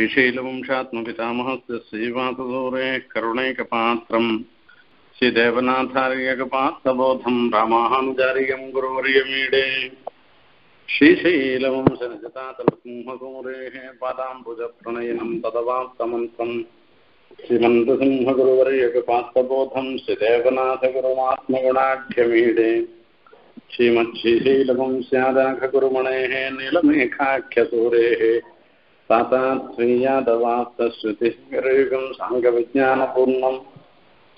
श्रीशैलवंशात्मपितामहस्य श्रीवासदूरे करुणैकपात्रम् श्रीदेवनाथार्यकपात्रबोधम् रामानुजार्यम् गुरुवर्यमीडे। श्रीशैलवंशनिजतातलसिंहसूरेः पादाम्बुजप्रणयनम् तदवाप्तमन्त्रम् श्रीमन्तसिंहगुरुवर्यकपात्रबोधम् श्रीदेवनाथगुरुमात्मगुणाढ्यमीडे श्रीमच्छ्रीशैलवंस्यादाघगुरुमणेः नीलमेघाख्यसूरेः ततात्त्वीयादवाप्तश्रुतिर्गं साङ्गविज्ञानपूर्णं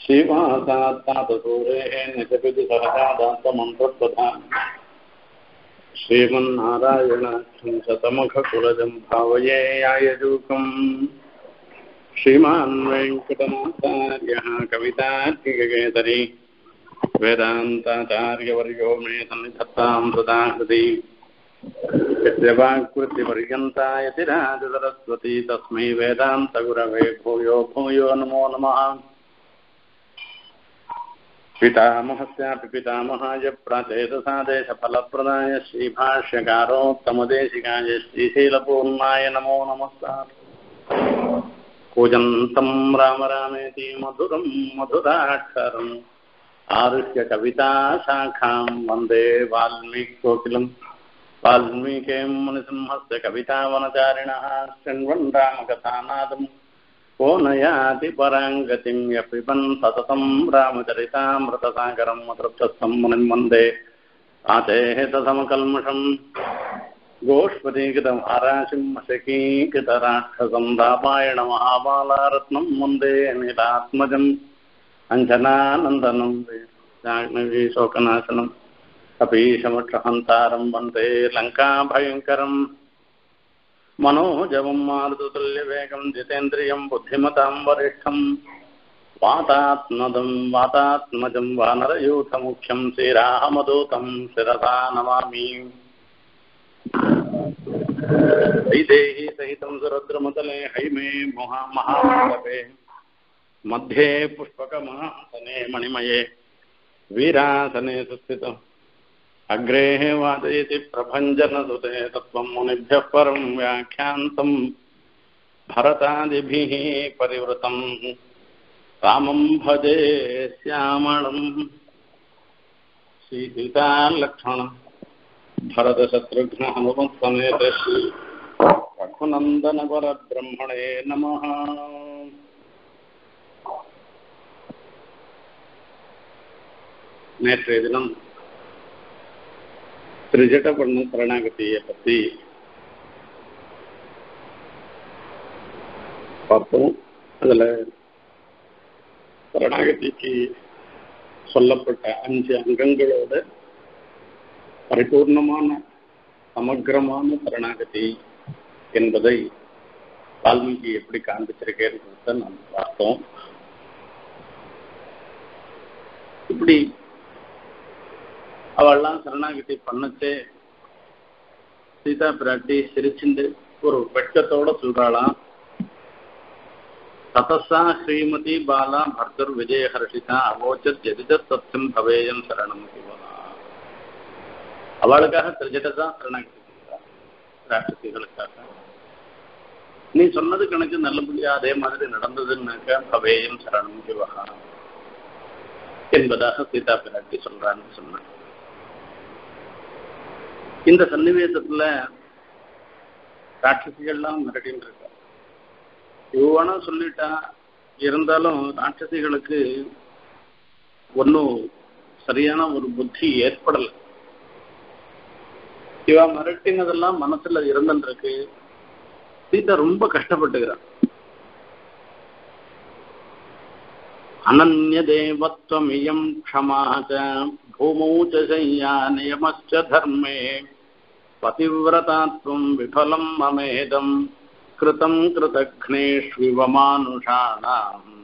श्रीवासात्तातसूरेः निजपिति सहजादान्तमन्त्रप्रधानम् श्रीमन्नारायणाख्यं शतमुखकुलजं भावये यायजूकम् श्रीमान् वेङ्कटनाचार्यः कवितार्किककेतरी वेदान्ताचार्यवर्यो मे सन्निधत्तां सदाहृति वाक्कृतिपर्यन्ता यतिराजसरस्वती तस्मै वेदान्तगुरवे भूयो भूयो नमो नमः। पितामहस्यापि पितामहाय प्राचेतसादेशफलप्रदाय श्रीभाष्यकारोत्तमदेशिकाय श्रीशीलपूर्णाय नमो नमस्कार कूजन्तं राम रामेति मधुरं मधुराक्षरम्। आरुह्य कविताशाखां वंदे वाल्मीकोकिलम् वाल्मीकिं मुनिसिंहस्य कवितावनचारिणः शृण्वन् रामकथानादम् को न याति पराङ्गतिं यः पिबन् सततं रामचरितामृतसागरं मधुरप्तस्थं मुनिं वन्दे आतेः तथमकल्मषम् गोष्पदीकृतम् आराशिं शकीकृतराक्षसं रामायणमहाबालारत्नं वन्दे नीलात्मजम् अञ्जनानन्दनं जाह्नवी शोकनाशनम् कपीशमक्षहन्तारं वंदे लङ्काभयङ्करम् मनोजवं मारुतुल्यवेगं जितेन्द्रियं बुद्धिमतां वरिष्ठं। वातात्मदं वातात्मजं वानरयूथमुख्यं श्रीरामदूतं शिरसा नमामि। वैदेही सहितं सुरद्रमतले हैमे महा महामण्डपे मध्ये पुष्पकमासने मणिमये। वीरासने सुस्थितम्। अग्रे वादयति प्रभञ्जनसुते तत्व मुनिभ्य परं व्याख्या भरतादिभिः परिवृतं रामं भजे श्यामणं सीतालक्ष्मण भरतशत्रुघ्नः हनुमत्समेत श्री रघुनन्दनवरब्रह्मणे नमः। नेत्रे दिनम् திரிஜட பண்ணும் சரணாகதியை பற்றி பார்ப்போம் அதில் சரணாகதிக்கு சொல்லப்பட்ட அஞ்சு அங்கங்களோட பரிபூர்ணமான சமக்கிரமான சரணாகதி என்பதை வால்மீகி எப்படி காண்பிச்சிருக்கேன்றத நாம் பார்த்தோம் இப்படி அவெல்லாம் சரணாகதி பண்ணச்சே. சீதா பிராட்டி சிரிச்சுண்டு ஒரு வெட்கத்தோட சொல்றாளாம். ததசா ஸ்ரீமதி பாலா பர்தர் விஜயஹர்ஷிதா அவோச்சத் எதித சத்தியம் பவேயம் சரணம் அவளுக்காக திருஜட்டதான் சரணாகதி ராட்சசிகளுக்காக. நீ சொன்னது கணக்கு நல்லபடியா அதே மாதிரி நடந்ததுன்னாக்கா பவேயம் சரணம் சிவகா. என்பதாக சீதா பிராட்டி சொல்றான்னு சொன்னான் இந்த சன்னிவேசத்துல ராட்சசிகள்லாம் மிரட்டின்னு இருக்கா யுவானா சொல்லிட்டா இருந்தாலும் ராட்சசிகளுக்கு ஒன்றும் சரியான ஒரு புத்தி ஏற்படலை. இவ மிரட்டினதெல்லாம் மனசுல இருந்துருக்கு சீதா ரொம்ப கஷ்டப்பட்டுக்கிறான் அனநிய தேவத்வமியம் க்ஷமாச்ச பூமௌ சையா நியமச்ச தர்மே. धर्मे पतिव्रता त्वं विफलं ममेदं कृतं कृतघ्नेष्विव मानुषाणाम्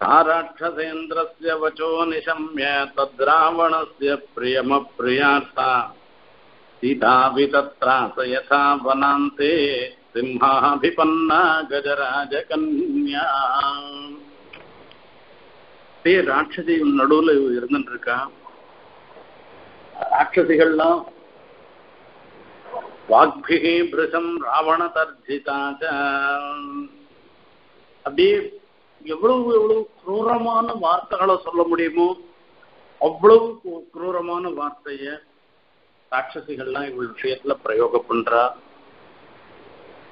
सा राक्षसेन्द्रस्य वचो निशम्य तद्रावणस्य प्रियमप्रियार्था सीतापि तत्रास यथा वनान्ते सिंहाभिपन्ना गजराजकन्या அப்படியே ராட்சசி நடுவுல இருந்துட்டு இருக்கா ராட்சசிகள்லாம் வாக்பிகி பிரசம் ராவண தர்ஜிதா அப்படியே எவ்வளவு எவ்வளவு குரூரமான வார்த்தைகளை சொல்ல முடியுமோ அவ்வளவு குரூரமான வார்த்தைய ராட்சசிகள்லாம் இவள் விஷயத்துல பிரயோகம் பண்றா.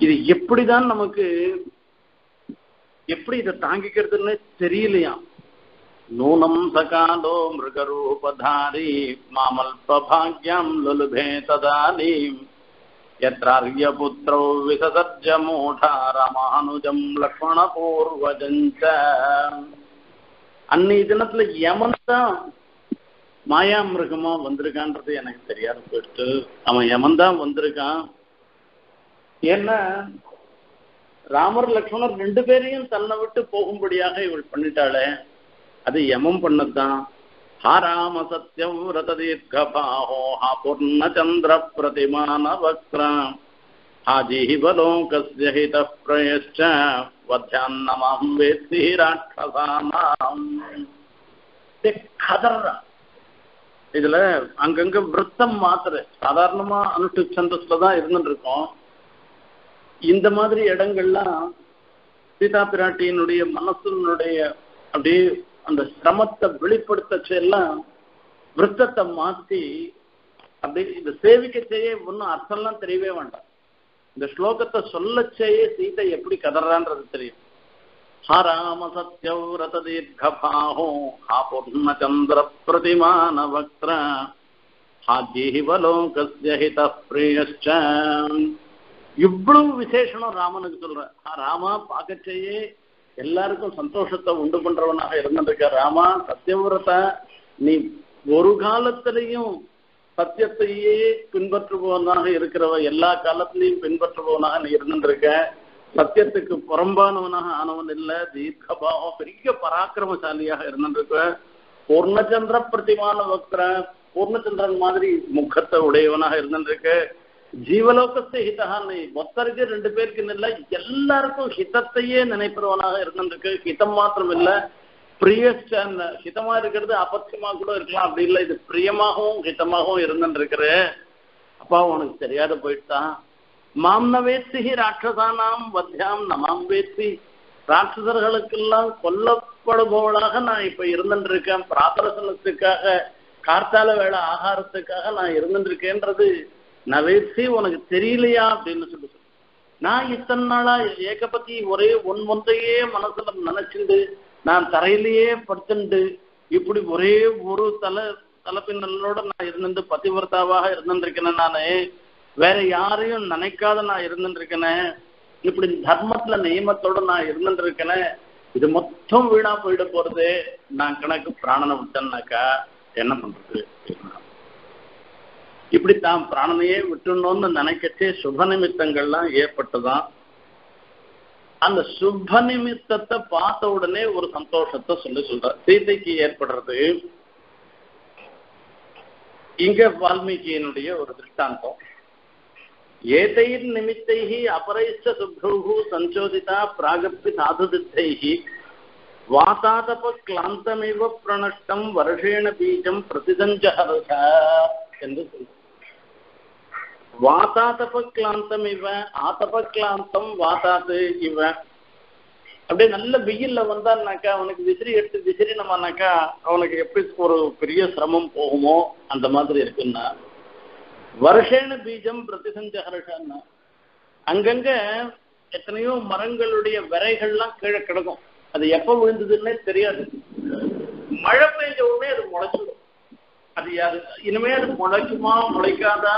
இது எப்படிதான் நமக்கு எப்படி இதை தாங்கிக்கிறதுன்னு தெரியலையா? நூனம் சகாலோ மிருகரூபதாரி மாமல்பாகியம் லுலுபே ததானீம் यत्रार्यपुत्रौ विससर्जमूढा रामानुजं லக்ஷ்மணபூர்வஜஞ்ச அன்னை தினத்துல யமன் தான் மாயா மிருகமா வந்திருக்கான்றது எனக்கு தெரியாது போயிட்டு. அவன் யமன்தான் வந்திருக்கான். ஏன்னா ராமர் லக்ஷ்மணர் ரெண்டு பேரையும் தன்னை விட்டு போகும்படியாக இவள் பண்ணிட்டாளே. அது யமம் பண்ணதுதான். ஹா ராம சத்யவிரத தீர்க்கபாஹோ ஹா பூர்ணச்சந்திர பிரதிமான வக்ரா ஹா ஜீவலோகஸ்ய கதர்றா. இதுல அங்கங்க விருத்தம் மாத்திர சாதாரணமா அனுஷ்டு சந்தஸ்ல தான் இருந்துட்டு இருக்கோம் இந்த மாதிரி இடங்கள்லாம் சீதா பிராட்டியினுடைய மனசினுடைய அப்படியே அந்த சிரமத்தை வெளிப்படுத்தச்சு எல்லாம் மாத்தி அப்படி இந்த சேவிக்க செய்ய ஒன்றும் அர்த்தம்லாம் தெரியவே வேண்டாம். இந்த ஸ்லோகத்தை சொல்லச்சேயே சீதை எப்படி கதறான்றது தெரியும். ஹராம ராம சத்யவிரத தீர்க்கபாஹோ ஹா பூர்ணச்சந்திர பிரதிமான வக்ர ஹா ஜீவலோகஸ்ய ஹித இவ்வளவு விசேஷனம் ராமனுக்கு சொல்ற. ஆ, ராமா பார்க்கச்சேயே எல்லாருக்கும் சந்தோஷத்தை உண்டு பண்றவனாக இருந்திருக்க ராமா சத்தியவிரத நீ ஒரு காலத்திலையும் சத்தியத்தையே பின்பற்றுபவனாக இருக்கிறவ எல்லா காலத்திலையும் பின்பற்றுபவனாக நீ இருந்திருக்க. சத்தியத்துக்கு புறம்பானவனாக ஆனவன் இல்ல தீர்க்கபாவம் பெரிய பராக்கிரமசாலியாக இருந்திருக்க. பூர்ணச்சந்திர பிரதிமான வக்ர பூர்ணச்சந்திரன் மாதிரி முகத்தை உடையவனாக இருந்திருக்க. ஜீவலோகத்தை ஹிதகான்னு ஒத்தருக்கு ரெண்டு பேருக்கு இல்ல? எல்லாருக்கும் ஹிதத்தையே நினைப்பவனாக இருந்திருக்கு. ஹிதம் மாத்திரம் இல்ல. பிரியஸ்ட் ஹிதமா இருக்கிறது அபத்தியமா கூட இருக்கலாம். அப்படி இல்லை. இது பிரியமாகவும் ஹிதமாகவும் இருந்துருக்கிற அப்பா உனக்கு தெரியாத போயிட்டான். மாம் ந வேத்தி ராட்சசானாம் வத்தியாம் நமாம் வேத்தி. ராட்சசர்களுக்கெல்லாம் கொல்லப்படுபவளாக நான் இப்ப இருந்துட்டு இருக்கேன் பிரார்த்தனத்துக்காக கார்த்தால வேலை ஆகாரத்துக்காக நான் இருந்துட்டு இருக்கேன்றது நவேசி உனக்கு தெரியலையா அப்படின்னு சொல்லி சொல்லு. நான் இத்தனை நாளா ஏகபத்தி ஒரே ஒன் ஒன்றையே மனசுல நினைச்சுண்டு நான் தரையிலேயே படுத்துண்டு இப்படி ஒரே ஒரு தலை தலைப்பின்னலோட நான் இருந்துட்டு பதிவிரதாவாக இருந்துருக்கேன் நானு. வேற யாரையும் நினைக்காத நான் இருந்துருக்கேன் இப்படி தர்மத்துல நியமத்தோட நான் இருந்துருக்கேன் இது மொத்தம் வீணா போயிட போறது. நான் கணக்கு பிராணனை விட்டேன்னாக்கா என்ன பண்றது? இப்படி தான் பிராணனையே விட்டுணும்னு நினைக்கச்சே சுப நிமித்தங்கள்லாம் ஏற்பட்டுதான். அந்த சுப நிமித்தத்தை பார்த்த உடனே ஒரு சந்தோஷத்தை சொல்லி சொல்ற சீதைக்கு ஏற்படுறது இங்க வால்மீகியினுடைய ஒரு திருஷ்டாந்தம். ஏதைர் நிமித்தைகி அபரைச்ச சுப்ரூஹு சஞ்சோதிதா பிராகப்பி சாதுதித்தைஹி வாசாதப கிளாந்தமிவ பிரணஷ்டம் வருஷேண பீஜம் பிரதிதஞ்சஹரச என்று சொல்ற வாசாதப கிளாந்தம் இவ ஆதப கிளாந்தம் வாசாத்து இவ அப்படியே நல்ல வெயில்ல வந்தான்னாக்கா அவனுக்கு விசிறி எடுத்து விசிறி நம்மனாக்கா அவனுக்கு எப்படி ஒரு பெரிய சிரமம் போகுமோ அந்த மாதிரி இருக்குன்னா வருஷேன பீஜம் பிரதிசஞ்ச ஹர்ஷன்னா அங்கங்க எத்தனையோ மரங்களுடைய விரைகள்லாம் கீழே கிடக்கும். அது எப்ப விழுந்ததுன்னே தெரியாது. மழை பெய்ஞ்ச உடனே அது முளைச்சிடும். அது யாரு இனிமே அது முளைக்குமா முளைக்காதா?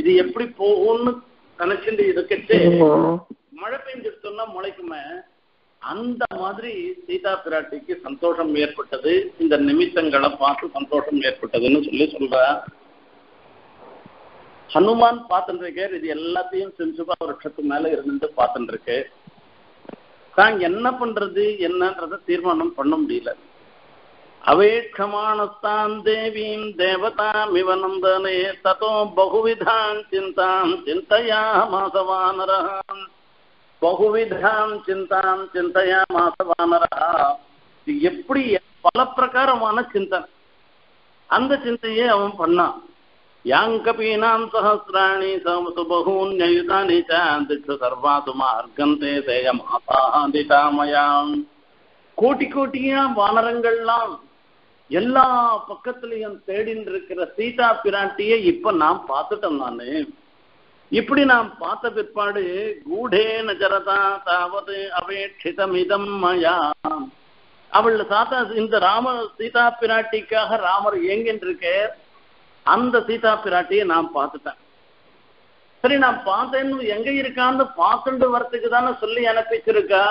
இது எப்படி போகும்னு நினைச்சுட்டு இருக்கச்சே. மழை பெஞ்சிருச்சோம்னா முளைக்குமே. அந்த மாதிரி சீதா பிராட்டிக்கு சந்தோஷம் ஏற்பட்டது. இந்த நிமித்தங்களை பார்த்து சந்தோஷம் ஏற்பட்டதுன்னு சொல்லி சொல்ற. ஹனுமான் பார்த்துட்டு இருக்கார் இது எல்லாத்தையும் செஞ்சுபா வருஷத்து மேல இருந்துட்டு பார்த்துட்டு இருக்கு தான் என்ன பண்றது? என்னன்றத தீர்மானம் பண்ண முடியல. அவேட்சமானஸ்தான் देवतामिव नन्दने ततो ததோ பகுவிதான் चिन्तयामास वानरः பகுவிதாம் சிந்தாம் சிந்தயாமாசவானரஹா. இது எப்படி பல பிரகாரமான சிந்தனை. அந்த சிந்தையை அவன் பண்ணான். யாங்கபீனாம் சஹசிராணி சமசு பகூன்யயுதானி ச திக்ஷு சர்வாசு மார்க்கந்தே சேயமாசாதிதாமயாம் கோட்டி கோட்டியா வானரங்கள்லாம் எல்லா பக்கத்திலையும் தேடின்னு இருக்கிற சீதா பிராட்டியை இப்ப நாம் பார்த்துட்டேன் நானு. இப்படி நாம் பார்த்த பிற்பாடு கூடே நஜரதா தாவது அபேட்சிதமிதம் மயா. அவள் சாத்தா இந்த ராம சீதா பிராட்டிக்காக ராமர் ஏங்கின்றிருக்க அந்த சீதா பிராட்டியை நான் பார்த்துட்டேன் சரி நான் பார்த்தேன்னு எங்க இருக்கான்னு பார்த்துட்டு வரத்துக்கு தானே சொல்லி அனுப்பிச்சிருக்கா?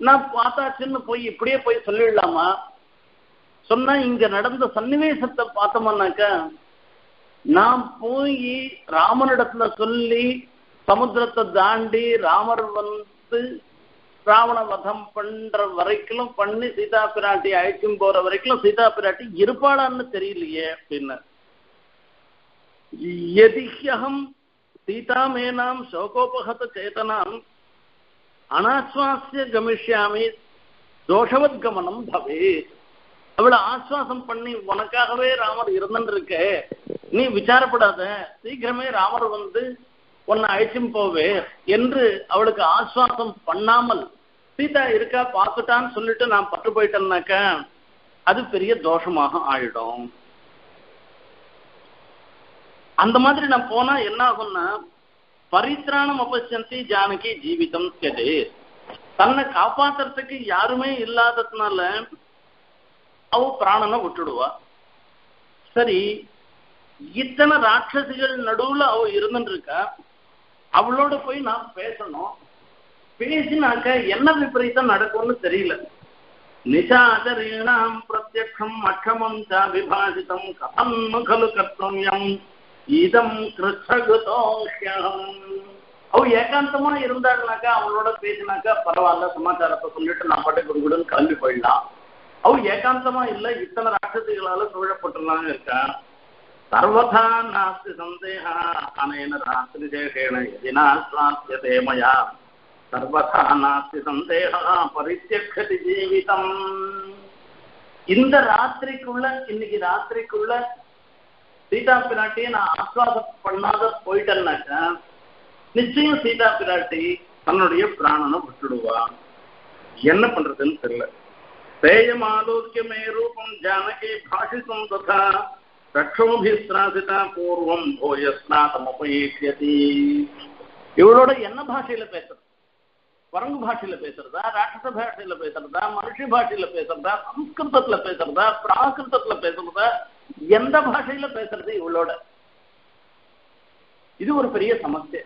நான் பார்த்தாச்சுன்னு போய் இப்படியே போய் சொல்லிடலாமா? சொன்னா இங்க நடந்த சன்னிவேசத்தை பார்த்தோம்னாக்கா நான் போய் ராமனிடத்துல சொல்லி சமுத்திரத்தை தாண்டி ராமர் வந்து ராவண வதம் பண்ற வரைக்கும் பண்ணி சீதா பிராட்டி அழைக்கும் போற வரைக்கும் சீதா பிராட்டி இருப்பாளான்னு தெரியலையே அப்படின்னு. எதிஹ்யகம் சீதாமேனாம் சோகோபகத சேதனாம் அனாஸ்வாசிய கமிஷ்யாமி தோஷவத் கமனம் அவளை ஆஸ்வாசம் பண்ணி உனக்காகவே ராமர் இருந்துட்டு இருக்க நீ விசாரப்படாத. சீக்கிரமே ராமர் வந்து உன்னை அழைச்சும் போவே என்று அவளுக்கு ஆஸ்வாசம் பண்ணாமல் சீதா இருக்கா? பார்த்துட்டான்னு சொல்லிட்டு நான் பட்டு போயிட்டேன்னாக்க அது பெரிய தோஷமாக ஆயிடும். அந்த மாதிரி நான் போனா என்ன ஆகும்னா பரித்ராணம் அபசந்தி ஜானகி ஜீவிதம் கெடு தன்னை காப்பாத்துறதுக்கு யாருமே இல்லாததுனால அவ பிராணனை விட்டுடுவா. சரி இத்தனை ராட்சசிகள் நடுவுல அவ இருந்துட்டு அவளோட போய் நான் பேசணும். பேசினாக்க என்ன விபரீதம் நடக்கும்னு தெரியல. நிசாச்சரீணாம் பிரத்யக்ஷம் அக்ஷமம் ச விபாஷிதம் கதம் கலு கர்த்தவியம். இதம் கிருஷ்ணகுதோஷம் அவ ஏகாந்தமா இருந்தாருனாக்கா அவளோட பேசினாக்கா பரவாயில்ல சமாச்சாரத்தை சொல்லிட்டு நான் பாட்டு குடுகுடுன்னு கிளம்பி போயிடலாம். அவ ஏகாந்தமா இல்ல இத்தனை ராட்சசிகளால சூழப்பட்டுலாம் இருக்கா? சர்வதா நாஸ்தி சந்தேகா அனேன ராத்திரி சேஷேன எதினா சாத்தியதே மயா. சர்வதா நாஸ்தி சந்தேகா பரித்தியக்ஷதி ஜீவிதம். இந்த ராத்திரிக்குள்ள இன்னைக்கு ராத்திரிக்குள்ள சீதா பிராட்டியை நான் ஆஸ்வாதம் பண்ணாத போயிட்டேன்னாக்கா நிச்சயம் சீதா பிராட்டி தன்னுடைய பிராணனை விட்டுடுவான் என்ன பண்றதுன்னு தெரியல. தேயமாலோக்கிய மே ரூபம் ஜானகி பாஷிதம் ததா ரக்ஷோபிஸ்ராசிதா பூர்வம் போயஸ்நாதம் போயஸ்நாதமுபயேஷ்யதி இவளோட என்ன பாஷையில பேசுறது குரங்கு பாஷையில பேசுறதா ராட்சச பாஷையில பேசுறதா மனுஷ பாஷையில பேசுறதா சம்ஸ்கிருதத்துல பேசுறதா பிராகிருதத்துல பேசுறதா எந்த பாஷையில பேசுறது இவளோட இது ஒரு பெரிய சமஸ்தை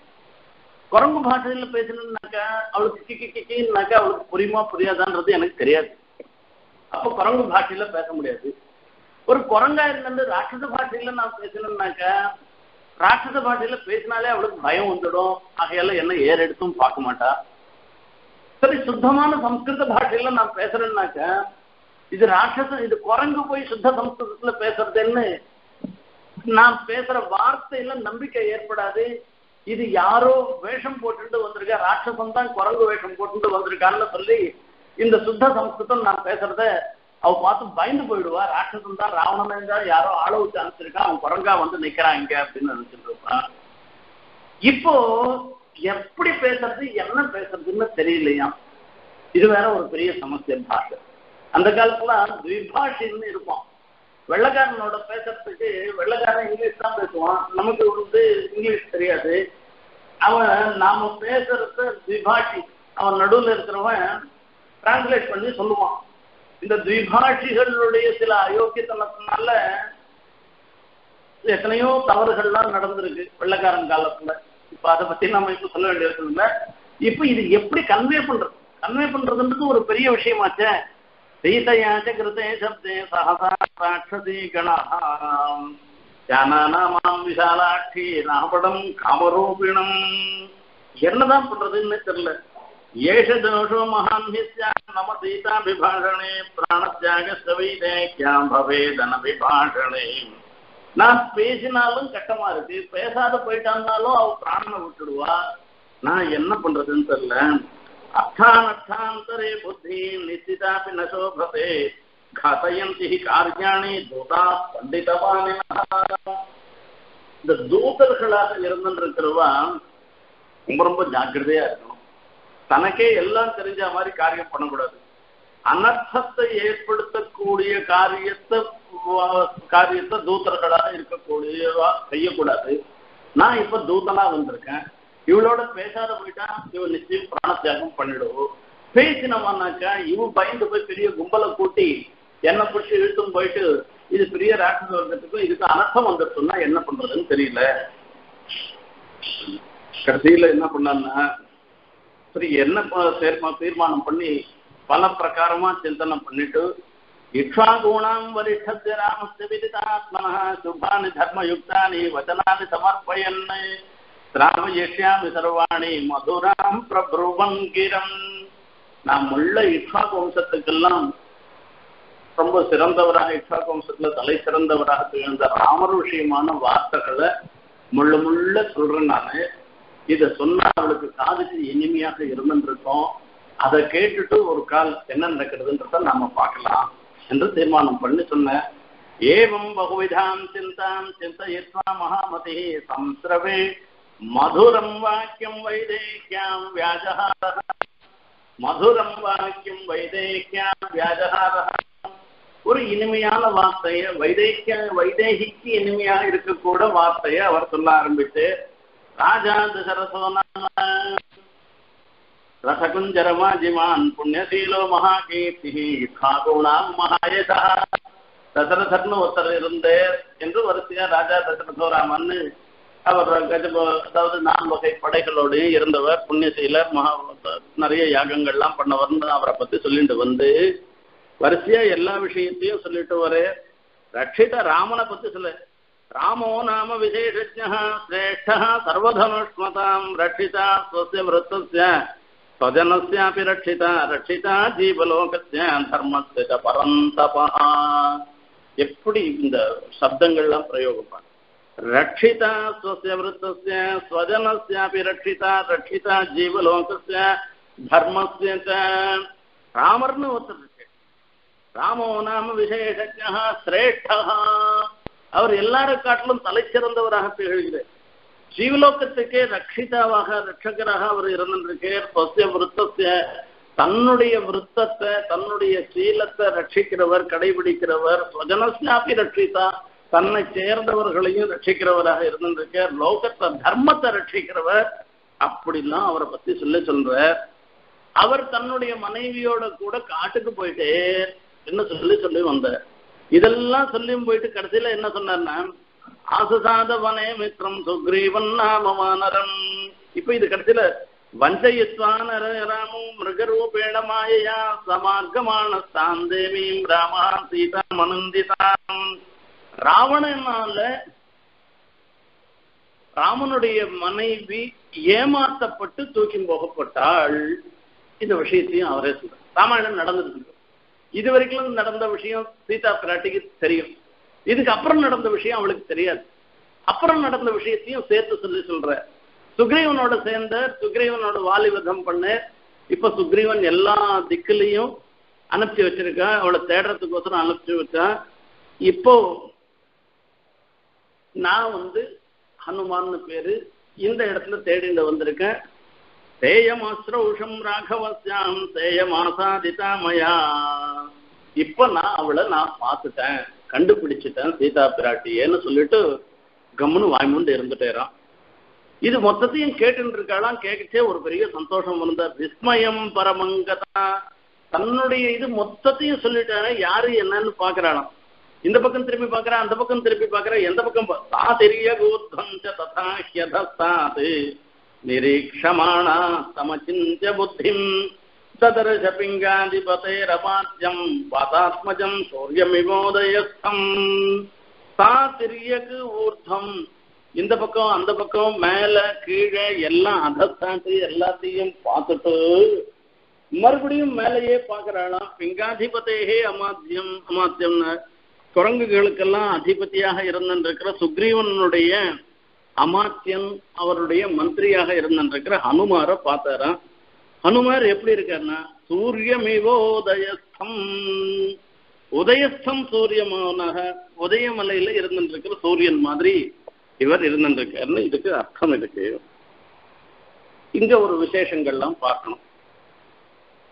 குரங்கு பாஷையில பேசணும்னாக்கா அவளுக்கு கிக்கி கிக்கின்னாக்கா அவளுக்கு புரியுமா புரியாதான்றது எனக்கு தெரியாது அப்ப குரங்கு பாஷையில பேச முடியாது. ஒரு குரங்கா இருந்து ராட்சச பாஷையில நான் பேசணும்னாக்கா ராட்சச பாஷையில பேசினாலே அவளுக்கு பயம் வந்துடும். ஆகையால என்ன ஏற எடுத்தும் பார்க்க மாட்டா. சரி சுத்தமான சம்ஸ்கிருத பாஷையில நான் பேசுறேன்னாக்கா இது ராட்சச இது குரங்கு போய் சுத்த சம்ஸ்கிருதத்துல பேசுறதுன்னு நான் பேசுற வார்த்தையில நம்பிக்கை ஏற்படாது. இது யாரோ வேஷம் போட்டுட்டு வந்திருக்கா ராட்சசம் தான் குரங்கு வேஷம் போட்டுட்டு வந்திருக்கான்னு சொல்லி இந்த சுத்த சம்ஸ்கிருதம் நான் பேசுறத அவ பார்த்து பயந்து போயிடுவா. ராட்சசம் தான் ராவணன் தான் யாரோ ஆள வச்சு அனுப்பிச்சிருக்கா. அவன் குரங்கா வந்து நிக்கிறான் இங்க அப்படின்னு நினைச்சிட்டு இருப்பான். இப்போ எப்படி பேசுறது என்ன பேசுறதுன்னு தெரியலையா? இது வேற ஒரு பெரிய சமஸ்ய பாஷை அந்த காலத்துல திவிபாஷின்னு இருப்பான் வெள்ளக்காரனோட பேசுறதுக்கு வெள்ளக்காரன் இங்கிலீஷ் தான் பேசுவான். நமக்கு வந்து இங்கிலீஷ் தெரியாது. அவன் நாம பேசுறது திவிபாஷி அவன் நடுவில் இருக்கிறவன் டிரான்ஸ்லேட் பண்ணி சொல்லுவான். இந்த துவிபாஷிகளுடைய சில அயோக்கியத்தனத்தினால எத்தனையோ தவறுகள்லாம் நடந்திருக்கு வெள்ளக்காரன் காலத்துல. இப்ப அதை பத்தி நம்ம இப்ப சொல்ல வேண்டியது இல்லை. இப்ப இது எப்படி கன்வே பண்றது? கன்வே பண்றதுன்றது ஒரு பெரிய விஷயமாச்சே. சீதையாச்ச கிருதே சப்தே சகசா ராட்சசி கணாம் ஜானானாமாம் விசாலாட்சி ராபடம் காமரூபிணம். என்னதான் பண்றதுன்னு தெரியல. ஏஷ தோஷோ மகான் நம சீதாபிபாஷணே பிராணத்தியாக வைதேக்கியாம் பவேதன விபாஷணே நான் பேசினாலும் கட்டமா இருக்கு பேசாத போயிட்டான்னாலும் அவ பிராணனை விட்டுடுவா நான் என்ன பண்றதுன்னு தெரியல அர்த்தானர்த்தாந்தரே புத்தி நிச்சிதாபி ந சோபதே घातयन्ति हि कार्याणि दूता पण्डितवानिनः இந்த தூதர்களாக இருந்துருக்கிறவா ரொம்ப ரொம்ப ஜாக்கிரதையா இருக்கணும் தனக்கே எல்லாம் தெரிஞ்ச மாதிரி காரியம் பண்ணக்கூடாது. அனர்த்தத்தை ஏற்படுத்தக்கூடிய காரியத்தை காரியத்தை தூத்தர்களாக இருக்கக்கூடிய செய்யக்கூடாது. நான் இப்ப தூதனா வந்திருக்கேன். இவளோட பேசாத போயிட்டா இவன் நிச்சயம் பிராணத்தியாகம் பண்ணிடுவோம் பேசினவானாக்கா இவன் பயந்து போய் பெரிய கும்பலை கூட்டி என்னை பிடிச்சி இழுத்தும் போயிட்டு இது பெரிய ராட்சச வர்க்கத்துக்கும் இதுக்கு அனர்த்தம் வந்துருச்சுன்னா என்ன பண்றதுன்னு தெரியல. கடைசியில என்ன பண்ணான்னா சரி என்ன சேர்மா தீர்மானம் பண்ணி பல பிரகாரமா சிந்தனை பண்ணிட்டு இக்ஷாகூணாம் வரிஷத்து ராமஸ்ய விதிதாத்மனா சுபானி தர்மயுக்தானி வச்சனானி சமர்ப்பயன் திராவயிஷ்யாமி சர்வாணி மதுராம் பிரபுவங்கிரம் நாம் உள்ள இக்ஷாக் வம்சத்துக்கெல்லாம் ரொம்ப சிறந்தவராக இக்ஷாக் வம்சத்துல தலை சிறந்தவராக திகழ்ந்த ராமர் விஷயமான வார்த்தைகளை முள்ள முள்ள சொல்றேன் நானு. இத சொன்னா அவளுக்கு காதுக்கு இனிமையாக இருந்துருக்கோம். அதை கேட்டுட்டு ஒரு கால் என்ன நடக்கிறதுன்றத நாம பார்க்கலாம் என்று தீர்மானம் பண்ணி சொன்னேன். ஏவம் பகுவிதாம் சிந்தாம் சிந்தயித்வா மகாமதி சம்சிரவே மதுரம் வாக்கியம் வைதேக்கியாம் வியாஜஹார மதுரம் வாக்கியம் வைதேக்கியாம் வியாஜஹார ஒரு இனிமையான வார்த்தைய வைதேக்கிய வைதேகிக்கு இனிமையாக இருக்கக்கூட வார்த்தையை அவர் சொல்ல ஆரம்பிச்சு ராஜா தசரசோனாம ரசகுஞ்சரமாஜிமான் புண்ணியசீலோ மகாகீர்த்தி இக்ஷாகுணாம் மகாயசா. தசரதர்னு ஒருத்தர் இருந்தேர் என்று வரிசையா ராஜா தசரசோராமன் அவர் அதாவது நால் வகை படைகளோடு இருந்தவர் புண்ணியசீலர் மகா நிறைய யாகங்கள்லாம் பண்ணவர்னு அவரை பத்தி சொல்லிட்டு வந்து வரிசையா எல்லா விஷயத்தையும் சொல்லிட்டு வரே ரட்சித ராமனை பத்தி சொல்ல ராமோ நாம விசேஷஜ சிரேஷ்ட சர்வதனுஷ்மதாம் ரட்சிதா ஸ்வசிய விருத்தஸ்ய ஸ்வஜனஸ்யாபி ரட்சிதா ரட்சிதா ஜீவலோகஸ்ய தர்மஸ்ய பரந்தபா எப்படி இந்த சப்தங்கள்லாம் பிரயோகம் ரட்சிதா ஸ்வசிய விருத்தஸ்ய ஸ்வஜனஸ்யாபி ரட்சிதா ரட்சிதா ஜீவலோகஸ்ய தர்மஸ்ய ராமர்னு ஒருத்தர் இருக்கு. ராமோ நாம விசேஷஜா சிரேஷ்டா அவர் எல்லாரை காட்டிலும் தலை சிறந்தவராக திகழ்கிறார். ஜீவலோகத்துக்கே ரட்சிதாவாக ரட்சகராக அவர் இருந்திருக்கார் பசிய தன்னுடைய விருத்தத்தை தன்னுடைய சீலத்தை ரட்சிக்கிறவர் கடைபிடிக்கிறவர் ஸ்வஜனஸ்யாபி ரட்சிதா தன்னை சேர்ந்தவர்களையும் ரட்சிக்கிறவராக இருந்திருக்கார் லோகத்தை தர்மத்தை ரட்சிக்கிறவர். அப்படிலாம் அவரை பத்தி சொல்ல சொல்ற அவர் தன்னுடைய மனைவியோட கூட காட்டுக்கு போயிட்டே என்ன சொல்லி சொல்லி வந்தார். இதெல்லாம் சொல்லியும் போயிட்டு கடைசியில என்ன சொன்னார்னா ஆசுசாதவனே மித்ரம் சுக்ரீவன் நாமவானரம். இப்ப இது கடைசியில வஞ்சயித்வான ராமும் மிருகரூபேண மாயையா சமார்க்கமான தேவீம் ராமா சீதா மனுந்திதாம் ராவணனால ராமனுடைய மனைவி ஏமாற்றப்பட்டு தூக்கி போகப்பட்டாள். இந்த விஷயத்தையும் அவரே சொல்றார். ராமாயணம் நடந்திருக்கு இது வரைக்கும் நடந்த விஷயம் சீதா பிராட்டிக்கு தெரியும். இதுக்கு அப்புறம் நடந்த விஷயம் அவளுக்கு தெரியாது. அப்புறம் நடந்த விஷயத்தையும் சேர்த்து சொல்லி சொல்ற சுக்ரீவனோட சேர்ந்த சுக்ரீவனோட வாலிபதம் பண்ண இப்ப சுக்ரீவன் எல்லா திக்குலையும் அனுப்பிச்சு வச்சிருக்கான் அவளை தேடுறதுக்கோசரம் அனுப்பிச்சு வச்சான் இப்போ நான் வந்து ஹனுமான்னு பேரு இந்த இடத்துல தேடிட்டு வந்திருக்கேன். தேயமாஸ்ரௌஷம் ராகவஸ்யாம் தேயமாசாதிதாமயா இப்ப நான் அவளை நான் பார்த்துட்டேன் கண்டுபிடிச்சிட்டேன் சீதா பிராட்டியேன்னு சொல்லிட்டு கம்முன்னு வாய்மூண்டு இருந்துட்டேறான். இது மொத்தத்தையும் கேட்டுட்டு இருக்காளாம் கேட்கச்சே ஒரு பெரிய சந்தோஷம் வந்த விஸ்மயம் பரமங்கதா. தன்னுடைய இது மொத்தத்தையும் சொல்லிட்டானே யாரு என்னன்னு பாக்குறாளாம் இந்த பக்கம் திருப்பி பாக்குறா அந்த பக்கம் திருப்பி பாக்குறா எந்த பக்கம் தா தெரிய கூர்தஞ்ச ததா ஹியதாது निरीक्षमाणा समचिन्त्य புத்திம் ददर्श பிங்காதிபதேரமாத்யம் பாதாத்மஜம் சூரியமிவோதயஸ்தம் தா திரியக்கு ஊர்தம் இந்த பக்கம் அந்த பக்கம் மேல கீழே எல்லாம் அதத்தாண்டு எல்லாத்தையும் பார்த்துட்டு மறுபடியும் மேலேயே பார்க்கறாளாம். பிங்காதிபதேகே அமாத்தியம் அமாத்தியம்னு. குரங்குகளுக்கெல்லாம் அதிபதியாக இருந்துருக்கிற சுக்ரீவனுடைய அமாத்தியன் அவருடைய மந்திரியாக இருந்திருக்கிற ஹனுமாரை பார்த்தாராம். ஹனுமார் எப்படி இருக்காருன்னா சூரியமிவோதயஸ்தம். உதயஸ்தம் சூரியமானாக உதயமலையில இருந்திருக்கிற சூரியன் மாதிரி இவர் இருந்திருக்காருன்னு இதுக்கு அர்த்தம் இருக்கு. இங்க ஒரு விசேஷங்கள்லாம் பார்க்கணும்.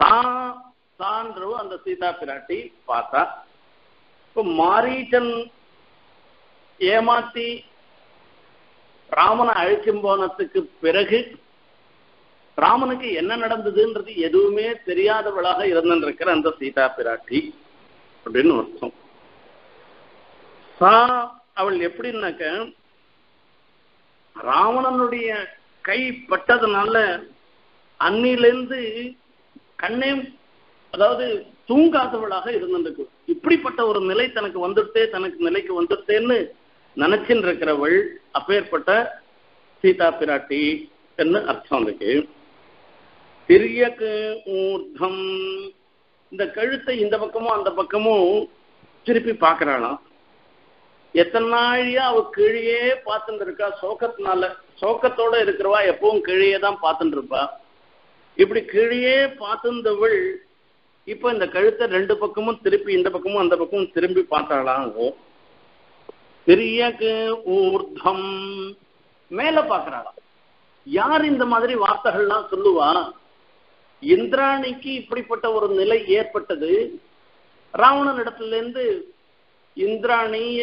தான் சான்றவு அந்த சீதா பிராட்டி பார்த்தா இப்போ மாரீச்சன் ஏமாத்தி ராமனை அழிக்கும் போனதுக்கு பிறகு ராமனுக்கு என்ன நடந்ததுன்றது எதுவுமே தெரியாதவளாக இருந்திருக்கிற அந்த சீதா பிராட்டி அப்படின்னு அர்த்தம். சா அவள் எப்படின்னாக்க ராவணனுடைய கை பட்டதுனால அன்னிலிருந்து கண்ணே அதாவது தூங்காதவளாக இருந்திருக்கு இப்படிப்பட்ட ஒரு நிலை தனக்கு வந்துட்டே தனக்கு நிலைக்கு வந்துட்டேன்னு நினைச்சின்னு இருக்கிறவள் அப்பேற்பட்ட சீதா பிராட்டி என்று அர்த்தம் இருக்கு திரியக்கு ஊர்தம் இந்த கழுத்தை இந்த பக்கமும் அந்த பக்கமும் திருப்பி பார்க்கறாளாம் எத்தனை நாழியா அவ கீழே பார்த்துட்டு இருக்கா சோகத்தினால சோகத்தோட இருக்கிறவா? எப்பவும் கீழே தான் பார்த்துட்டு இருப்பா இப்படி கீழே பார்த்துருந்தவள் இப்ப இந்த கழுத்தை ரெண்டு பக்கமும் திருப்பி இந்த பக்கமும் அந்த பக்கமும் திரும்பி பார்த்தாளாம் பெரிய ஊர்தம். மேல பாக்குறாளாம் யார் இந்த மாதிரி வார்த்தைகள்லாம் சொல்லுவா? இந்திராணிக்கு இப்படிப்பட்ட ஒரு நிலை ஏற்பட்டது. ராவணன் இடத்துல இருந்து இந்திராணிய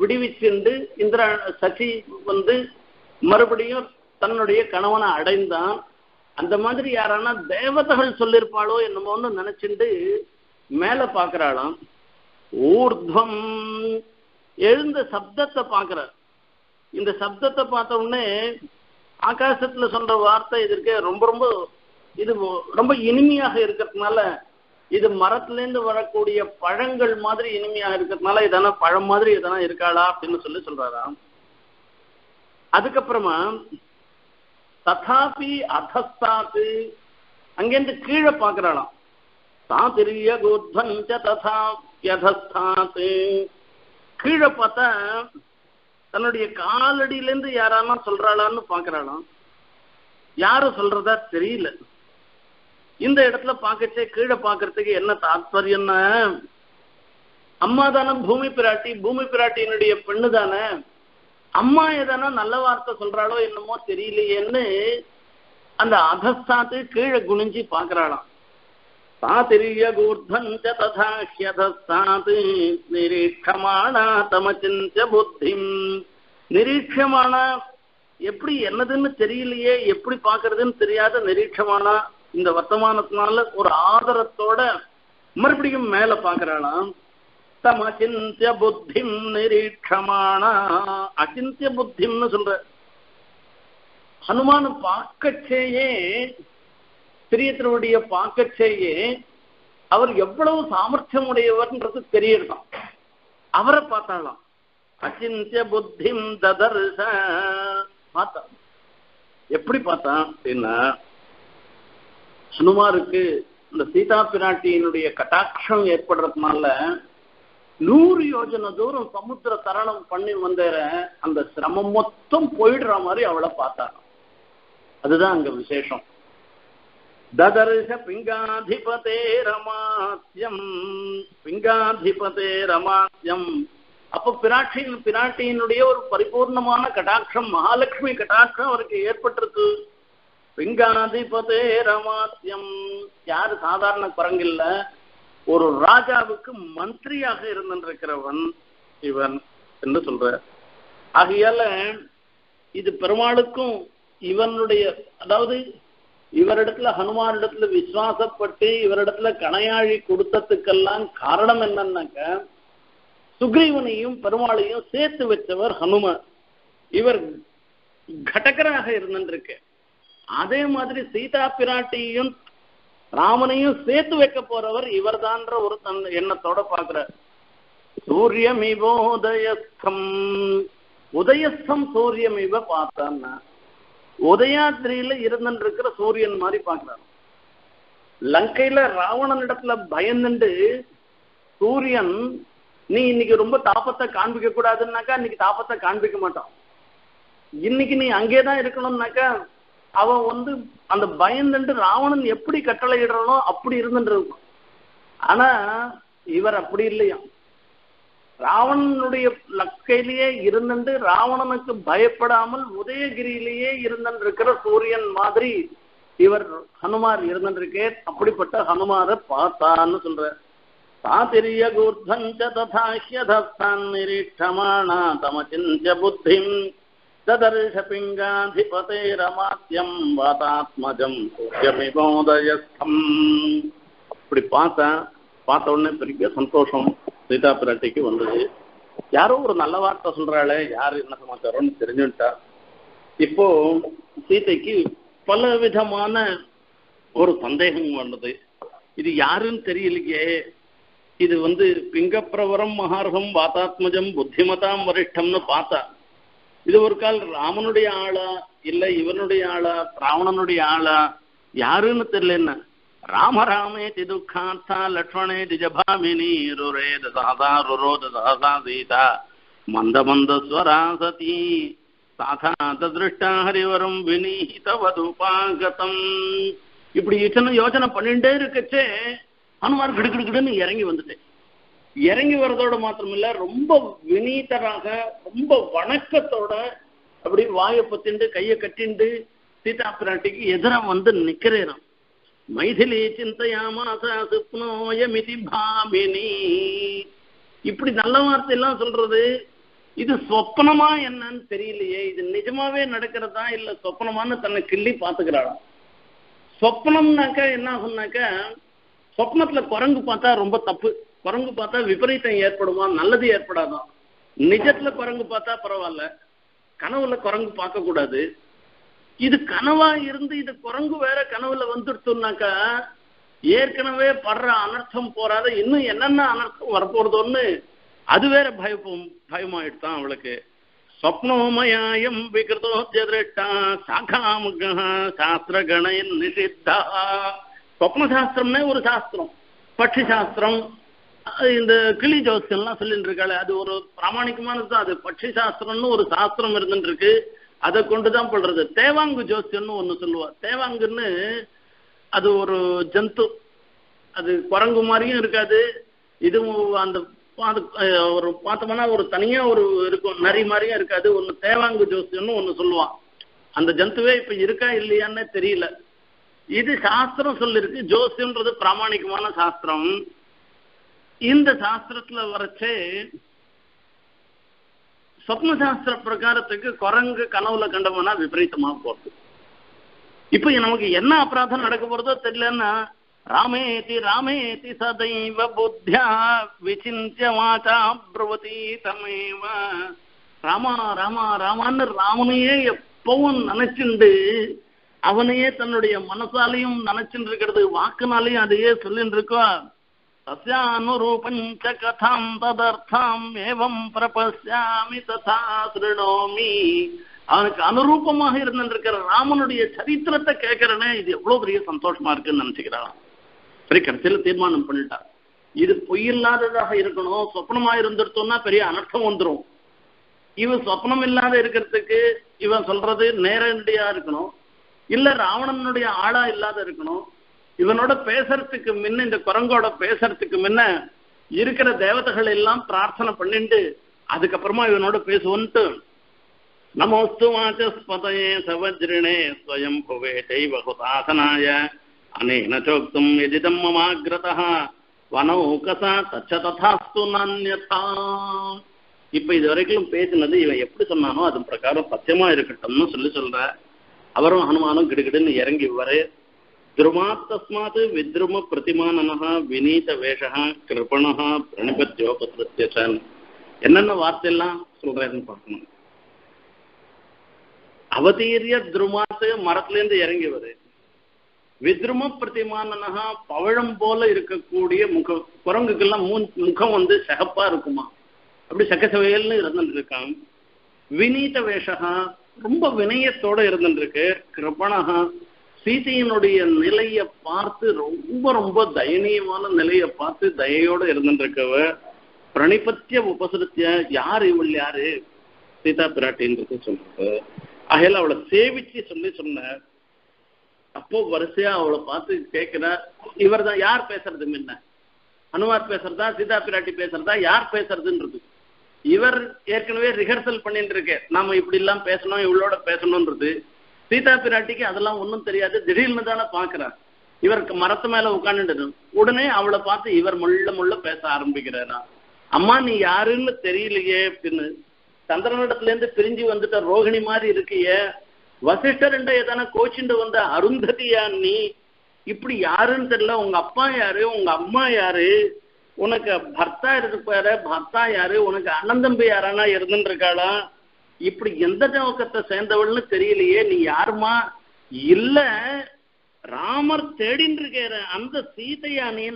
விடுவிச்சுண்டு இந்திரா சசி வந்து மறுபடியும் தன்னுடைய கணவனை அடைந்தான். அந்த மாதிரி யாரானா தேவதைகள் சொல்லியிருப்பாளோ என்னமோன்னு நினைச்சுண்டு மேல பாக்குறாளாம். ஊர்துவம் எழுந்த சப்தத்தை பாக்குற இந்த சப்தத்தை பார்த்த உடனே ஆகாசத்துல சொல்ற வார்த்தை இதற்கு ரொம்ப ரொம்ப இது ரொம்ப இனிமையாக இருக்கிறதுனால இது மரத்துல இருந்து வரக்கூடிய பழங்கள் மாதிரி இனிமையாக இருக்கிறதுனால இதெல்லாம் பழம் மாதிரி எதனா இருக்காளா அப்படின்னு சொல்லி சொல்றாராம். அதுக்கப்புறமா ததாபி அதஸ்தாத்து அங்கேருந்து கீழே பாக்குறாளாம் சாதிரிய கோத்வஞ்ச ததா யதஸ்தாத்து. கீழே பார்த்தா தன்னுடைய காலடியிலேருந்து யாராலாம் சொல்றாளான்னு பாக்குறாளாம் யாரும் சொல்றதா தெரியல. இந்த இடத்துல பார்க்கச்சே கீழே பார்க்கறதுக்கு என்ன தாத்பரியம்னா அம்மா தானே பூமி பிராட்டி பூமி பிராட்டியினுடைய பெண்ணு தானே. அம்மா எதனா நல்ல வார்த்தை சொல்றாளோ என்னமோ தெரியலையேன்னு அந்த அதஸ்தாத்து கீழே குனிஞ்சு பாக்குறாளாம் சாதிரிய கூர்தஞ்ச ததா ஹியதஸ்தாத் நிரீட்சமானா தமச்சிஞ்ச புத்திம் நிரீட்சமானா எப்படி என்னதுன்னு தெரியலையே எப்படி பாக்குறதுன்னு தெரியாத நிரீட்சமானா இந்த வர்த்தமானத்தினால ஒரு ஆதரத்தோட மறுபடியும் மேல பாக்குறாளாம் தம் அச்சிந்திய புத்திம் நிரீட்சமானா அச்சிந்திய புத்திம்னு சொல்ற. ஹனுமான் பார்க்கச்சேயே பிரியத்தினுடைய பார்க்கச்சேயே அவர் எவ்வளவு சாமர்த்தியம் உடையவர்ன்றது தெரியறதாம். அவரை பார்த்தாலாம். அச்சிந்திய புத்தி ததர்ச. பார்த்தா எப்படி பார்த்தான் அப்படின்னா ஹனுமாருக்கு இந்த சீதா பிராட்டியினுடைய கட்டாட்சம் ஏற்படுறதுனால நூறு யோஜனை தூரம் சமுத்திர தரணம் பண்ணி வந்தேற அந்த சிரமம் மொத்தம் போயிடுற மாதிரி அவளை பார்த்தாராம் அதுதான் அங்க விசேஷம். ததர்ஷ पिङ्गाधिपते ரமாத்தியம் பிங்காதிபதே ரமாத்தியம் அப்ப பிராட்டியின் பிராட்டியினுடைய ஒரு பரிபூர்ணமான கட்டாட்சம் மகாலட்சுமி கட்டாட்சம் அவருக்கு ஏற்பட்டிருக்கு. பிங்காதிபதே ரமாத்தியம் யாரு சாதாரண குரங்கில்ல ஒரு ராஜாவுக்கு மந்திரியாக இருந்திருக்கிறவன் இவன் என்று சொல்ற ஆகையால இது பெருமாளுக்கும் இவனுடைய அதாவது இவரிடத்துல ஹனுமானிடத்துல விசுவாசப்பட்டு இவரிடத்துல கணையாழி கொடுத்ததுக்கெல்லாம் காரணம் என்னன்னாக்க சுக்ரீவனையும் பெருமாளையும் சேர்த்து வச்சவர் ஹனுமான் இவர் கடகராக இருந்திருக்கு. அதே மாதிரி சீதா பிராட்டியும் ராமனையும் சேர்த்து வைக்க போறவர் இவர்தான்ற ஒரு தன் எண்ணத்தோட பாக்குறார் சூரியமிவோதயஸ்தம் உதயஸ்தம் சூரியமிவ பார்த்தான்னா உதயாத்திரியில இருந்துருக்கிற சூரியன் மாதிரி பாக்குறாரு லங்கையில ராவணன் இடத்துல பயந்துண்டு சூரியன் நீ இன்னைக்கு ரொம்ப தாபத்தை காண்பிக்க கூடாதுன்னாக்கா இன்னைக்கு தாபத்தை காண்பிக்க மாட்டான். இன்னைக்கு நீ அங்கேதான் இருக்கணும்னாக்கா அவன் வந்து அந்த பயந்துட்டு ராவணன் எப்படி கட்டளை இடுறானோ அப்படி இருந்துட்டு இருக்கும் ஆனா இவர் அப்படி இல்லையா ராவணனுடைய லக்கையிலேயே இருந்துட்டு ராவணனுக்கு பயப்படாமல் உதயகிரியிலேயே இருந்திருக்கிற சூரியன் மாதிரி இவர் ஹனுமார் இருந்திருக்கே அப்படிப்பட்ட ஹனுமார பார்த்தான்னு சொல்ற சாதிரிய கூர்தஞ்ச ததாஹ்யதஸ்தான் நிரீட்சமாணா தமசிஞ்ச புத்திம் ததர்ஷ பிங்காதிபதேரமாத்தியம் வாதாத்மஜம் சூரியமிபோதயஸ்தம் இப்படி பார்த்தேன் பார்த்த உடனே பெரிய சந்தோஷம். சீதா பிராட்டிக்கு வந்தது. யாரோ ஒரு நல்ல வார்த்தை சொல்றாளே யாரு என்ன சமாச்சாரம்னு தெரிஞ்சுட்டா இப்போ சீதைக்கு பல விதமான ஒரு சந்தேகம் வந்தது. இது யாருன்னு தெரியலையே. இது வந்து பிங்கப்பிரவரம் மகார்கம் வாதாத்மஜம் புத்திமதாம் வரிஷ்டம்னு பார்த்தா. இது ஒரு கால் ராமனுடைய ஆளா இல்ல இவனுடைய ஆளா ராவணனுடைய ஆளா யாருன்னு தெரியல என்ன. ராம ராமேதி துக்கார்த்தா லக்ஷ்மணே திஜபாமினி ருரே சாதா ருரோத சாதா சீதா மந்த மந்த ஸ்வரா சதி சாதா திருஷ்டா ஹரிவரம் வினீதவதுபாகதம் இப்படி இத்தனை யோசனை பண்ணிட்டே இருக்கச்சே ஹனுமார் கிடுக்கிடுக்கிடுன்னு இறங்கி வந்துட்டேன் இறங்கி வர்றதோட மாத்திரமில்ல ரொம்ப வினீதராக ரொம்ப வணக்கத்தோட அப்படி வாயை பத்திண்டு கையை கட்டிண்டு சீதா பிராட்டிக்கு எதிராக வந்து நிக்கிறேன் மைதிலி சிந்தையாமாச சுப்னோயமிதி பாமினி. இப்படி நல்ல வார்த்தை எல்லாம் சொல்றது இது சொப்பனமா என்னன்னு தெரியலையே இது நிஜமாவே நடக்கிறதா இல்ல சொப்பனமான்னு தன்னை கிள்ளி பாத்துக்கிறாளாம் சொப்பனம்னாக்க என்ன ஆகும்னாக்கா சொப்னத்துல குரங்கு பார்த்தா ரொம்ப தப்பு. குரங்கு பார்த்தா விபரீதம் ஏற்படுமா நல்லது ஏற்படாதான் நிஜத்துல குரங்கு பார்த்தா பரவாயில்ல. கனவுல குரங்கு பார்க்க கூடாது இது கனவா இருந்து இது குரங்கு வேற கனவுல வந்துடுச்சுனாக்கா ஏற்கனவே படுற அனர்த்தம் போறாத இன்னும் என்னென்ன அனர்த்தம் வரப்போறதோன்னு அது வேற பயப்பும் பயமாயிடுதான் அவளுக்கு. ஸ்வப்னோமயாயம் விகிருதோத்யதிருஷ்டா சாகாமுக சாஸ்திர கணயன் நிஷித்தா ஸ்வப்ன சாஸ்திரம்னே ஒரு சாஸ்திரம். பட்சி சாஸ்திரம் இந்த கிளி ஜோசியம்லாம் சொல்லிட்டு இருக்காள் அது ஒரு பிராமணிகமானது அது பட்சி சாஸ்திரம்னு ஒரு சாஸ்திரம் இருந்துட்டு இருக்கு அதை கொண்டுதான் பண்றது. தேவாங்கு ஜோசியம்னு ஒண்ணு சொல்லுவா. தேவாங்குன்னு அது ஒரு ஜந்து. அது குரங்கு மாதிரியும் இருக்காது. இதுவும் அந்த ஒரு பார்த்தோம்னா ஒரு தனியா ஒரு இருக்கும். நரி மாதிரியும் இருக்காது. ஒன்னு தேவாங்கு ஜோசியம்னு ஒண்ணு சொல்லுவான் அந்த ஜந்துவே இப்ப இருக்கா இல்லையான்னு தெரியல. இது சாஸ்திரம் சொல்லிருக்கு. ஜோசியம்ன்றது பிராமணிகமான சாஸ்திரம். இந்த சாஸ்திரத்துல வரைச்சே சொப்ன சாஸ்திர பிரகாரத்துக்கு குரங்கு கனவுல கண்டோம்னா விபரீதமா போறது. இப்ப நமக்கு என்ன அபராதம் நடக்க போறதோ தெரியலன்னா ராமேதி ராமேதி சதைவ புத்தியா விசிந்திய வாச்சா பிரவதி தமேவ. ராமா ராமா ராமான்னு ராமனையே எப்பவும் நினைச்சுண்டு அவனையே தன்னுடைய மனசாலையும் நினைச்சுட்டு இருக்கிறது வாக்குனாலையும் அதையே சொல்லிட்டு இருக்கோ தஸ்யானுரூபஞ்ச கதாம் ததர்த்தாம் ஏவம் பிரபஸ்யாமி ததா திருணோமி அவனுக்கு அனுரூபமாக இருந்திருக்கிற ராமனுடைய சரித்திரத்தை கேட்கறனே இது எவ்வளவு பெரிய சந்தோஷமா இருக்குன்னு நினைச்சுக்கிறான் சரி கடைசியில தீர்மானம் பண்ணிட்டான் இது பொய்யில்லாததாக இருக்கணும் சொப்னமா இருந்துருத்தோம்னா பெரிய அனர்த்தம் வந்துடும் இவன் சொப்னம் இல்லாத இருக்கிறதுக்கு இவன் சொல்றது நேரடியா இருக்கணும். இல்ல ராவணனுடைய ஆளா இல்லாத இருக்கணும். இவனோட பேசுறதுக்கு முன்ன இந்த குரங்கோட பேசுறதுக்கு முன்ன இருக்கிற தேவதைகள் எல்லாம் பிரார்த்தனை பண்ணிட்டு அதுக்கப்புறமா இவனோட பேசுவோன்ட்டு. நமோஸ்து வாச்சஸ்பதயே சவஜ்ரிணே ஸ்வயம் புவே செய்வகுதாசனாய அனேன சோக்தும் எதிதம் மமாகிரதா வனௌகசா தச்ச ததாஸ்து நான்யதா. இப்ப இது வரைக்கும் பேசினது இவன் எப்படி சொன்னானோ அது பிரகாரம் சத்தியமா இருக்கட்டும்னு சொல்லி சொல்ற. அவரும் ஹனுமானும் கிடுகிடுன்னு இறங்கி வர துருமாத் வித்ரும பிரதிமானனஹ வினீத வேஷா கிருபணஹ பிரணிபத்யோபத்யசன் என்னென்ன வார்த்தையெல்லாம் சொல்றேன்னு பார்க்கணும். அவதீரிய துருமாத்து மரத்துல இருந்து இறங்கி வரு வித்ரும பிரதிமானனஹா பவழம் போல இருக்கக்கூடிய முக குரங்குக்கெல்லாம் மூன் முகம் வந்து சகப்பா இருக்குமா? அப்படி சகசவையல்னு இருந்துட்டு இருக்கான் வினீத வேஷகா ரொம்ப வினயத்தோட இருந்துட்டு இருக்கு கிருபணகா சீதையினுடைய நிலையை பார்த்து ரொம்ப ரொம்ப தயனீயமான நிலையை பார்த்து தயையோட இருந்துருக்கவ பிரணிபத்திய உபசரித்திய யார் இவள் யாரு? சீதா பிராட்டின்றது சொல்றது அகையில அவளை சேவிச்சு சொல்லி சொன்ன அப்போ வரிசையா அவளை பார்த்து கேட்கிற இவர் தான் யார் பேசுறது முன்ன? அனுமார் பேசுறதா சீதா பிராட்டி பேசுறதா யார் பேசுறதுன்றது? இவர் ஏற்கனவே ரிஹர்சல் பண்ணிட்டு இருக்கு நாம இப்படி எல்லாம் பேசணும் இவளோட பேசணும்ன்றது சீதா பிராட்டிக்கு அதெல்லாம் ஒன்றும் தெரியாது. திடீர்னு தானே பாக்குறார் இவருக்கு மரத்து மேல உட்காந்துட்டு உடனே அவளை பார்த்து இவர் முள்ள முள்ள பேச ஆரம்பிக்கிறாரா? அம்மா நீ யாருன்னு தெரியலையே அப்படின்னு சந்திரனிடத்துல இருந்து பிரிஞ்சு வந்துட்ட ரோகிணி மாதிரி இருக்கியே. வசிஷ்டர் ஏதான கோச்சிண்டு வந்த அருந்ததியா நீ? இப்படி யாருன்னு தெரியல. உங்க அப்பா யாரு? உங்க அம்மா யாரு? உனக்கு பர்த்தா இருப்பாரு பர்த்தா யாரு? உனக்கு அண்ணன் தம்பி யாரானா இருந்துட்டு இருக்காளா? இப்படி எந்த நோக்கத்தை சேர்ந்தவள்னு தெரியலையே நீ யாருமா? இல்ல ராமர் தேடின்னு இருக்கிற அந்த சீதையா நீ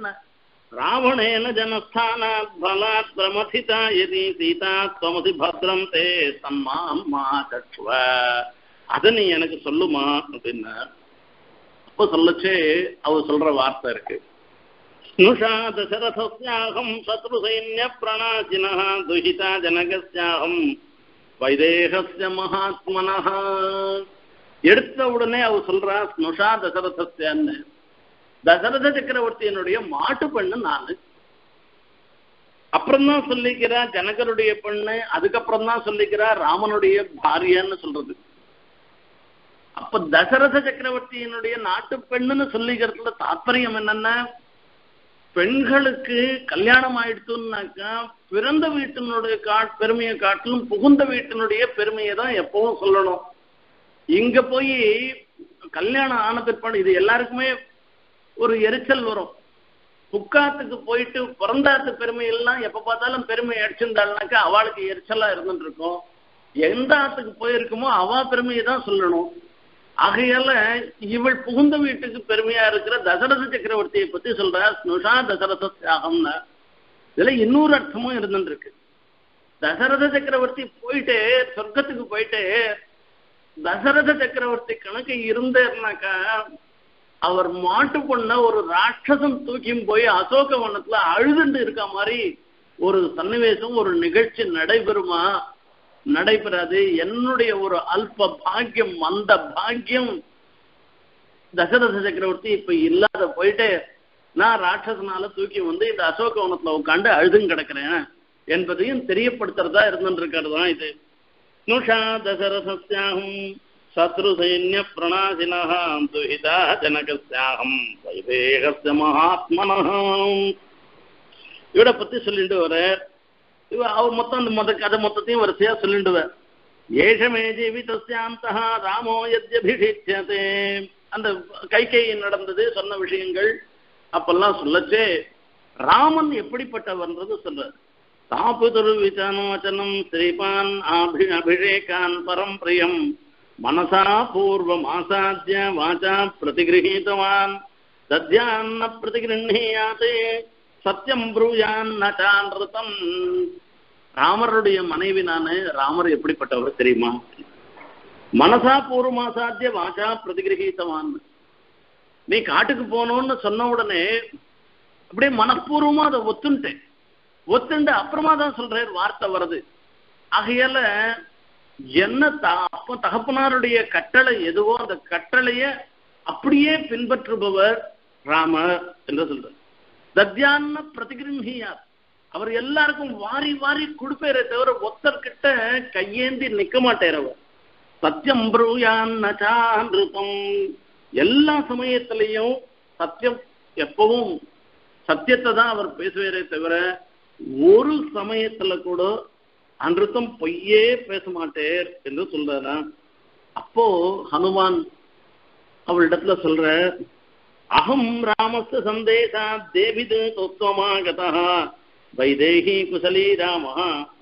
ராவணேன ஜனஸ்தானாத் பலாத் பிரமதிதா எதி சீதா துவமதி பத்ரம் தே சம்மா கட்சுவ அத நீ எனக்கு சொல்லுமா அப்படின்னா அப்ப சொல்லச்சு அவ சொல்ற வார்த்தை இருக்கு. ஸ்னுஷா தசரதஸ்யாகம் சத்ரு சைன்ய பிரணாசினா துஷிதா ஜனகஸ்யாகம் வைதேகஸ்ய மகாத்மனஹ. எடுத்த உடனே அவர் சொல்றா ஸ்னுஷா தசரதஸ்யான்னு தசரத சக்கரவர்த்தியினுடைய மாட்டு பெண்ணு நானு. அப்புறம்தான் சொல்லிக்கிறா ஜனகருடைய பெண்ணு அதுக்கப்புறம் தான் சொல்லிக்கிறா ராமனுடைய பாரியன்னு சொல்றது. அப்ப தசரத சக்கரவர்த்தியினுடைய நாட்டு பெண்ணுன்னு சொல்லிக்கிறதுல தாத்பரியம் என்னன்னா? பெண்களுக்கு கல்யாணம் ஆயிடுச்சுன்னாக்கா பிறந்த வீட்டினுடைய கா பெருமையை காட்டிலும் புகுந்த வீட்டினுடைய பெருமையை தான் எப்பவும் சொல்லணும். இங்க போய் கல்யாணம் ஆன பிற்பாடு இது எல்லாருக்குமே ஒரு எரிச்சல் வரும். புக்காத்துக்கு போயிட்டு பிறந்தாத்து பெருமை எல்லாம் எப்ப பார்த்தாலும் பெருமை அடிச்சிருந்தாள்னாக்கா அவளுக்கு எரிச்சலா இருந்துட்டு இருக்கும். எந்த ஆத்துக்கு போயிருக்குமோ அவ பெருமையை தான் சொல்லணும். ஆகையால இவள் புகுந்த வீட்டுக்கு பெருமையா இருக்கிற தசரத சக்கரவர்த்தியை பத்தி சொல்ற ஸ்னுஷா தசரத தியாகம்னு. இதுல இன்னொரு அர்த்தமும் இருந்துருக்கு தசரத சக்கரவர்த்தி போயிட்டு சொர்க்கத்துக்கு போயிட்டு தசரத சக்கரவர்த்தி கணக்கு இருந்தேன்னாக்கா அவர் மாட்டு பொண்ண ஒரு ராட்சசம் தூக்கியும் போய் அசோக வனத்துல அழுதுண்டு இருக்க மாதிரி ஒரு சன்னிவேசம் ஒரு நிகழ்ச்சி நடைபெறுமா? நடைபெறாது. என்னுடைய ஒரு அல்ப பாக்கியம் அந்த பாக்கியம் தசரத சக்கரவர்த்தி இப்ப இல்லாத போயிட்டு நான் ராட்சசனால தூக்கி வந்து இந்த அசோக வனத்துல உட்காந்து அழுதும் கிடக்கிறேன் என்பதையும் தெரியப்படுத்துறதா இருந்துருக்கிறது தான் இது. நுஷா தசரசஸ்யாகும் சத்ரு சைன்ய பிரணாசினம் துஹிதா ஜனகஸ்யாகம் வைதேகஸ்ய மகாத்மனம் இவரை பத்தி சொல்லிட்டு வர இவ அவ மொத்தம் அந்த மொத்த கதை மொத்தத்தையும் வரிசையா சொல்லிடுவார் ஏஷமே ஜீவிதஸ்யாந்தா ராமோ யத்யபிஷிச்சதே அந்த கைகை நடந்தது சொன்ன விஷயங்கள் அப்பெல்லாம் சொல்லச்சே. ராமன் எப்படிப்பட்டவன்றது சொல்றாரு. தாபுதுரு விசனோச்சனம் ஸ்ரீபான் அபி அபிஷேகான் பரம் பிரியம் மனசா பூர்வம் ஆசாத்திய வாச்சா பிரதிகிரகீதவான் தத்யான்ன பிரதிகிருஹீயாதே சத்தியம் ப்ரூயான் சான்றுதம். ராமருடைய மனைவி நானு ராமர் எப்படிப்பட்டவர் தெரியுமா? மனசா பூர்வமா சாத்திய வாச்சா பிரதிகிரகீதவான் நீ காட்டுக்கு போனோம்னு சொன்ன உடனே அப்படியே மனப்பூர்வமா அதை ஒத்துன்ட்டேன் ஒத்துண்டு அப்புறமா தான் சொல்றாரு வார்த்தை வருது. ஆகையால என்ன த தகப்பனாருடைய கட்டளை எதுவோ அந்த கட்டளைய அப்படியே பின்பற்றுபவர் ராமர் என்று சொல்றார். தத்யான்ன பிரதிகிருஹியார் அவர் எல்லாருக்கும் வாரி வாரி கொடுப்பேரே தவிர ஒத்தர்கிட்ட கையேந்தி நிக்க மாட்டேர் அவர். சத்தியம் ப்ரூயான்னச்சான்றுதம் எல்லா சமயத்திலையும் சத்தியம் எப்பவும் சத்தியத்தை தான் அவர் பேசுவாரே தவிர ஒரு சமயத்துல கூட அன்றுத்தம் பொய்யே பேச மாட்டேர் என்று சொல்றாரா? அப்போ ஹனுமான் அவளிடத்துல சொல்ற அகம் ராமஸ்த சந்தேசா தேவிது தத்துவமாகதா வைதேகி குசலி ராம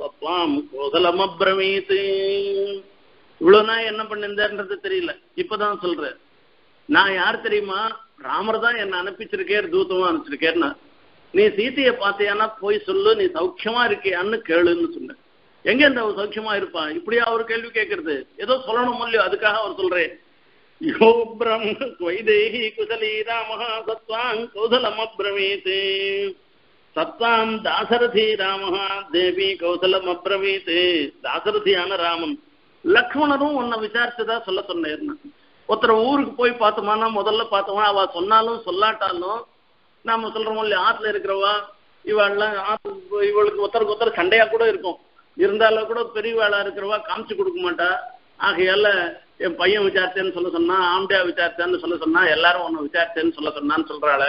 பப்பாம் கோதலம் அப்ரமீத் இவ்வளவு நான் என்ன பண்ணிருந்தேன்றது தெரியல. இப்பதான் சொல்றேன் நான் யார் தெரியுமா? ராமர் தான் என்ன அனுப்பிச்சிருக்கேர் தூத்தமா அனுப்பிச்சிருக்கேன்னா நீ சீத்தைய பார்த்தியானா போய் சொல்லு நீ சௌக்கியமா இருக்கியான்னு கேளுன்னு சொன்ன எங்க இந்த அவர் சௌக்கியமா இருப்பான் இப்படியா அவர் கேள்வி கேட்கறது? ஏதோ சொல்லணும் இல்லையோ அதுக்காக அவர் சொல்றேன். யோ பிரம்ம வைதேகி குசலி ராமஹா சத்வாங் கௌசலம் அப்ரவீத் சத்வாம் தாசரதி ராமஹா தேவி கௌசலம் அப்ரவீத். தாசரதியான ராமன். லக்ஷ்மணரும் உன்னை விசாரிச்சதா சொல்ல சொன்னேன் ஒருத்தர் ஊருக்கு போய் பார்த்தோமானா முதல்ல பார்த்தோமா அவ சொன்னாலும் சொல்லாட்டாலும் நாம சொல்றோம் இல்லையா ஆத்துல இருக்கிறவா இவாள்லாம் இவளுக்கு ஒருத்தருக்கு ஒருத்தர் சண்டையா கூட இருக்கும். இருந்தாலும் கூட பெரியவாளா இருக்கிறவா காமிச்சு கொடுக்க மாட்டா. ஆகையால என் பையன் விசாரிச்சேன்னு சொல்ல சொன்னா ஆம்பியா விசாரிச்சேன்னு சொல்ல சொன்னா எல்லாரும் உன்னை விசாரிச்சேன்னு சொல்ல சொன்னான்னு சொல்றாள்.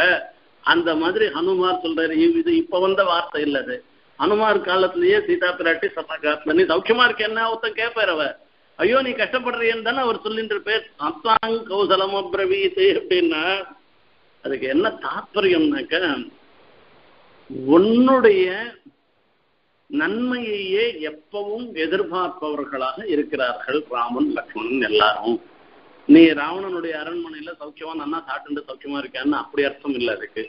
அந்த மாதிரி ஹனுமார் சொல்றாரு. இது இப்ப வந்த வார்த்தை இல்ல அது. ஹனுமார் காலத்திலேயே சீதா பிராட்டி சமாகாத்ம நீ சௌக்கியமா இருக்கேன்னா ஒருத்தன் கேட்பார் அவ. ஐயோ நீ கஷ்டப்படுறீன்னு தானே அவர் சொல்லின்ற பேர். அத்தாங் கௌசலம் அப்ரவீத்து அப்படின்னா அதுக்கு என்ன தாத்பரியம்னாக்க உன்னுடைய நன்மையையே எப்பவும் எதிர்பார்ப்பவர்களாக இருக்கிறார்கள் ராமன் லக்ஷ்மணன் எல்லாரும். நீ ராவணனுடைய அரண்மனையில சௌக்கியமா நன்னா சாப்பிட்டு சௌக்கியமா இருக்கான்னு அப்படி அர்த்தம் இல்ல அதுக்கு.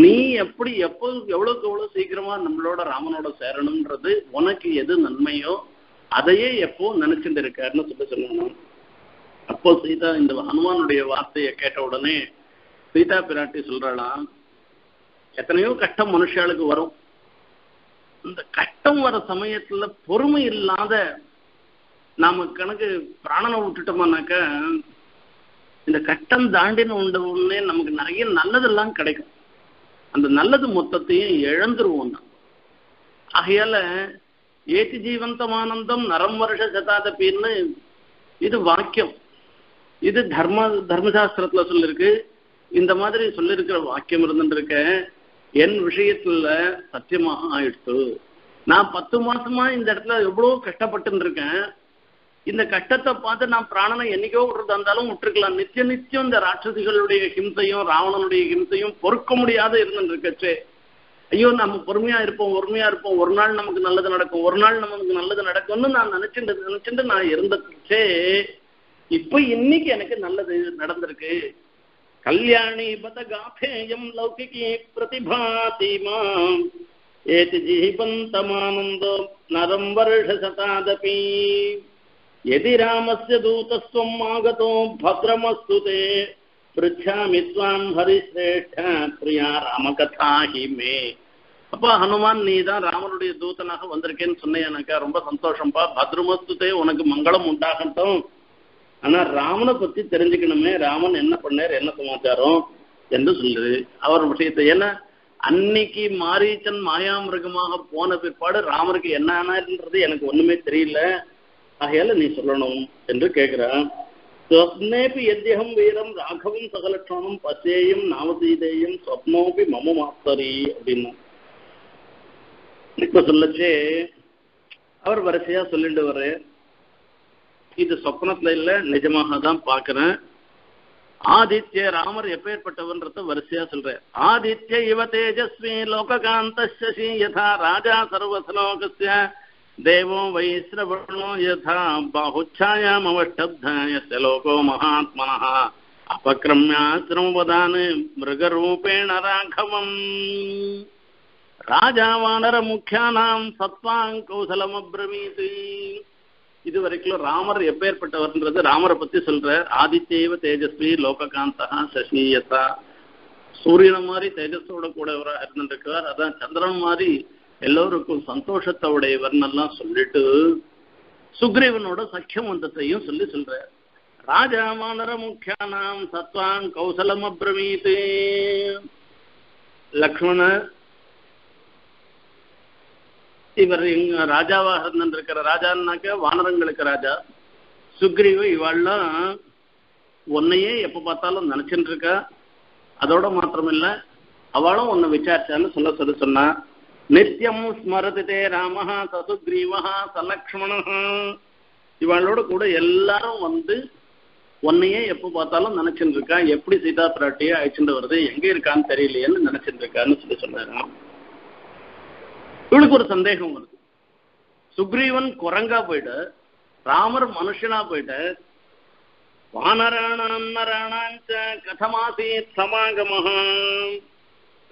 நீ எப்படி எப்போ எவ்வளவுக்கு எவ்வளவு சீக்கிரமா நம்மளோட ராமனோட சேரணும்ன்றது உனக்கு எது நன்மையோ அதையே எப்போ நினைச்சுட்டு இருக்காருன்னு சொல்லி சொன்னான் அப்போ சீதா இந்த ஹனுமானுடைய வார்த்தையை கேட்ட உடனே சீதா பிராட்டி சொல்றாளாம் எத்தனையோ கஷ்டம் மனுஷாளுக்கு வரும். இந்த கஷ்டம் வர சமயத்துல பொறுமை இல்லாத நாம கணக்கு பிராணனை விட்டுட்டோம்னாக்க இந்த கஷ்டம் தாண்டின உண்டு நமக்கு நிறைய நல்லதெல்லாம் கிடைக்கும். அந்த நல்லது மொத்தத்தையும் இழந்துருவோம் நம்ம ஆகையால ஏத்தி ஜீவந்தமானந்தம் நரம் வருஷ சதாதபின்னு இது வாக்கியம். இது தர்ம தர்மசாஸ்திரத்துல சொல்லிருக்கு. இந்த மாதிரி சொல்லியிருக்கிற வாக்கியம் இருந்துருக்க என் விஷயத்துல சத்தியமாக ஆயிடுத்து. நான் பத்து மாசமா இந்த இடத்துல எவ்வளவு கஷ்டப்பட்டு இருக்கேன் இந்த கஷ்டத்தை பார்த்து நான் பிராணனை என்னைக்கோ விடுறதா இருந்தாலும் விட்டுருக்கலாம். நித்திய நித்தியம் இந்த ராட்சசிகளுடைய ஹிம்சையும் ராவணனுடைய ஹிம்சையும் பொறுக்க முடியாத இருந்துருக்கச்சே ஐயோ நம்ம பொறுமையா இருப்போம் பொறுமையா இருப்போம். ஒரு நாள் நமக்கு நல்லது நடக்கும் ஒரு நாள் நமக்கு நல்லது நடக்கும்னு நான் நினைச்சுட்டு நினைச்சுட்டு நான் இருந்துச்சே இப்ப இன்னைக்கு எனக்கு நல்லது நடந்திருக்கு. கல்யாணி பத காபேயம் லௌகிகி பிரதிபாதி மாம். ஏதி ஜீவந்தமானந்தோ நரம் வருஷ சதாதபி. यदि रामस्य दूतस्त्वम् आगतो भद्रमस्तु ते पृच्छामि त्वाम् हरिश्रेष्ठ प्रिया ராமகதா ஹி மே அப்பா ஹனுமான் நீ தான் ராமனுடைய தூதனாக வந்திருக்கேன்னு சொன்னேனாக்கா ரொம்ப சந்தோஷம்ப்பா பத்ரமஸ்துதே உனக்கு மங்களம் உண்டாகட்டும் ஆனா ராமனை பத்தி தெரிஞ்சுக்கணுமே ராமன் என்ன பண்ணார் என்ன சமாச்சாரம் என்று சொல்லுது அவர் விஷயத்தை ஏன்னா அன்னைக்கு மாரீச்சன் மாயாமிருகமாக போன பிற்பாடு ராமருக்கு என்ன ஆனாருன்றது எனக்கு ஒண்ணுமே தெரியல ஆகையால நீ சொல்லணும் என்று கேட்கிறான் ஸ்வப்னேபி எத்தியகம் வீரம் ராഘவம் சகலட்சணம் பசேயம் நாமசீதேயம் ஸ்வப்னோபி மம மாத்தரி அப்படின்னு. இப்ப சொல்லச்சு அவர் வரிசையா சொல்லிட்டு வர்ற இது சொப்னத்துல இல்ல நிஜமாக தான் பாக்குறேன் ஆதித்ய ராமர் எப்பேற்பட்டவன்றத வரிசையா சொல்ற ஆதித்ய இவ தேஜஸ்வி லோககாந்த சசி யதா ராஜா சர்வசலோகஸ்ய देवो वैश्रवणो यथा बाहुच्छायामवष्टब्ध यस्य लोको महात्मनः अपक्रम्याश्रमवदान् मृगरूपेण राघवम् ராஜா வானர முக்கியானாம் சத்வாங் கௌசலமப்ரமீது இது வரைக்கும் ராமர் எப்பேற்பட்டவர்ன்றது ராமரை பத்தி சொல்ற ஆதித்யேவ தேஜஸ்வி லோககாந்தா சசியதா சூரியனை மாதிரி தேஜஸோட கூடவராக இருந்துருக்கார் அதான் சந்திரன் மாதிரி எல்லோருக்கும் சந்தோஷத்தை உடையவர்னெல்லாம் சொல்லிட்டு சுக்ரீவனோட சக்கியம் வந்ததையும் சொல்லி சொல்றார். ராஜா மாணர முக்கியானாம் சத்வான் கௌசலம் அப்ரமீது லக்ஷ்மண இவர் எங்க ராஜாவாக இருந்திருக்கிற ராஜான்னாக்க வானரங்களுக்கு ராஜா. சுக்ரீவ இவாள்லாம் உன்னையே எப்ப பார்த்தாலும் நினைச்சுட்டு இருக்கா? அதோட மாத்திரமில்ல அவளும் உன்னை விசாரிச்சான்னு சொல்ல சொல்லி சொன்னா. நித்தியம் ஸ்மரதி தே ராம சசுக்ரீவா சலக்ஷ்மண இவளோட கூட எல்லாரும் வந்து உன்னையே எப்ப பார்த்தாலும் நினைச்சுட்டு இருக்கா எப்படி சீதா பிராட்டியே அழைச்சிட்டு வருது எங்க இருக்கான்னு தெரியலையேன்னு நினைச்சிட்டு இருக்கான்னு சொல்லி சொன்னாராம் இவளுக்கு ஒரு சந்தேகம் வருது. சுக்ரீவன் குரங்கா போயிட்டு. ராமர் மனுஷனா போயிட்டு. வானராணாம் நராணாஞ்ச கதமாசீத் சமாகமஹா.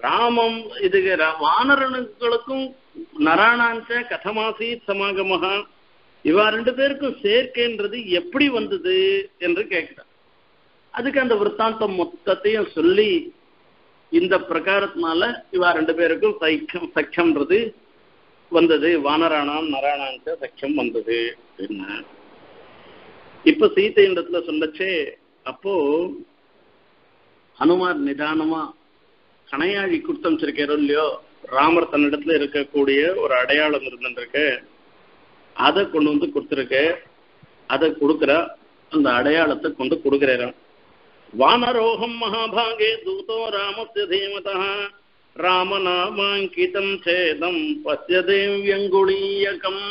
ராமம் இது வானரனுங்களுக்கும் நராணாஞ்ச கதமாசீத் சமாகமஹா. இவா ரெண்டு பேருக்கும் சேர்க்கைன்றது எப்படி வந்தது என்று கேட்கிறார். அதுக்கு அந்த விற்த்தாந்தம் மொத்தத்தையும் சொல்லி இந்த பிரகாரத்தினால இவா ரெண்டு பேருக்கும் சைக்கம் சக்கியம்ன்றது வந்தது. வானராணாம் நராணாஞ்ச சக்கியம் வந்தது என்ன? இப்ப சீத்தைன்றதுல சொல்லச்சே அப்போ ஹனுமார் நிதானமா கணையாழி குடுத்தமிச்சிருக்காரோ இல்லையோ ராமர் தன்னிடத்துல இருக்கக்கூடிய ஒரு அடையாளம் இருந்துருக்கு. அதை கொண்டு வந்து கொடுத்துருக்கு. அதை கொடுக்குற அந்த அடையாளத்தை கொண்டு கொடுக்குறாராம் வானரோகம் மகாபாகே தூதோ ராமஸ்ய தீமதா ராமநாமாங்கிதம் சேதம் பசிய தேவியங்குளீயகம்.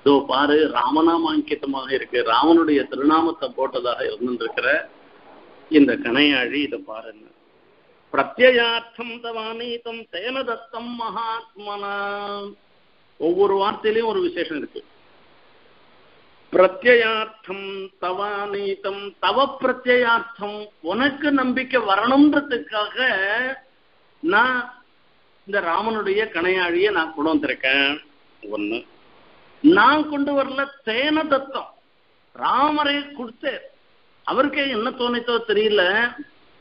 இதோ பாரு ராமநாமாங்கிதமாக இருக்கு. ராமனுடைய திருநாமத்தை போட்டதாக இருந்திருக்கிற இந்த கணையாழி இதை பாருங்க. பிரத்யார்த்தம் தவானீதம் தேன தத்தம் மகாத்மனா. ஒவ்வொரு வார்த்தையிலையும் ஒரு விசேஷம் இருக்கு. பிரத்யார்த்தம் தவானீதம் தவ பிரத்யார்த்தம் உனக்கு நம்பிக்கை வரணுன்றதுக்காக நான் இந்த ராமனுடைய கணையாழிய நான் கொண்டு வந்திருக்கேன். ஒண்ணு. நான் கொண்டு வரல தேன தத்தம் ராமரை கொடுத்தேன். அவருக்கே என்ன தோணித்தோ தெரியல.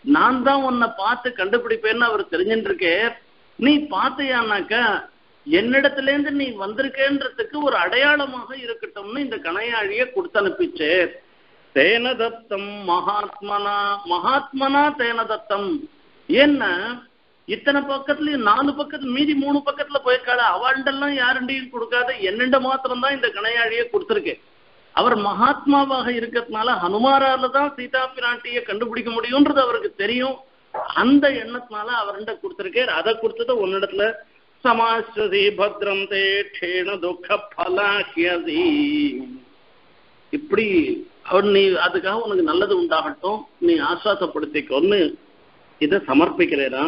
நான் தான் உன்னை பார்த்து கண்டுபிடிப்பேன்னு அவர் தெரிஞ்சுட்டு இருக்கே நீ பார்த்தியானாக்கா என்னிடத்துல இருந்து நீ வந்திருக்கேன்றதுக்கு ஒரு அடையாளமாக இருக்கட்டும்னு இந்த கணையாழிய கொடுத்து அனுப்பிச்சே தேன தத்தம் மகாத்மனா மகாத்மனா தேன தத்தம் என்ன இத்தனை பக்கத்துலயும் நாலு பக்கத்துல மீதி மூணு பக்கத்துல போயிருக்காள? எல்லாம் யாருண்டையும் கொடுக்காத என்னண்ட மாத்திரம் தான் இந்த கணையாழிய கொடுத்துருக்கேன் அவர் மகாத்மாவாக இருக்கிறதுனால ஹனுமாரால தான் சீதா பிராட்டிய கண்டுபிடிக்க முடியும்ன்றது அவருக்கு தெரியும். அந்த எண்ணத்தினால அவர்கிட்ட கொடுத்திருக்கார் அதை கொடுத்தது உன்னிடத்துல சமாஸ்வதி பத்ரம் தே க்ஷேண துக்க பலாஹ்யதி இப்படி அவர் நீ அதுக்காக உனக்கு நல்லது உண்டாகட்டும். நீ ஆஸ்வாசப்படுத்திக்கோன்னு இதை சமர்ப்பிக்கிறேனா?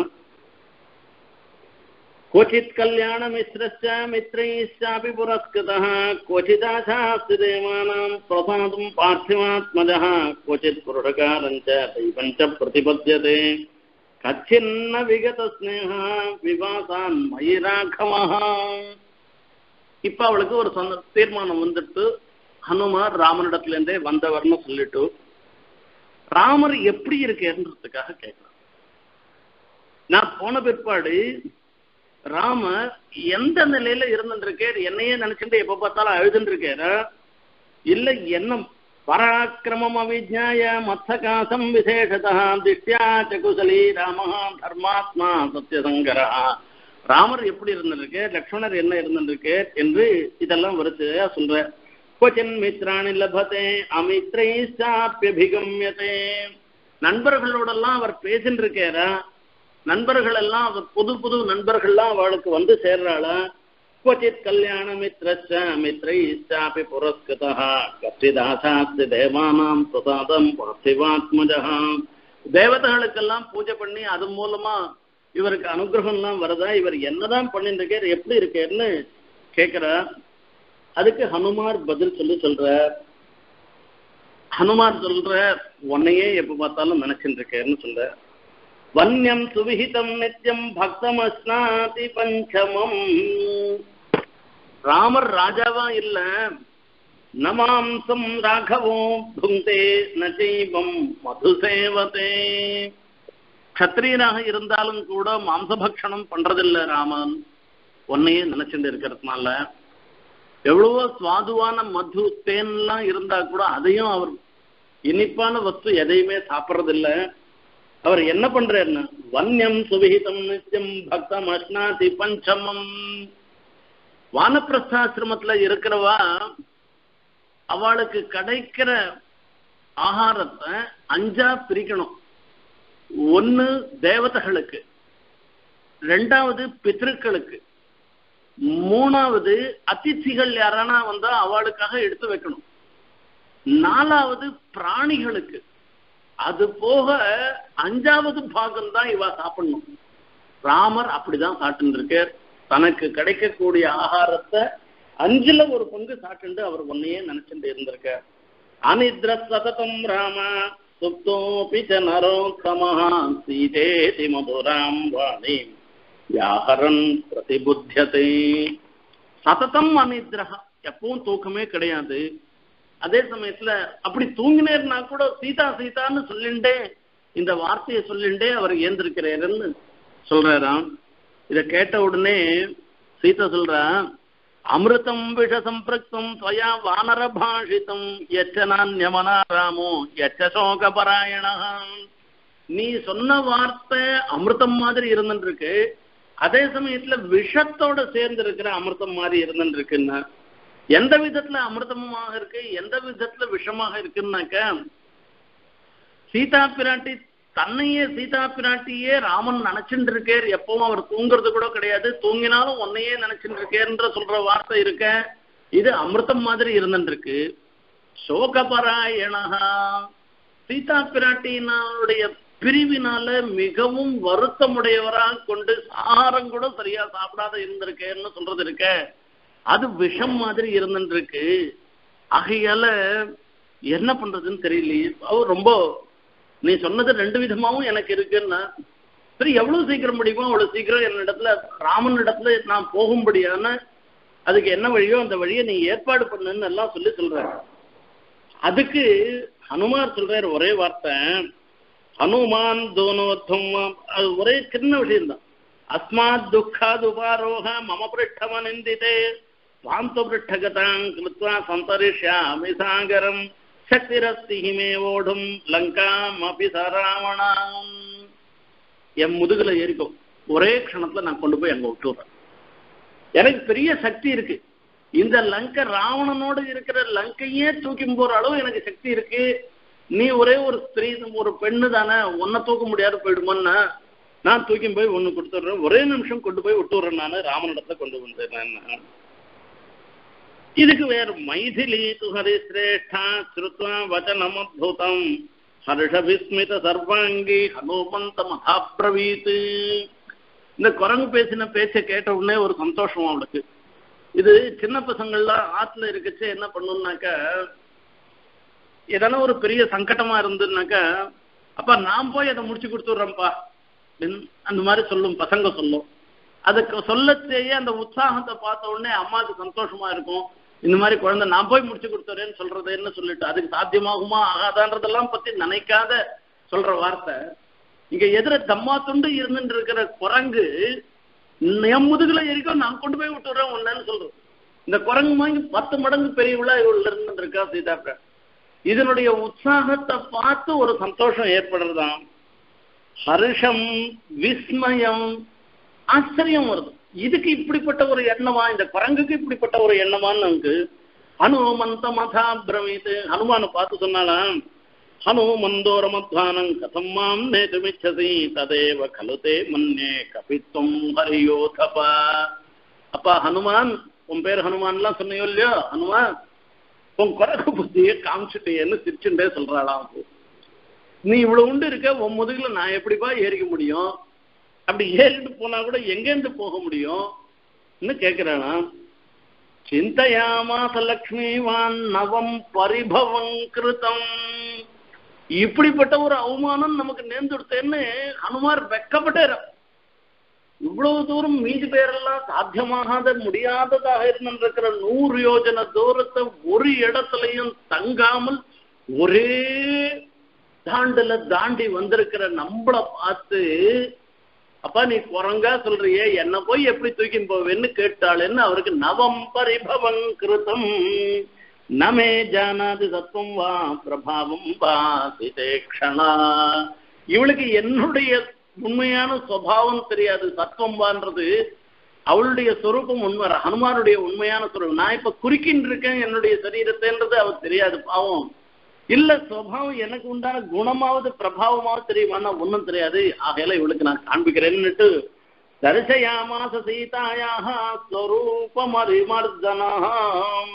क्वचित् कल्याणमिश्रश्च मित्रैश्चापि पुरस्कृतः क्वचिदाशास्ति देवानां प्रसादं पार्थिवात्मजः क्वचित् पुरुषकारं च दैवं च प्रतिपद्यते कच्छिन्न विगतस्नेहः विवासान् मयि राघवः இப்ப அவளுக்கு ஒரு சொந்த தீர்மானம் வந்துட்டு ஹனுமார் ராமனிடத்துல இருந்தே வந்தவர்னு சொல்லிட்டு ராமர் எப்படி இருக்கேன்றதுக்காக கேட்கிறான் நான் போன பிற்பாடு ராமர் எந்த நிலையில இருந்துருக்கார்? என்னையே நினைச்சுட்டு எப்ப பார்த்தாலும் அழுதுருக்காரு இல்ல என்ன பராக்கிரமம் அவிஜாய மத்சகாசம் விசேஷதா திஷ்யா சகுசலி ராம தர்மாத்மா சத்யசங்கரா. ராமர் எப்படி இருந்திருக்கு லக்ஷ்மணர் என்ன இருந்திருக்கு என்று இதெல்லாம் வரிசையா சொல்ற கொச்சின் மித்ராணி லபதே அமித்ரைச்சாப்பியபிகம்யதே நண்பர்களோடெல்லாம் அவர் பேசின்னு இருக்காரா நண்பர்கள் எல்லாம் அவர் புது புது நண்பர்கள்லாம் அவளுக்கு வந்து சேர்றாளா क्वचित् कल्याणमित्रश्च मित्रैश्चापि पुरस्कृतः कश्चिदासास्ति தேவானாம் பிரசாதம் பார்த்திவாத்மஜः தேவதைகளுக்கெல்லாம் பூஜை பண்ணி அது மூலமா இவருக்கு அனுகிரகம்லாம் வருதா இவர் என்னதான் பண்ணிட்டு இருக்கார் எப்படி இருக்காருன்னு கேட்கிறார் அதுக்கு ஹனுமார் பதில் சொல்லி சொல்ற ஹனுமார் சொல்ற உன்னையே எப்ப பார்த்தாலும் நினைச்சுட்டு இருக்கேன்னு சொல்ற வன்யம் சுவிஹிதம் நித்தியம் பக்தமஸ்னாதி பஞ்சமம். ராமர் ராஜாவா இல்ல. நமாம்சம் ராகவோ புங்கே நஜைவம் மதுசேவதே. கத்திரியனாக இருந்தாலும் கூட மாம்சபக்ஷணம் பண்றதில்ல ராமன். உன்னையே நினைச்சுட்டு இருக்கிறதுனால. எவ்வளவோ சுவாதுவான மது தேன்லாம் இருந்தா கூட அதையும் அவர் இனிப்பான வஸ்து எதையுமே சாப்பிட்றதில்ல. அவர் என்ன பண்றாருன்னா வன்யம் சுவிஹிதம் நித்தியம் பக்தம் அஷ்னாதி பஞ்சமம். வானப்பிரஸ்தாசிரமத்துல இருக்கிறவா அவளுக்கு கிடைக்கிற ஆகாரத்தை அஞ்சா பிரிக்கணும். ஒன்னு தேவதைகளுக்கு ரெண்டாவது பித்ருக்களுக்கு மூணாவது அதிதிகள் யாரானா வந்தா அவளுக்காக எடுத்து வைக்கணும். நாலாவது பிராணிகளுக்கு. அது போக அஞ்சாவது பாகம் தான் இவ சாப்பிடணும். ராமர் அப்படிதான் சாப்பிட்டு இருக்கார் தனக்கு கிடைக்கக்கூடிய ஆகாரத்தை அஞ்சுல ஒரு பங்கு சாப்பிட்டு அவர் ஒன்னையே நினைச்சுட்டு இருந்திருக்கார். அனித்ர சததம் ராம சுப்தோபி ச நரோத்தமஹ சீதேதி மதுராம் வாணி. வியாகரன் பிரதிபுத்தியதே. சததம் அனித்ரஹா. எப்பவும் தூக்கமே கிடையாது. அதே சமயத்துல அப்படி தூங்கினேர்னா கூட சீதா சீதான்னு சொல்லிண்டே இந்த வார்த்தையை சொல்லிண்டே அவர் ஏந்திருக்கிறாருன்னு சொல்றாராம். இத கேட்ட உடனே சீதா சொல்றா அமிர்தம் விஷ சம்பிரக்தம் துவயா வானர பாஷிதம் எச்ச எச்சசோக ராமோ எச்ச பராயணா நீ சொன்ன வார்த்தை அமிர்தம் மாதிரி இருந்துருக்கு அதே சமயத்துல விஷத்தோட சேர்ந்து இருக்கிற அமிர்தம் மாதிரி இருந்துட்டு எந்த விதத்துல அமிர்தமாக இருக்கு? எந்த விதத்துல விஷமாக இருக்குன்னாக்க சீதா பிராட்டி தன்னையே சீதா பிராட்டியே ராமன் நினைச்சுட்டு இருக்கார் எப்பவும் அவர் தூங்குறது கூட கிடையாது. தூங்கினாலும் உன்னையே நினைச்சுட்டு இருக்கேன்ற சொல்ற வார்த்தை இருக்க. இது அமிர்தம் மாதிரி இருந்துருக்கு சோகபராயணகா. சீதா பிராட்டியினுடைய பிரிவினால மிகவும் வருத்தமுடையவராக கொண்டு ஆகாரம் கூட சரியா சாப்பிடாத இருந்திருக்கேன்னு சொல்றது இருக்க. அது விஷம் மாதிரி இருந்துருக்கு இருக்கு ஆகையால என்ன பண்றதுன்னு தெரியலையே. அவர் ரொம்ப நீ சொன்னது ரெண்டு விதமாவும் எனக்கு இருக்குன்னா சரி எவ்வளவு சீக்கிரம் முடியுமோ அவ்வளவு சீக்கிரம் என்னிடத்துல ராமன் இடத்துல நான் போகும்படியான அதுக்கு என்ன வழியோ அந்த வழியை நீ ஏற்பாடு பண்ணுன்னு எல்லாம் சொல்லி சொல்ற அதுக்கு ஹனுமார் சொல்றாரு ஒரே வார்த்தை. ஹனுமான் தோனோத்தம் அது ஒரே சின்ன விஷயம்தான். அஸ்மாத் துக்காது உபாரோக மம பிருஷ்டம நிந்திதே வாந்த பிருஷ்டகதாம் கிருத்வா சந்தரிஷ்யாமி சாகரம் சக்திரஸ்தி ஹிமே ஓடும் லங்காம் அபி என் முதுகுல ஏறிக்கும் ஒரே க்ஷணத்துல நான் கொண்டு போய் அங்கே விட்டுறேன். எனக்கு பெரிய சக்தி இருக்கு. இந்த லங்கை ராவணனோடு இருக்கிற லங்கையே தூக்கி போற அளவு எனக்கு சக்தி இருக்கு. நீ ஒரே ஒரு ஸ்திரீ ஒரு பெண்ணு தானே உன்னை தூக்க முடியாது போயிடுமோன்னா நான் தூக்கி போய் ஒண்ணு கொடுத்துட்றேன். ஒரே நிமிஷம் கொண்டு போய் விட்டுறேன் நான் ராமனிடத்துல கொண்டு வந்துடுறேன் இதுக்கு வேற மைதிலி து ஹரிசிரேஷ்டா ஸ்ருத்வா வச்சனமத்புதம் ஹர்ஷ விஸ்மித சர்வாங்கி ஹனுமந்த மகாபிரவீத் இந்த குரங்கு பேசின பேச்சை கேட்ட உடனே ஒரு சந்தோஷம் அவளுக்கு. இது சின்ன பசங்கள்லாம் ஆத்துல இருக்கச்சு என்ன பண்ணணும்னாக்க எதனா ஒரு பெரிய சங்கடமா இருந்துனாக்கா அப்ப நான் போய் அதை முடிச்சு கொடுத்துட்றேன்ப்பா. அந்த மாதிரி சொல்லும் பசங்க சொல்லும். அதுக்கு சொல்லச்சேயே அந்த உற்சாகத்தை பார்த்த உடனே அம்மாவுக்கு சந்தோஷமா இருக்கும். இந்த மாதிரி குழந்தை நான் போய் முடிச்சு கொடுத்துறேன்னு சொல்றதுன்னு சொல்லிட்டு அதுக்கு சாத்தியமாகுமா? ஆகாதான்றதெல்லாம் பத்தி நினைக்காத சொல்ற வார்த்தை. இங்க எதிர தம்மா துண்டு இருந்துட்டு இருக்கிற குரங்கு என் முதுகுல இருக்கோ நான் கொண்டு போய் விட்டுறேன் ஒன்னு சொல்றோம் இந்த குரங்கு வாங்கி பத்து மடங்கு பெரியவளா இவள் இருந்துட்டு இருக்கா சீதா இதனுடைய உற்சாகத்தை பார்த்து ஒரு சந்தோஷம் ஏற்படுறதாம். ஹர்ஷம் விஸ்மயம் ஆச்சரியம் வருது. இதுக்கு இப்படிப்பட்ட ஒரு எண்ணமா இந்த குரங்குக்கு இப்படிப்பட்ட ஒரு எண்ணமான்னு நமக்கு ஹனுமந்த மதா பிரமித்து ஹனுமான பார்த்து சொன்னாலாம் ஹனுமந்தோரமத்வானம் கதம் மாம் நேதுமிச்சசி ததேவ கலுதே மன்னே கபித்துவம் ஹரியோதபா அப்பா ஹனுமான் உன் பேர் ஹனுமான்லாம் சொன்னியோ இல்லையோ? ஹனுமான் உன் குரங்கு புத்தியை காமிச்சிட்டேன்னு சிரிச்சுட்டே சொல்றாளாம். நீ இவ்வளவு உண்டு இருக்க உன் முதுகுல நான் எப்படிப்பா ஏறிக்க முடியும்? அப்படி ஏறிட்டு போனா கூட எங்கேருந்து போக முடியும்? கேட்கிறானா சிந்தையாமாச லக்ஷ்மிவான் நவம் பரிபவம் கிருதம். இப்படிப்பட்ட ஒரு அவமானம் நமக்கு நேர்ந்துடுத்தேன்னு ஹனுமார் வெக்கப்பட்டார். இவ்வளவு தூரம் மீதி பேரெல்லாம் சாத்தியமாகாத முடியாததாக இருந்திருக்கிற நூறு யோஜன தூரத்தை ஒரு இடத்துலயும் தங்காமல் ஒரே தாண்டுல தாண்டி வந்திருக்கிற நம்மள பார்த்து அப்பா நீ குரங்கா சொல்றியே என்ன போய் எப்படி தூக்கி போவேன்னு கேட்டாளேன்னு அவருக்கு நவம் பரிபவம் கிருதம் நமே ஜானாதி சத்துவம் வா பிரபாவம் வா சிதேக்ஷணா. இவளுக்கு என்னுடைய உண்மையான சுவாவம் தெரியாது. சத்துவம் வான்றது அவளுடைய சொரூபம் உண்மை ஹனுமானுடைய உண்மையான சொரூபம். நான் இப்ப குறுக்கின்னு இருக்கேன் என்னுடைய சரீரத்தைன்றது அவள் தெரியாது. பாவம். இல்ல சுவாவம் எனக்கு உண்டான குணமாவது பிரபாவமாவது தெரியுமான்னா ஒன்றும் தெரியாது. ஆகையில இவளுக்கு நான் காண்பிக்கிறேன்னுட்டு தரிசயாமாச சீதாயாக ஸ்வரூபம் அறிமர்தனாம்.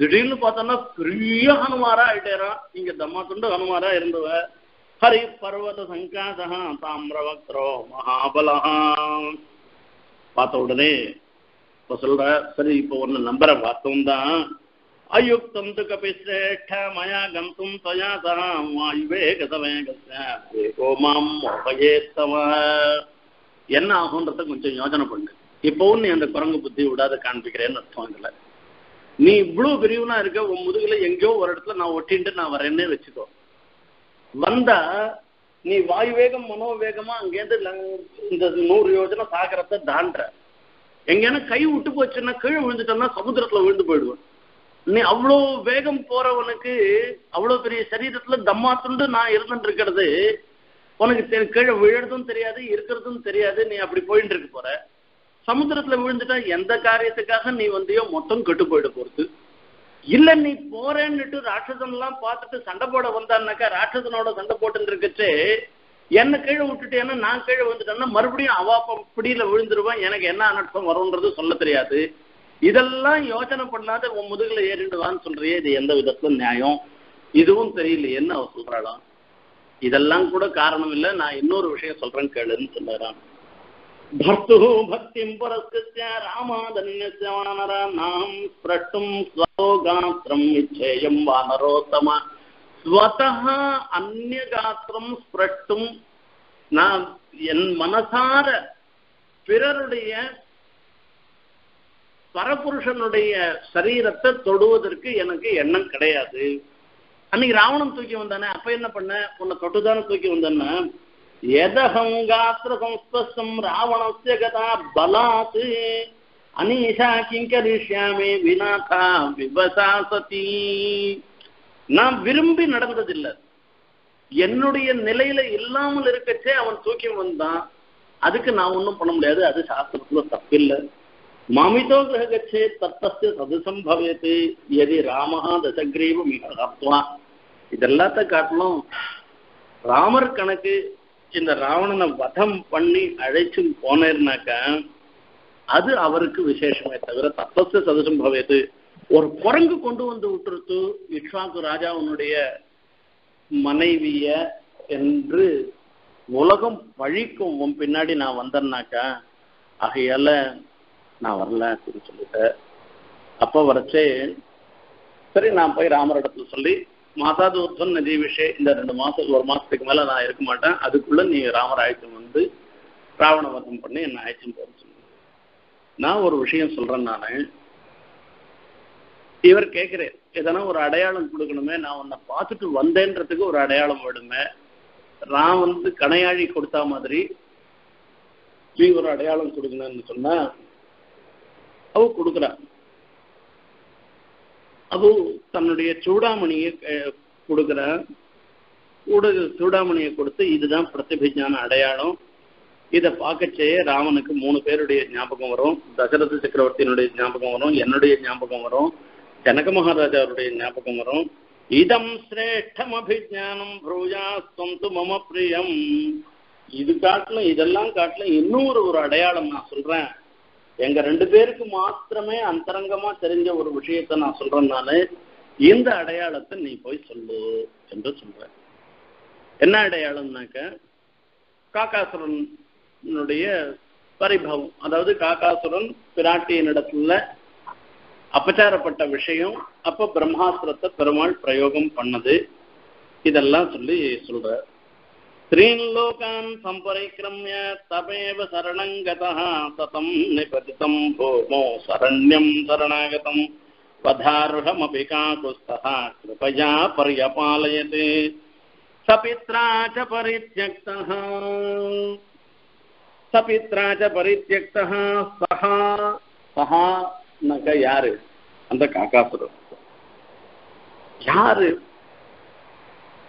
திடீர்னு பார்த்தோம்னா பெரிய ஹனுமாரா ஆயிட்டேறான் இங்க தம்மா துண்டு ஹனுமாரா இருந்தவ. ஹரி பர்வத சங்காசகா தாமிரவக்ரோ மகாபலஹா பார்த்த உடனே இப்ப சொல்ற சரி இப்போ ஒன்னு நம்பரை பார்த்தோம் தான். அயுக்தம் து கபிஸ்ரேஷ்ட மயா கந்தும் தயா சக வாயுவேகசவேகோ மாம் மோபயேத்தவ என்ன ஆகுன்றத கொஞ்சம் யோசனை பண்ணு. இப்போவும் நீ அந்த குரங்கு புத்தி விடாத காண்பிக்கிறேன்னு அர்த்தம் இல்லை நீ இவ்வளவு பிரிவுனா இருக்க உன் முதுகுல எங்கேயோ ஒரு இடத்துல நான் ஒட்டின்ட்டு நான் வரேன்னே வச்சுக்கோ. வந்தா நீ வாயு வேகம் மனோவேகமா அங்கேருந்து இந்த நூறு யோஜனை சாகரத்தை தாண்டுற. எங்கேனா கை விட்டு போச்சுன்னா கீழே விழுந்துட்டோம்னா சமுத்திரத்துல விழுந்து போயிடுவேன். நீ அவ்வளோ வேகம் போறவனுக்கு அவ்வளோ பெரிய சரீரத்துல தம்மா துண்டு நான் இருந்துட்டு இருக்கிறது உனக்கு தெரி- கீழே விழுறதும் தெரியாது இருக்கிறதும் தெரியாது நீ அப்படி போயிட்டு இருக்க போற. சமுத்திரத்துல விழுந்துட்டா எந்த காரியத்துக்காக நீ வந்தியோ மொத்தம் கெட்டு போயிட போறது. இல்ல நீ போறேன்னுட்டு ராட்சசன் எல்லாம் பார்த்துட்டு சண்டை போட வந்தான்னாக்கா ராட்சசனோட சண்டை போட்டு இருக்கச்சே என்ன கீழே விட்டுட்டேன்னா நான் கீழே வந்துட்டேன்னா மறுபடியும் அவா பிடியில விழுந்துருவேன் எனக்கு என்ன அனர்த்தம் வரும்ன்றது சொல்ல தெரியாது. இதெல்லாம் யோசனை பண்ணாத உன் முதுகுல ஏறிண்டுவான்னு சொல்றியே இது எந்த விதத்துல நியாயம்? இதுவும் தெரியல என்ன அவ சொல்றாளாம்? இதெல்லாம் கூட காரணம் இல்லை. நான் இன்னொரு விஷயம் சொல்றேன் கேளுன்னு சொல்லுறான் भर्तुः भक्तिं पुरस्कृत्य रामादन्यस्य वानराणां स्प्रष्टुं स्वो गात्रम् इच्छेयं वानरोत्तम स्वतः अन्यगात्रं ஸ்பிரட்டும் நான் என் மனசார பிறருடைய பரபுருஷனுடைய சரீரத்தை தொடுவதற்கு எனக்கு எண்ணம் கிடையாது. அன்னைக்கு ராவணன் தூக்கி வந்தானே அப்ப என்ன பண்ண? உன்னை தொட்டுதானே தூக்கி வந்தேன்னா. எதகம் காத்திர சம்ஸ்பஸ்தம் ராவணஸ்ய கதா பலாத். அனீஷா கிங்கரிஷ்யாமே வினாதா விபசா சதி நான் விரும்பி நடந்ததில்லை. என்னுடைய நிலையில இல்லாமல் இருக்கச்சே அவன் தூக்கி வந்தான். அதுக்கு நான் ஒண்ணும் பண்ண முடியாது. அது சாஸ்திரத்துல தப்பில்லை. மமிதோ கிரகச்சே தத்தஸ்ய சதுசம் பவேத்து எதி ராமஹா தசக்ரீவ மிக இதெல்லாத்த காட்டிலும் ராமர் கணக்கு இந்த ராவணனை வதம் பண்ணி அழைச்சு போனேர்னாக்கா அது அவருக்கு விசேஷமே தவிர தத்தஸ்ய சதுசம் பவேது ஒரு குரங்கு கொண்டு வந்து விட்டுருத்து இக்ஷாக்கு ராஜாவுனுடைய மனைவிய என்று உலகம் பழிக்கும் உன் பின்னாடி நான் வந்தேன்னாக்கா ஆகையால நான் வரல அப்படின்னு சொல்லிட்டு அப்போ வரைச்சே சரி நான் போய் ராமரிடத்துல சொல்லி மாசாதூர்த்தம் நதி விஷயம் இந்த ரெண்டு மாசம் ஒரு மாசத்துக்கு மேல நான் இருக்க மாட்டேன். அதுக்குள்ள நீ ராமர் ஆயத்தம் வந்து ராவண வதம் பண்ணி என்ன ஆயத்தம் போக நான் ஒரு விஷயம் சொல்றேன் நான். இவர் கேட்கிறேன் எதனா ஒரு அடையாளம் கொடுக்கணுமே நான் உன்னை பார்த்துட்டு வந்தேன்றதுக்கு ஒரு அடையாளம் வேணுமே. நான் வந்து கணையாழி கொடுத்தா மாதிரி நீ ஒரு அடையாளம் கொடுக்கணும்னு சொன்னா அவ கொடுக்குறா. அவ தன்னுடைய சூடாமணியை கொடுக்குற கொடுக்குறா. கூட சூடாமணியை கொடுத்து இதுதான் பிரதிபிஜான அடையாளம். இதை பார்க்கச்சே ராமனுக்கு மூணு பேருடைய ஞாபகம் வரும். தசரத சக்கரவர்த்தியினுடைய ஞாபகம் வரும். என்னுடைய ஞாபகம் வரும். ஜனக மகாராஜாவுடைய ஞாபகம் வரும். இதம் சிரேஷ்டம் அபிஜானம் ப்ரூயாஸ்தம் து மம பிரியம். இது காட்டிலும் இதெல்லாம் காட்டிலும் இன்னொரு ஒரு அடையாளம் நான் சொல்றேன். எங்க ரெண்டு பேருக்கு மாத்திரமே அந்தரங்கமா தெரிஞ்ச ஒரு விஷயத்த நான் சொல்றேன் இந்த அடையாளத்தை நீ போய் சொல்லு என்று சொல்ற என்ன அடையாளம்னாக்க காக்காசுரனுடைய பரிபவம் அதாவது காக்காசுரன் பிராட்டியனிடத்துல அபச்சாரப்பட்ட விஷயம் அப்ப பிரம்மாஸ்திரத்தை பெருமாள் பிரயோகம் பண்ணது இதெல்லாம் சொல்லி சொல்ற ஸ்ரீன் லோகான் சம்பரிக்கிரமிய தபேவ சரணங்கதः சதம் நிபதிதம் பூமோ சரண்யம் சரணாகதம் வதாருஹமபி காகுஸ்தः கிருபயா பர்யபாலயते சபித்ரா ச பரித்யக்தः சபித்ரா ச பரித்யக்தः சஹா சஹானாக்க யாரு அந்த காக்காசுரன் யாரு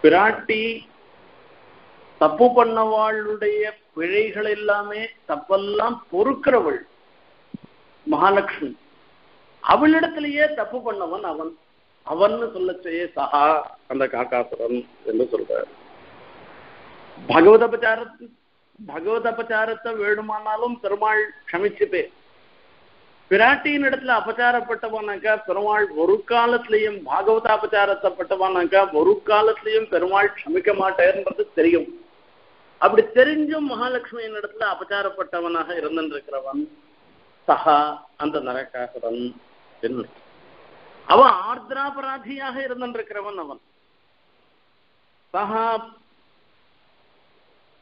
பிராட்டி தப்பு பண்ணவாளுடைய பிழைகள் எல்லாமே தப்பெல்லாம் பொறுக்கிறவள் மகாலட்சுமி. அவளிடத்திலேயே தப்பு பண்ணவன் அவன். அவன்னு சொல்லச்சே சஹா அந்த காக்காசுரன் என்று சொல்றார். பகவத பிரச்சார பகவத பிரச்சாரத்தை வேணுமானாலும் பெருமாள் க்ஷமிச்சுப்பே பிராட்டியின் இடத்துல அபச்சாரப்பட்டவனாக்கா பெருமாள் ஒரு காலத்திலையும் பாகவதாபச்சாரத்தப்பட்டவனாக்கா ஒரு காலத்திலையும் பெருமாள் க்ஷமிக்க மாட்டேன்றது தெரியும். அப்படி தெரிஞ்சும் மகாலட்சுமியின் இடத்துல அபச்சாரப்பட்டவனாக இருந்திருக்கிறவன் சஹா அந்த நரகாசுரன் அவன் ஆர்திராபராதியாக இருந்திருக்கிறவன் அவன். சஹா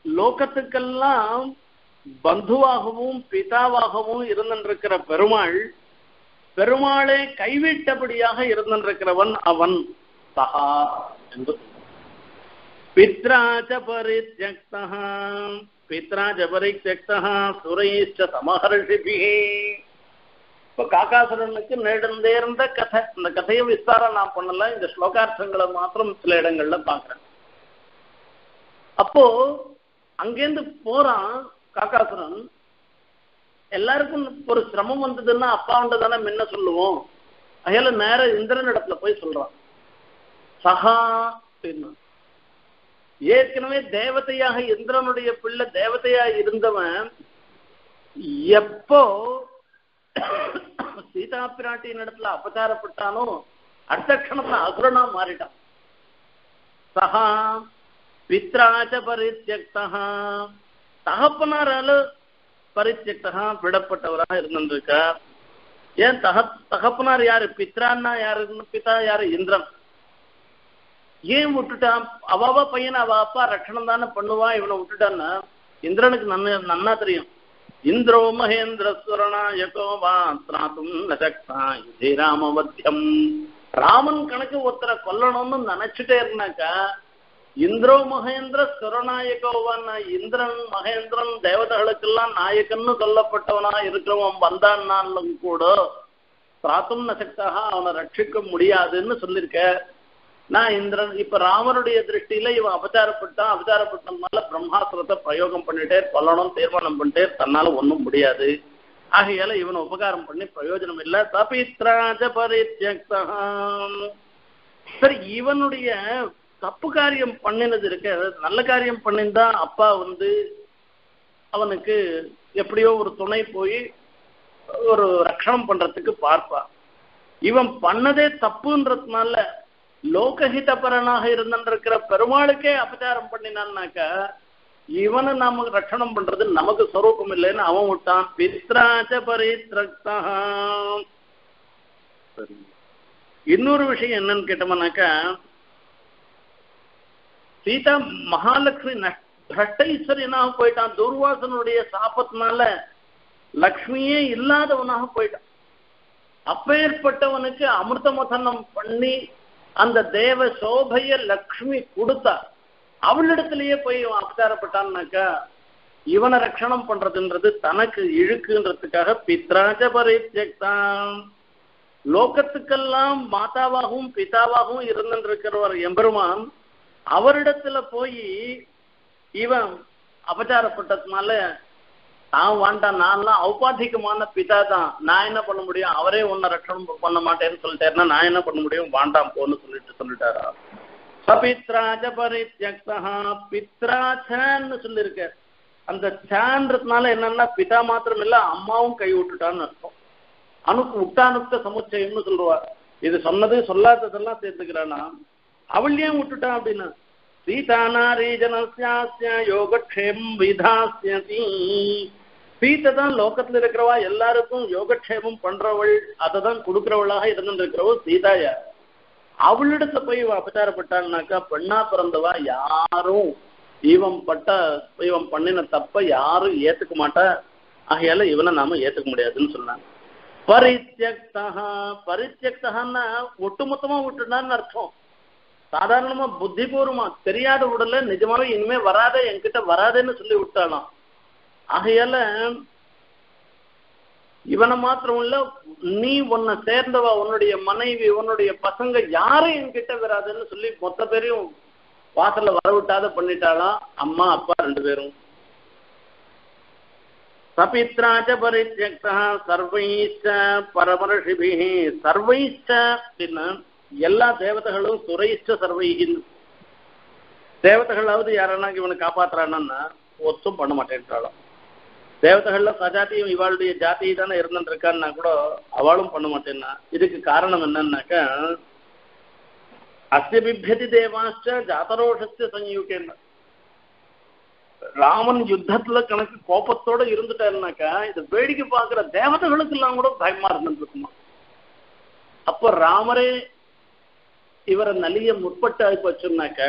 லோகத்துக்கெல்லாம் பந்துவாகவும் பிதாவாகவும் இருந்திருக்கிற பெருமாள் பெருமாளை கைவிட்டபடியாக இருந்திருக்கிறவன் அவன் சஹா என்று. பித்ராச்ச பரித்யக்தா பித்ராச்ச பரித்யக்தா சுரைச்ச சமஹர்ஷிபி இப்ப காக்காசுரனுக்கு நேர்ந்த கதை இந்த கதையை விஸ்தாரம் நான் பண்ணல இந்த ஸ்லோகார்த்தங்களை மாத்திரம் சில இடங்கள்ல பாக்குறேன் அப்போ அங்கேருந்து போறான் காக்காசுரன். எல்லாருக்கும் ஒரு சிரமம் வந்ததுன்னா அப்பாவுண்ட தானே முன்ன சொல்லுவோம். அதையால நேர இந்திரன் இடத்துல போய் சொல்றான். சஹா அப்படின்னு ஏற்கனவே தேவதையாக இந்திரனுடைய பிள்ளை தேவதையா இருந்தவன் எப்போ சீதா பிராட்டியின் இடத்துல அபச்சாரப்பட்டானோ அடுத்த கணத்துல அசுரனா மாறிட்டான். சகா பித்ராச்ச பரித்தியக்தா தகப்பனாரால பரித்தியக்தா விடப்பட்டவராக இருந்திருக்கார். ஏன் தக தகப்பனார் யாரு? பித்ரான்னா யாருன்னு பிதா யாரு? இந்திரன். ஏன் விட்டுட்டான்? அவாவா பையன் அவ அப்பா ரட்சணம் தானே பண்ணுவான் இவனை விட்டுட்டான்னா? இந்திரனுக்கு நன்ன நன்னா தெரியும். இந்திரோ மகேந்திர சுரணாயகோ வா திராத்தும் ராமவத்தியம் ராமன் கணக்கு ஒருத்தரை கொல்லணும்னு நினைச்சுட்டே இருந்தாக்கா இந்திரோ மகேந்திர சுரநாயகோவான் இந்திரன் மகேந்திரன் தேவதைகளுக்கெல்லாம் நாயக்கன்னு சொல்லப்பட்டவனா இருக்கிறவன் வந்தான்னாலும் கூட பிராத்தும் நசக்தாக அவனை ரட்சிக்க முடியாதுன்னு சொல்லியிருக்க. நான் இந்திரன் இப்ப ராமனுடைய திருஷ்டியில இவன் அபச்சாரப்பட்டான் அபச்சாரப்பட்டதுனால பிரம்மாஸ்திரத்தை பிரயோகம் பண்ணிட்டே கொல்லணும் தீர்மானம் பண்ணிட்டே தன்னால ஒண்ணும் முடியாது. ஆகையால இவனை உபகாரம் பண்ணி பிரயோஜனம் இல்ல. தபித்ராஜ பரித்யக்தா சரி இவனுடைய தப்பு காரியம் பண்ணினது இருக்க. நல்ல காரியம் பண்ணிருந்தா அப்பா வந்து அவனுக்கு எப்படியோ ஒரு துணை போய் ஒரு ரட்சணம் பண்றதுக்கு பார்ப்பான் இவன் பண்ணதே தப்புன்றதுனால லோகஹிதபரனாக இருந்திருக்கிற பெருமாளுக்கே அபச்சாரம் பண்ணினான்னாக்க இவனை நாம ரட்சணம் பண்றது நமக்கு சொரூபம் இல்லைன்னு அவன் விட்டான். பித்ராச்ச பரித்ரக்தா இன்னொரு விஷயம் என்னன்னு கேட்டோம்னாக்கா சீதா மகாலட்சுமி பிரஷ்டைஸ்வரியனாக போயிட்டான். துர்வாசனுடைய சாபத்தினால லக்ஷ்மியே இல்லாதவனாக போயிட்டான். அப்பேற்பட்டவனுக்கு அமிர்த மதனம் பண்ணி அந்த தேவ சோபைய லக்ஷ்மி கொடுத்தா அவளிடத்திலேயே போய் இவன் அபச்சாரப்பட்டான்னாக்கா இவனை ரட்சணம் பண்றதுன்றது தனக்கு இழுக்குன்றதுக்காக பித்ராஜ பரித்யக்தான் லோகத்துக்கெல்லாம் மாதாவாகவும் பிதாவாகவும் இருந்திருக்கிறவர் எம்பெருமான் அவரிடத்துல போய் இவன் அபச்சாரப்பட்டதுனால நான் வாண்டான் நான்லாம் ஔபாதிகமான பிதா தான் நான் என்ன பண்ண முடியும்? அவரே உன்னை ரட்சணம் பண்ண மாட்டேன்னு சொல்லிட்டாருன்னா நான் என்ன பண்ண முடியும்? வாண்டாம் போன்னு சொல்லிட்டு சொல்லிட்டாரா? சபித்ராஜ பரித்யக்தா பித்ராச்சன்னு சொல்லியிருக்க அந்த சான்றதுனால என்னன்னா பிதா மாத்திரம் இல்ல அம்மாவும் கை விட்டுட்டான்னு அர்த்தம். அணுக்கு உட்டானுக்க சமுச்சயம்னு சொல்லுவார். இது சொன்னது சொல்லாததெல்லாம் சேர்த்துக்கிறானா? அவள் ஏன் விட்டுட்டான் அப்படின்னா? சீதா நாரி விதாசியதி சீத்தை தான் லோகத்துல இருக்கிறவா எல்லாருக்கும் யோகக்ஷேமம் பண்றவள் அதை தான் கொடுக்கிறவளாக இருந்திருக்கிறவள் சீதாயா. அவளிடத்துல போய் அபச்சாரப்பட்டாள்னாக்கா பெண்ணா பிறந்தவா யாரும் இவன் பட்ட இவன் பண்ணின தப்ப யாரும் ஏத்துக்க மாட்டா. ஆகையால இவனை நாம ஏத்துக்க முடியாதுன்னு சொன்னாங்க. பரித்தியக்தா பரித்தியக்தகான்னா ஒட்டுமொத்தமா விட்டுனான்னு அர்த்தம். சாதாரணமா புத்திபூர்வமா தெரியாத உடல நிஜமாவே இனிமே வராத என்கிட்ட வராதேன்னு சொல்லி விட்டாலும். ஆகையால இவனை மாத்திரம் இல்ல நீ உன்னை சேர்ந்தவா உன்னுடைய மனைவி உன்னுடைய பசங்க யாரும் என்கிட்ட வராதுன்னு சொல்லி மொத்த பேரையும் வாசல்ல வரவிட்டாத பண்ணிட்டாலாம் அம்மா அப்பா ரெண்டு பேரும். சபித்ராஜ பரித்யக்தா சர்வைச்ச பரமர்ஷிபி சர்வைச்ச அப்படின்னு எல்லா தேவதைகளும் சுரைஷ்ட சர்வைகின் தேவதைகளாவது யாரன்னா இவனை காப்பாத்துறான்னா ஒத்தும் பண்ண மாட்டேன்றாலும் தேவதைகள்ல சஜாத்தியும் இவாளுடைய ஜாத்தி தானே இருந்துருக்கான்னா கூட அவளும் பண்ண மாட்டேன்னா. இதுக்கு காரணம் என்னன்னாக்கா அஸ்ய பிபியதி தேவாச்ச ஜாதரோஷஸ்ய சங்கயுகேன்னா ராமன் யுத்தத்துல கணக்கு கோபத்தோட இருந்துட்டாருனாக்கா இது வேடிக்கை பார்க்கிற தேவதைகளுக்கு எல்லாம் கூட பயமா இருந்துருக்குமா அப்ப ராமரே இவரை நலிய முற்பட்டு ஆகி வச்சோம்னாக்க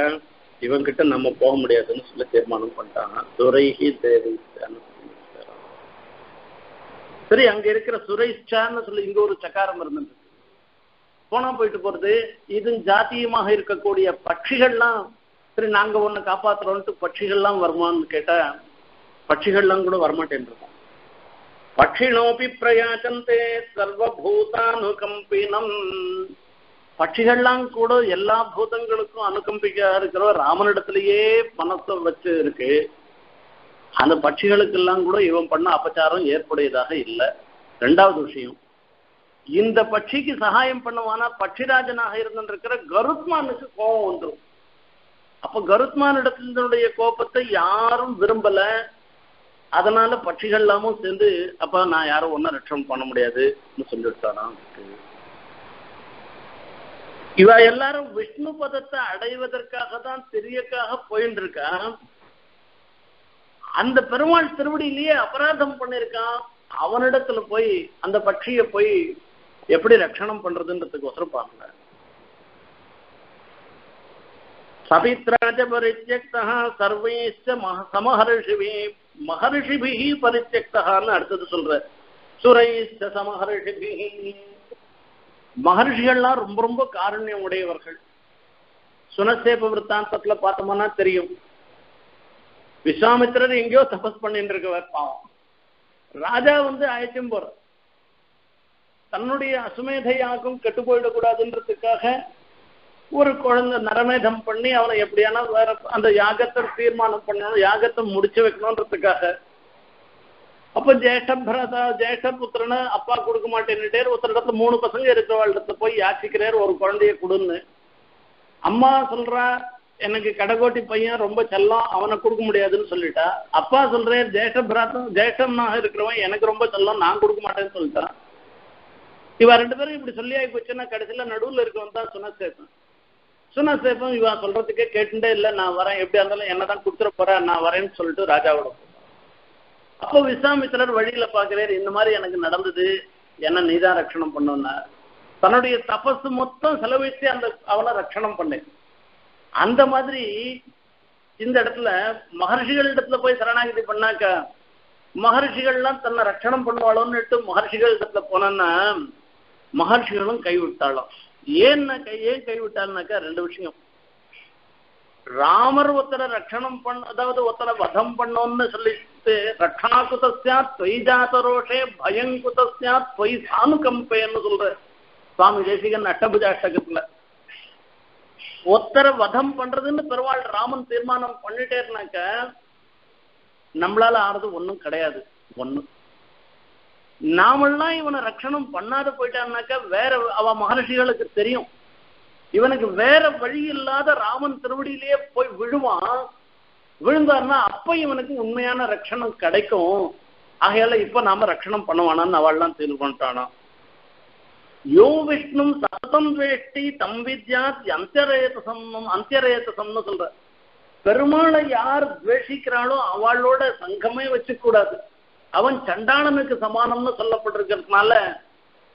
இவங்கிட்ட நம்ம போக முடியாதுன்னு சொல்லி தீர்மானம் பண்ணிட்டாங்க. துரைஹி தேவிச்சான்னு சரி அங்க இருக்கிற சுரேஷ்சான்னு சொல்லி இங்க ஒரு சக்காரம் இருந்தது போனா போயிட்டு போறது இது ஜாத்தியமாக இருக்கக்கூடிய பட்சிகள்லாம் சரி நாங்க ஒண்ணு காப்பாத்துறோம்ட்டு பட்சிகள்லாம் வருமான்னு கேட்டா பட்சிகள்லாம் கூட வரமாட்டேன் பட்சிணோபி பிரயாச்சந்தே சர்வபூதானுகம்பினம் பட்சிகள்லாம் கூட எல்லா பூதங்களுக்கும் அனுகம்பிக்கா இருக்கிற ராமனிடத்திலேயே மனசை வச்சு இருக்கு. அந்த பட்சிகளுக்கெல்லாம் கூட இவன் பண்ண அபச்சாரம் ஏற்புடையதாக இல்லை. ரெண்டாவது விஷயம் இந்த பட்சிக்கு சகாயம் பண்ணுவானா? பட்சிராஜனாக இருந்திருக்கிற கருத்மானுக்கு கோபம் வந்துடும் அப்ப கருத்மான் இடத்தினுடைய கோபத்தை யாரும் விரும்பல. அதனால பட்சிகள் எல்லாமும் சேர்ந்து அப்ப நான் யாரும் ஒன்னும் ரட்சணம் பண்ண முடியாதுன்னு சொல்லிவிட்டானா? இவ எல்லாரும் விஷ்ணு பதத்தை அடைவதற்காக தான் தெரியக்காக போயிட்டு இருக்கா அந்த பெருமாள் திருவடியிலேயே அபராதம் பண்ணிருக்கான். அவனிடத்துல போய் அந்த பட்சிய போய் எப்படி ரட்சணம் பண்றதுன்றதுக்கு ஒசரம் பாருங்க சபித்ராஜ பரித்தியக்தா சர்வைச்ச சமஹர்ஷிபி மகர்ஷிபி பரித்தியக்தான்னு அடுத்தது சொல்ற சுரைச்ச சமஹர்ஷிபி மகர்ஷிகள்லாம் ரொம்ப ரொம்ப காருண்யம் உடையவர்கள். சுனசேப விற்த்தாந்தத்துல பார்த்தோம்னா தெரியும். விஸ்வாமித்திரர் எங்கேயோ தபஸ் பண்ணிட்டு இருக்கவர் பாவம். ராஜா வந்து அழைச்சும் போற தன்னுடைய அசுமேதையாகவும் கெட்டு போயிடக்கூடாதுன்றதுக்காக ஒரு குழந்தை நரமேதம் பண்ணி அவனை எப்படியானா வேற அந்த யாகத்தை தீர்மானம் பண்ணணும் யாகத்தை முடிச்சு வைக்கணும்ன்றதுக்காக அப்ப ஜேஷ்ட பிரதா ஜேஷ்ட புத்திரனை அப்பா கொடுக்க மாட்டேன்னுட்டே ஒருத்தர் இடத்துல மூணு பசங்க இருக்கிற இடத்துல போய் யாச்சிக்கிறார் ஒரு குழந்தைய கொடுன்னு. அம்மா சொல்றா எனக்கு கடகோட்டி பையன் ரொம்ப செல்லம் அவனை கொடுக்க முடியாதுன்னு சொல்லிட்டா. அப்பா சொல்றேன் ஜேஷ்ட பிராத்தம் ஜேஷ்டம்னா இருக்கிறவன் எனக்கு ரொம்ப செல்லம் நான் கொடுக்க மாட்டேன்னு சொல்லிட்டான். இவ ரெண்டு பேரும் இப்படி சொல்லி ஆகி போச்சுன்னா கடைசியில நடுவில் இருக்கவன் தான் சுனசேப்பன் சுனசேப்பன் இவன் சொல்றதுக்கே கேட்டுட்டே இல்லை நான் வரேன். எப்படியா இருந்தாலும் என்னதான் கொடுத்துட போறேன் நான் வரேன்னு சொல்லிட்டு ராஜாவோட அப்போ விசாமித்திரர் வழியில பாக்குறாரு இந்த மாதிரி எனக்கு நடந்தது என்ன நீதான் ரட்சணம் பண்ணுன்னா தன்னுடைய தபசு மொத்தம் செலவழித்து அந்த அவனை ரட்சணம் பண்ணேன். அந்த மாதிரி இந்த இடத்துல மகர்ஷிகள் இடத்துல போய் சரணாகிதி பண்ணாக்க மகர்ஷிகள்லாம் தன்னை ரட்சணம் பண்ணுவாளோன்னுட்டு மகர்ஷிகள் இடத்துல போனோன்னா மகர்ஷிகளும் கைவிட்டாலும் ஏன்னா கை ஏன் கைவிட்டாள்னாக்கா ரெண்டு விஷயம். ராமர் ஒருத்தரை ரட்சணம் பண்ண அதாவது ஒருத்தரை வதம் பண்ணோம்னு சொல்லிட்டு ரட்சணா குதஸ்யாத் தொய் ஜாத்தரோஷே பயம் குதஸ்யாத் தொய் சானுகம்பேன்னு சொல்ற சுவாமி தேசிகன் அட்டபுஜாஷ்டகத்துல. ஒத்தரை வதம் பண்றதுன்னு பெருவாள் ராமன் தீர்மானம் பண்ணிட்டேருனாக்க நம்மளால ஆனது ஒண்ணும் கிடையாது. ஒண்ணு. நாமெல்லாம் இவனை ரட்சணம் பண்ணாத போயிட்டான்னாக்க வேற அவ மகர்ஷிகளுக்கு தெரியும். இவனுக்கு வேற வழி இல்லாத ராமன் திருவடியிலேயே போய் விழுவான். விழுந்தார்னா அப்ப இவனுக்கு உண்மையான ரட்சணம் கிடைக்கும். ஆகையால இப்ப நாம ரட்சணம் பண்ணுவானான்னு அவள்லாம் தீர்வு பண்ணிட்டானா. யோ விஷ்ணு சதம் வேஷ்டி தம் வித்யாத் அந்தியரேத சம்னம் சம்னு சொல்ற. பெருமாளை யார் துவேஷிக்கிறாளோ அவளோட சங்கமே வச்சுக்க கூடாது அவன் சண்டாளனுக்கு சமானம்னு சொல்லப்பட்டிருக்கிறதுனால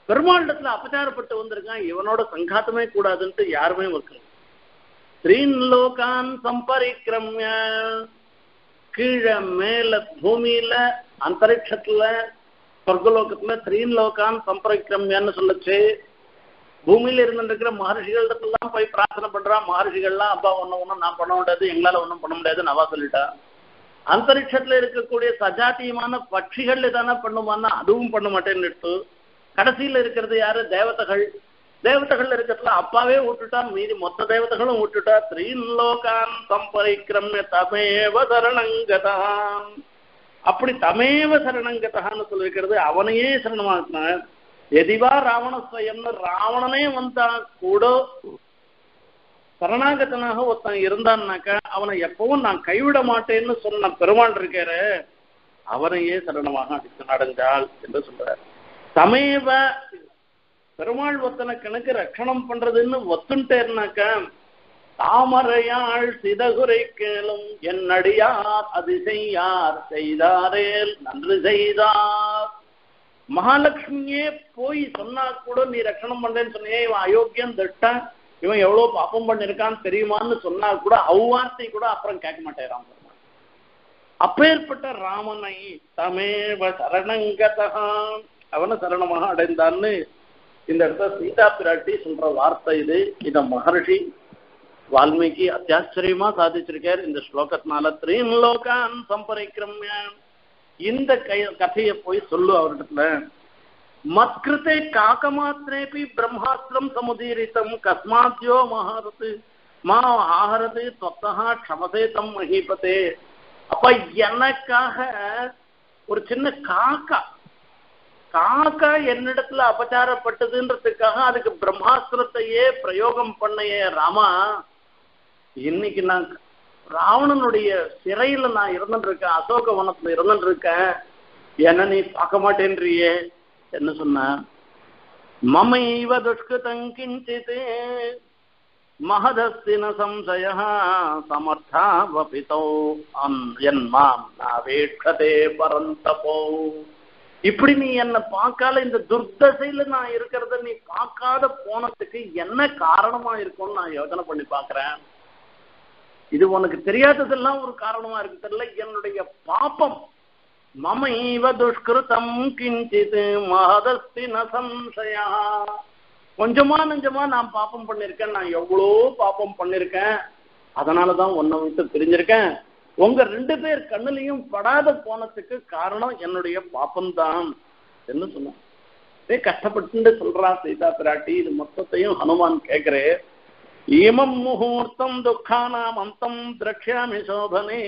பெருமாளிடத்துல அபச்சாரப்பட்டு வந்திருக்கான் இவனோட சங்காத்தமே கூடாதுன்ட்டு யாருமே வைக்கல ஸ்ரீன் லோகான் சம்பரிக்கிரமிய கீழே மேல பூமியில அந்தரிக்ஷத்துல சொர்க்கலோகத்துல த்ரீன் லோகான் சம்பரிக்கிரமியான்னு சொல்லுச்சு. பூமியில இருந்துருக்கிற மகர்ஷிகளிடத்துலாம் போய் பிரார்த்தனை பண்றான் மகர்ஷிகள்லாம் அப்பா ஒன்னும் ஒன்றும் நான் பண்ண முடியாது எங்களால ஒன்றும் பண்ண முடியாதுன்னு அவா சொல்லிட்டா. அந்தரிக்ஷத்துல இருக்கக்கூடிய சஜாத்தியமான பட்சிகள் எதானா பண்ணுமான்னா அதுவும் பண்ண மாட்டேன்னு கடைசியில இருக்கிறது யாரு? தேவதைகள். தேவதைகள் இருக்கிறதுல அப்பாவே விட்டுட்டா மீதி மொத்த தேவதைகளும் விட்டுட்டா த்ரீலோகான் சம்பரிக்கிரமிய தமேவ சரணங்கதான் அப்படி தமேவ சரணங்கதான்னு சொல்லியிருக்கிறது அவனையே சரணமாக்கினான் எதிவா ராவணஸ்வயம்னு ராவணனே வந்தா கூட சரணாகதனாக ஒருத்தன் இருந்தான்னாக்கா அவனை எப்பவும் நான் கைவிட மாட்டேன்னு சொன்ன பெருமாள் இருக்கிற அவனையே சரணமாக அடித்து நடந்தாள் என்று சொல்றார். சமீப பெருமாள் ஒத்தனை கணக்கு ரட்சணம் பண்றதுன்னு ஒத்துட்டேர்னாக்கா தாமரையாள் சிதகுரை கேளும் என் அடியார் அதிசெய்யார் செய்தாரேல் நன்று செய்தார். மகாலட்சுமியே போய் சொன்னா கூட நீ ரட்சணம் பண்றேன்னு சொன்னியே இவன் அயோக்கியம் திட்டம் இவன் எவ்வளவு பாப்பம் பண்ணிருக்கான்னு தெரியுமான்னு சொன்னா கூட அவ்வார்த்தை கூட அப்புறம் கேட்க மாட்டேறான் அப்பேற்பட்ட ராமனை தமேவ சரணங்கதகான். அவனை சரணமாக அடைந்தான்னு இந்த இடத்த சீதா பிராட்டி சொல்ற வார்த்தை இது. இத மகர்ஷி வால்மீகி அத்தியாச்சரியமா சாதிச்சிருக்கார். இந்த ஸ்லோகத்தினால திரீன்லோகான் சம்பரிக்கிரமிய இந்த கதையை போய் சொல்லு அவரிடத்துல காக்க மாத்திரேபி பிரம்மாஸ்திரம் சமுதீரித்தம் கஸ்மாத்யோ மகாரத்து மா ஆஹரது தொத்தகா க்ஷமதே தம் மகிபதே அப்ப எனக்காக ஒரு சின்ன காக்கா காக்கா என்னிடத்துல அபச்சாரப்பட்டதுன்றதுக்காக அதுக்கு பிரம்மாஸ்திரத்தையே பிரயோகம் பண்ணைய ராமா. இன்னைக்கு நான் ராவணனுடைய சிறையில நான் இருந்துட்டு இருக்கேன் அசோக வனத்துல இருந்துட்டு இருக்கேன் என்ன நீ பார்க்க மாட்டேன்றியே என்ன சொன்ன? மமைவ துஷ்கிருதம் கிஞ்சித் மகதஸ்தி அம் சம்சய சமர்த்தாவபிதோ நான் வேட்கதே பரந்தபோ. இப்படி நீ என்ன பார்க்கால இந்த துர்தசையில நான் இருக்கிறத நீ பார்க்காத போனதுக்கு என்ன காரணமா இருக்கும்னு நான் யோசனை பண்ணி பாக்குறேன் இது உனக்கு தெரியாததெல்லாம் ஒரு காரணமா இருக்கு. தெரியல என்னுடைய பாப்பம் மமைவ துஷ்கிருதம் கிஞ்சித் மகதஸ்தி நசம்சயா சம்சயா. கொஞ்சமா நெஞ்சமா நான் பாப்பம் பண்ணிருக்கேன். நான் எவ்வளோ பாப்பம் பண்ணிருக்கேன். அதனாலதான் உன்னை விட்டு பிரிஞ்சிருக்கேன். உங்க ரெண்டு பேர் கண்ணுலயும் படாத போனதுக்கு காரணம் என்னுடைய பாப்பம்தான் என்ன சொன்ன கஷ்டப்பட்டு சொல்றா சீதா பிராட்டி இது மொத்தத்தையும் ஹனுமான் கேக்குறே. ஈமம் முகூர்த்தம் துக்கானாம் அந்தம் திரட்சியாமி சோபனே.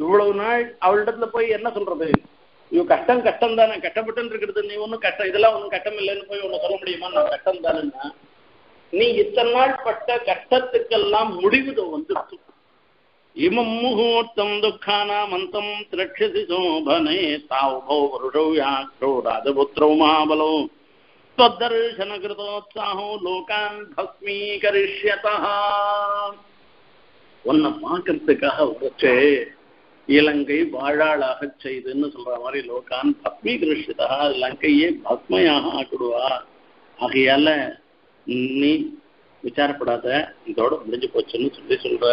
இவ்வளவு நாள் அவளிடத்துல போய் என்ன சொல்றது? ஐயோ கஷ்டம் கஷ்டம் தானே கஷ்டப்பட்டு இருக்கிறது. நீ ஒன்றும் கஷ்டம் இதெல்லாம் ஒன்றும் கஷ்டம் இல்லைன்னு போய் ஒன்று சொல்ல முடியுமா? நான் கஷ்டம் தானேன்னா நீ இத்தனை நாள் பட்ட கஷ்டத்துக்கெல்லாம் முடிவு வந்து இமம் முகூர்த்தம் துக்கானாம் அந்தம் திரட்சசி சோபனே தாவுபோ வருஷோ யாக்ரோ ராஜபுத்திரோ மகாபலோ त्वद्दर्शन कृतोत्साहो லோகான் பஸ்மீகரிஷ்யதா உன்னை பார்க்கறதுக்காக உரைச்சே இலங்கை வாழாளாக செய்துன்னு சொல்ற மாதிரி லோகான் பத்மீகரிஷிதா லங்கையே பத்மையாக ஆக்கிடுவா ஆகையால நீ விசாரப்படாத இதோட முடிஞ்சு போச்சுன்னு சொல்லி சொல்ற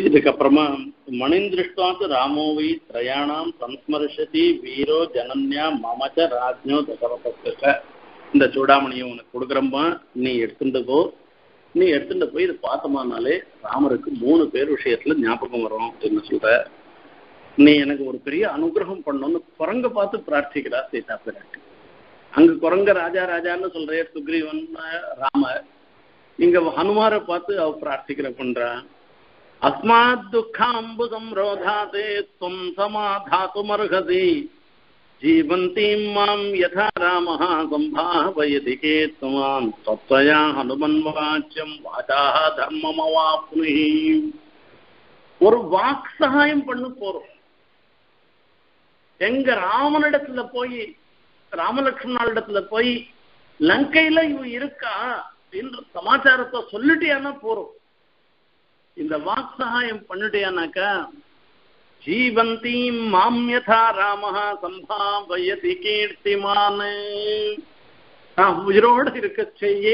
இதுக்கப்புறமா மணிந்திருஷ்டாத்து ராமோவி திரயாணாம் சம்ஸ்மரிஷதி வீரோ ஜனன்யா மமச்ச ராஜ்யோ தசரத இந்த சூடாமணியை உனக்கு கொடுக்குறம்பா நீ எடுத்துட்டு போ. நீ எடுத்துட்டு போய் இது பார்த்தோமானாலே ராமருக்கு மூணு பேர் விஷயத்துல ஞாபகம் வரும் அப்படின்னு சொல்ற? நீ எனக்கு ஒரு பெரிய அனுகிரகம் பண்ணணும்னு குரங்க பார்த்து பிரார்த்திக்கிறா சீதா பிராட்டி அங்க குரங்க ராஜா ராஜான்னு சொல்றே சுக்ரீவன் ராம இங்க ஹனுமாரை பார்த்து அவ பிரார்த்திக்கிற பண்றான் अस्मात् दुःखाम्बुसंरोधाते त्वं समाधातुमर्हसि जीवन्तीं मां यथा रामः सम्भावयति के त्वां तत्त्वया हनुमन्वाच्यं वाचाः धर्ममवाप्नुहि ஒரு வாக் சகாயம் பண்ணு போறோம் எங்க ராமனிடத்துல போய் ராமலட்சுமணாளிடத்துல போய் லங்கையில இவ இருக்கா என்ற சமாச்சாரத்தை சொல்லிட்டியானா போறோம் இந்த வாக் சகாயம் பண்ணிட்டேனாக்கா ஜீவந்தீம் மாம் யதா ராம சம்பாவயதி கீர்த்திமான். நான் உயிரோடு இருக்க செய்ய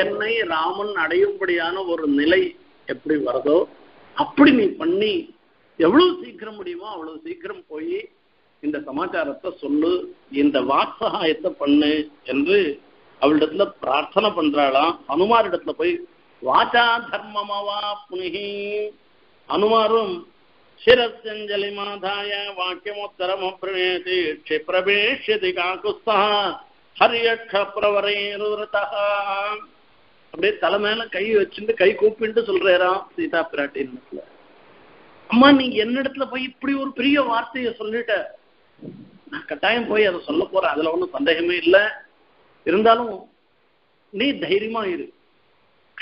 என்னை ராமன் அடையும்படியான ஒரு நிலை எப்படி வருதோ அப்படி நீ பண்ணி எவ்வளவு சீக்கிரம் முடியுமோ அவ்வளவு சீக்கிரம் போய் இந்த சமாச்சாரத்தை சொல்லு இந்த வாக் சகாயத்தை பண்ணு என்று அவளிடத்துல பிரார்த்தனை பண்றாளாம். ஹனுமாரிடத்துல போய் வாச்சா தர்மமவா புனிகி அனுமாரும் சிரஸ்யஞ்சலி மாதாய வாக்கியமுத்தரமப்ரணேதி க்ஷிப்ரவேஷ்யதி காக்குஸ்தா ஹரியக்ஷ பிரவரைருதா அப்படியே தலை மேல கை வச்சுட்டு கை கூப்பிட்டு சொல்றாராம் சீதா பிராட்டின்னு அம்மா நீ என்னிடத்துல போய் இப்படி ஒரு பெரிய வார்த்தையை சொல்லிட்ட. நான் கட்டாயம் போய் அதை சொல்ல போறேன். அதுல ஒன்றும் சந்தேகமே இல்லை. இருந்தாலும் நீ தைரியமா இரு.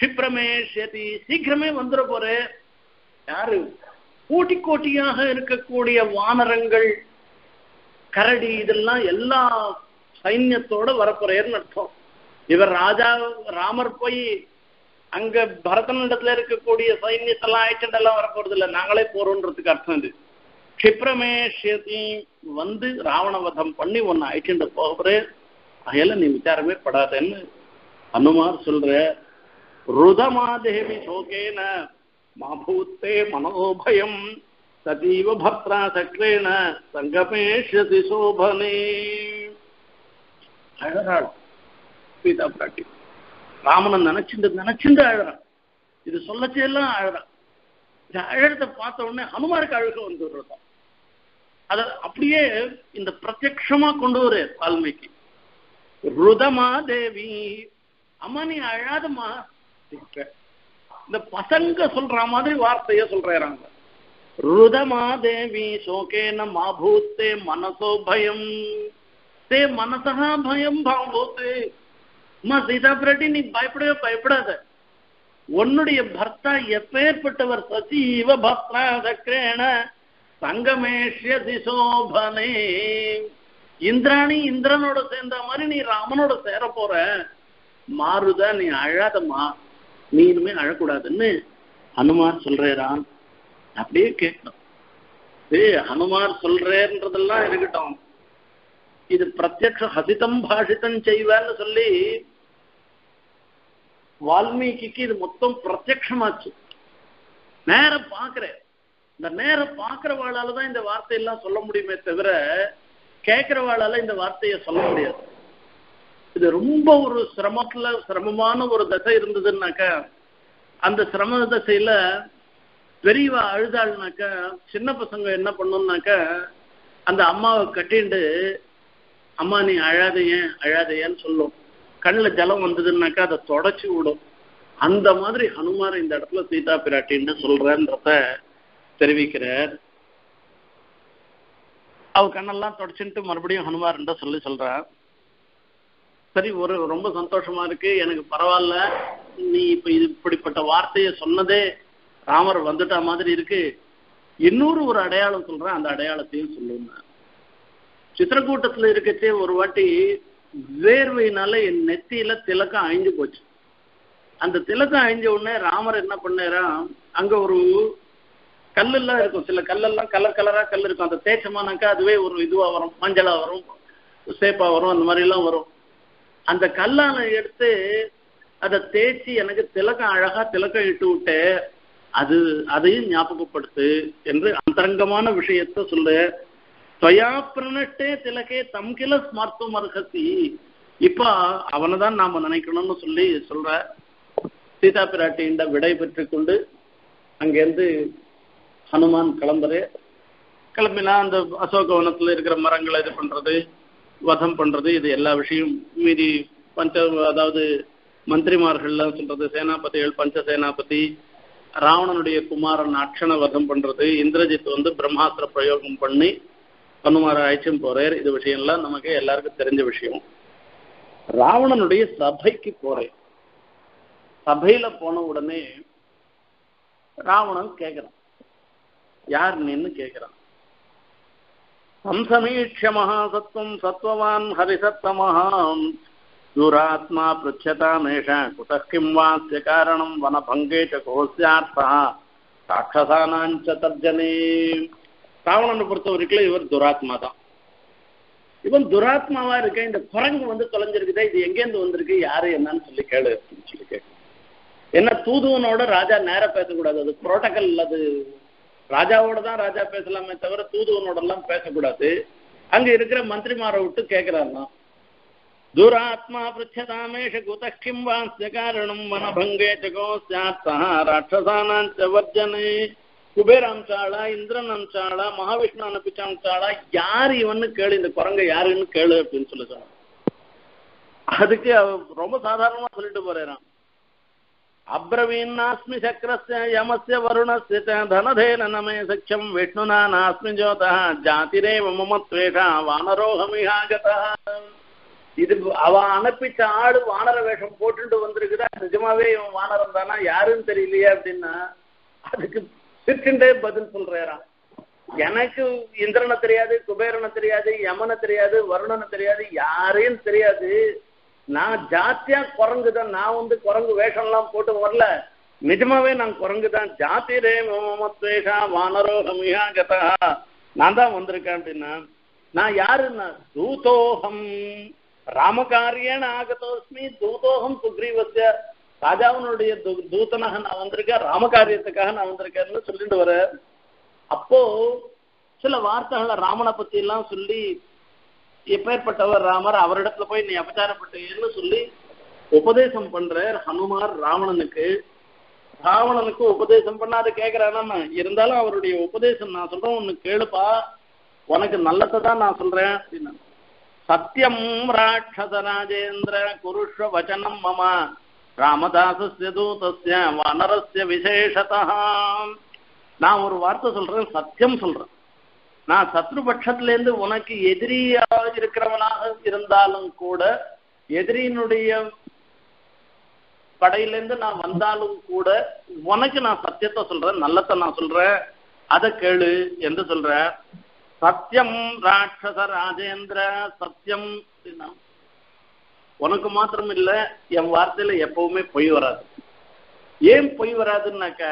க்ஷிப்ரமேஷதி சீக்கிரமே வந்துட போற. யாரு? கோட்டி கோட்டியாக இருக்கக்கூடிய வானரங்கள் கரடி இதெல்லாம் எல்லா சைன்யத்தோட வரப்போறேன்னு அர்த்தம். இவர் ராஜா ராமர் போய் அங்க பரதனிடத்துல இருக்கக்கூடிய சைன்யத்தெல்லாம் ஆயிட்டெல்லாம் வரப்போறது இல்லை நாங்களே போறோன்றதுக்கு அர்த்தம் இது. க்ஷிப்ரமேஷதி வந்து ராவணவதம் பண்ணி ஒன்னு ஆயிட்டு போகிறேன் அதையெல்லாம் நீ விசாரமே படாதேன்னு அனுமார் சொல்ற. ருதமாதேவி சோகேன மாபூத்தே மனோபயம் சதீவ பத்ரா சக்ரேன சங்கமேஷதி சோபனே. அழகாள் சீதா பிராட்டி ராமனை நினைச்சுட்டு நினைச்சுட்டு அழறான். இது சொல்லச்செல்லாம் அழறான். இந்த அழகத்தை பார்த்த உடனே ஹனுமாருக்கு அழுக வந்து அத அப்படியே இந்த பிரத்யமா கொண்டு வரு வால்மீகி. ருதமா தேவி அம்மா நீ அழாதம்மா இந்த பசங்க சொல்ற மாதிரி வார்த்தைய சொல்றாங்க. ருதமா தேவி சோகேன மாபூத்தே மனசோ பயம். தே மனசா பயம் பாபூத்து. அம்மா சீதா பிராட்டி நீ பயப்படவே பயப்படாத. உன்னுடைய பர்த்தா எப்பேற்பட்டவர் சசீவ பத்ராதக்ரேண சக்கரேன சங்கமேஷ்யதி சோபனே இந்திராணி இந்திரனோட சேர்ந்த மாதிரி நீ ராமனோட சேர போற. மாறுதா நீ அழாதம்மா. நீ இனிமே அழக்கூடாதுன்னு ஹனுமார் சொல்றான் அப்படியே கேட்கணும் ஏய் ஹனுமார் சொல்றேன்றதெல்லாம் இருக்கட்டும். இது பிரத்யக்ஷ ஹசிதம் பாஷிதம் செய்வான்னு சொல்லி வால்மீகிக்கு இது மொத்தம் பிரத்யக்ஷமாச்சு. நேரம் பாக்குறேன் இந்த நேரம் பாக்குறவாளால தான் இந்த வார்த்தையெல்லாம் சொல்ல முடியுமே தவிர கேட்கிறவாளால இந்த வார்த்தையை சொல்ல முடியாது. இது ரொம்ப ஒரு சிரமத்துல சிரமமான ஒரு தசை இருந்ததுன்னாக்கா அந்த சிரம தசையில பெரியவா அழுதாள்னாக்கா சின்ன பசங்க என்ன பண்ணும்னாக்கா அந்த அம்மாவை கட்டிண்டு அம்மா நீ அழாதைய அழாதையன்னு சொல்லும். கண்ணில் ஜலம் வந்ததுன்னாக்கா அதை தொடச்சி விடும். அந்த மாதிரி ஹனுமார் இந்த இடத்துல சீதா பிராட்டின்னு சொல்றன்றத தெரிவிக்கிறார். அவ கண்ணெல்லாம் தொடச்சுட்டு மறுபடியும் ஹனுமார்ன்ற சொல்லி சொல்றான் சரி ஒரு ரொம்ப சந்தோஷமா இருக்கு. எனக்கு பரவாயில்ல. நீ இப்ப இது இப்படிப்பட்ட வார்த்தையை சொன்னதே ராமர் வந்துட்டா மாதிரி இருக்கு. இன்னொரு ஒரு அடையாளம் சொல்றேன். அந்த அடையாளத்தையும் சொல்லுங்க. சித்திரக்கூட்டத்துல இருக்கச்சே ஒரு வாட்டி வேர்வையினால என் நெத்தியில திலக்கம் அழிஞ்சு போச்சு. அந்த திலக்கம் அழிஞ்ச உடனே ராமர் என்ன பண்ணாரா அங்க ஒரு கல்லெல்லாம் இருக்கும். சில கல்லெல்லாம் கலர் கலரா கல் இருக்கும். அந்த தேய்ச்சமானாக்கா அதுவே ஒரு இதுவா வரும். மஞ்சளா வரும் சேப்பா வரும் அந்த மாதிரி எல்லாம் வரும். அந்த கல்லான எடுத்து அதை தேய்ச்சி எனக்கு திலக்கம் அழகா திலக்கம் இட்டு விட்டு அது அதையும் ஞாபகப்படுத்து என்று அந்தரங்கமான விஷயத்த சொல்லு. தொயா பிரணட்டே திலகே தம்கில ஸ்மார்த்தம் அர்ஹசி இப்ப அவனை தான் நாம நினைக்கணும்னு சொல்லி சொல்ற. சீதா பிராட்டியின் விடை பெற்றுக் கொண்டு அங்கேருந்து ஹனுமான் கிளம்புற கிளம்பினா அந்த அசோகவனத்துல இருக்கிற மரங்களை இது பண்றது. வதம் பண்றது இது எல்லா விஷயம். மீதி பஞ்ச அதாவது மந்திரிமார்கள்லாம் சொல்றது சேனாபதிகள் பஞ்ச சேனாபதி ராவணனுடைய குமாரன் அக்ஷண வதம் பண்றது இந்திரஜித் வந்து பிரம்மாஸ்திர பிரயோகம் பண்ணி ஹனுமார அழைச்சும் போறார். இது விஷயம்லாம் நமக்கு எல்லாருக்கும் தெரிஞ்ச விஷயம். ராவணனுடைய சபைக்கு போறேன். சபையில போன உடனே ராவணன் கேட்கிறான் யார் நின்னு கேட்கிறான் சம்சமீட்ச மகாசத்துவம் சத்வவான் ஹரிசத்தமஹாம். துராத்மா பிருச்சதாமேஷ குத கிம் வாஸ்ய காரணம் வனபங்கே ச கோஸ்யார்த்தா. ராட்சசானாஞ்ச தர்ஜனே. ராவணனை பொறுத்த வரைக்கும் இவர் துராத்மா தான். இவன் துராத்மாவா இருக்க இந்த குரங்கு வந்து தொலைஞ்சிருக்குதே இது எங்கேருந்து வந்திருக்கு யாரு என்னன்னு சொல்லி கேளு அப்படின்னு சொல்லி கேட்கு என்ன தூதுவனோட ராஜா நேர பேசக்கூடாது அது புரோட்டோக்கல் அது. ராஜாவோட தான் ராஜா பேசலாமே தவிர தூதுவனோட எல்லாம் பேசக்கூடாது. அங்க இருக்கிற மந்திரிமாரை விட்டு கேட்கிறாராம் துராத்மா பிருச்சதாமேஷ குதக்கிம் வாஸ்ய காரணம் வனபங்கே ஜகோஸ்யார்த்தா ராட்சசானாஞ்ச வர்ஜனே. குபேராம்சாளா இந்திரன் அம்சாளா மகாவிஷ்ணு அனுப்பிச்சாம்சாளா யார் இவன்னு கேளு இந்த குரங்க யாருன்னு கேளு அப்படின்னு சொல்லி சொன்னான் அதுக்கு அவ ரொம்ப சாதாரணமா சொல்லிட்டு போறான் அப்ரவீன்னாஸ்மி சக்கரஸ்ய யமஸ்ய வருணஸ்ய ச தனதேன நமே சக்கியம் விஷ்ணுனா நாஸ்மி ஜோதா ஜாதிரேவ மம துவேஷா வானரோகமிகாகதா இது அவ அனுப்பிச்ச ஆடு வானர வேஷம் போட்டுட்டு வந்திருக்குதா? நிஜமாவே இவன் வானரம் தானா? யாருன்னு தெரியலையே அப்படின்னா அதுக்கு சிரிச்சுட்டே பதில் சொல்றாராம். எனக்கு இந்திரனை தெரியாது குபேரனை தெரியாது யமனை தெரியாது வருணனை தெரியாது யாரையும் தெரியாது. நான் ஜாத்தியா குரங்கு தான் நான் வந்து குரங்கு வேஷம்லாம் போட்டு வரல. நிஜமாவே நான் குரங்கு தான் ஜாதி ரே மமத்வேஷா வானரோகமியா கதா நான் தான் வந்திருக்கேன் அப்படின்னா நான் யாருன்னா? தூதோகம். ராமகாரியேன ஆகதோஸ்மி. தூதோகம் சுக்ரீவசிய ராஜாவினுடைய தூ- தூதனாக நான் வந்திருக்கேன். ராமகாரியத்துக்காக நான் வந்திருக்கேன்னு சொல்லிட்டு வர. அப்போ சில வார்த்தைகளை ராமனை பத்தி எல்லாம் சொல்லி எப்பேற்பட்டவர் ராமர் அவரிடத்துல போய் நீ அபச்சாரப்பட்டீன்னு சொல்லி உபதேசம் பண்றார் ஹனுமார் ராவணனுக்கு. ராவணனுக்கு உபதேசம் பண்ணாது கேட்கிறானா இருந்தாலும் அவருடைய உபதேசம் நான் சொல்றேன் ஒன்னு கேளுப்பா. உனக்கு நல்லதான் நான் சொல்றேன் அப்படின்னா. சத்தியம் ராட்சத ராஜேந்திர குருஷ வச்சனம் மம. ராமதாசஸ்ய தூதஸ்ய வானரஸ்ய விசேஷதா நான் ஒரு வார்த்தை சொல்றேன் சத்தியம் சொல்றேன். நான் சத்ருபட்சத்துல இருந்து உனக்கு எதிரியா இருக்கிறவனாக இருந்தாலும் கூட எதிரியினுடைய படையிலேருந்து நான் வந்தாலும் கூட உனக்கு நான் சத்தியத்தை சொல்றேன் நல்லத்தை நான் சொல்றேன். அதை கேளு என்று சொல்றேன் சத்தியம் ராட்சச ராஜேந்திர சத்தியம் உனக்கு மாத்திரம் இல்ல என் வார்த்தையில எப்பவுமே பொய் வராது. ஏன் பொய் வராதுன்னாக்க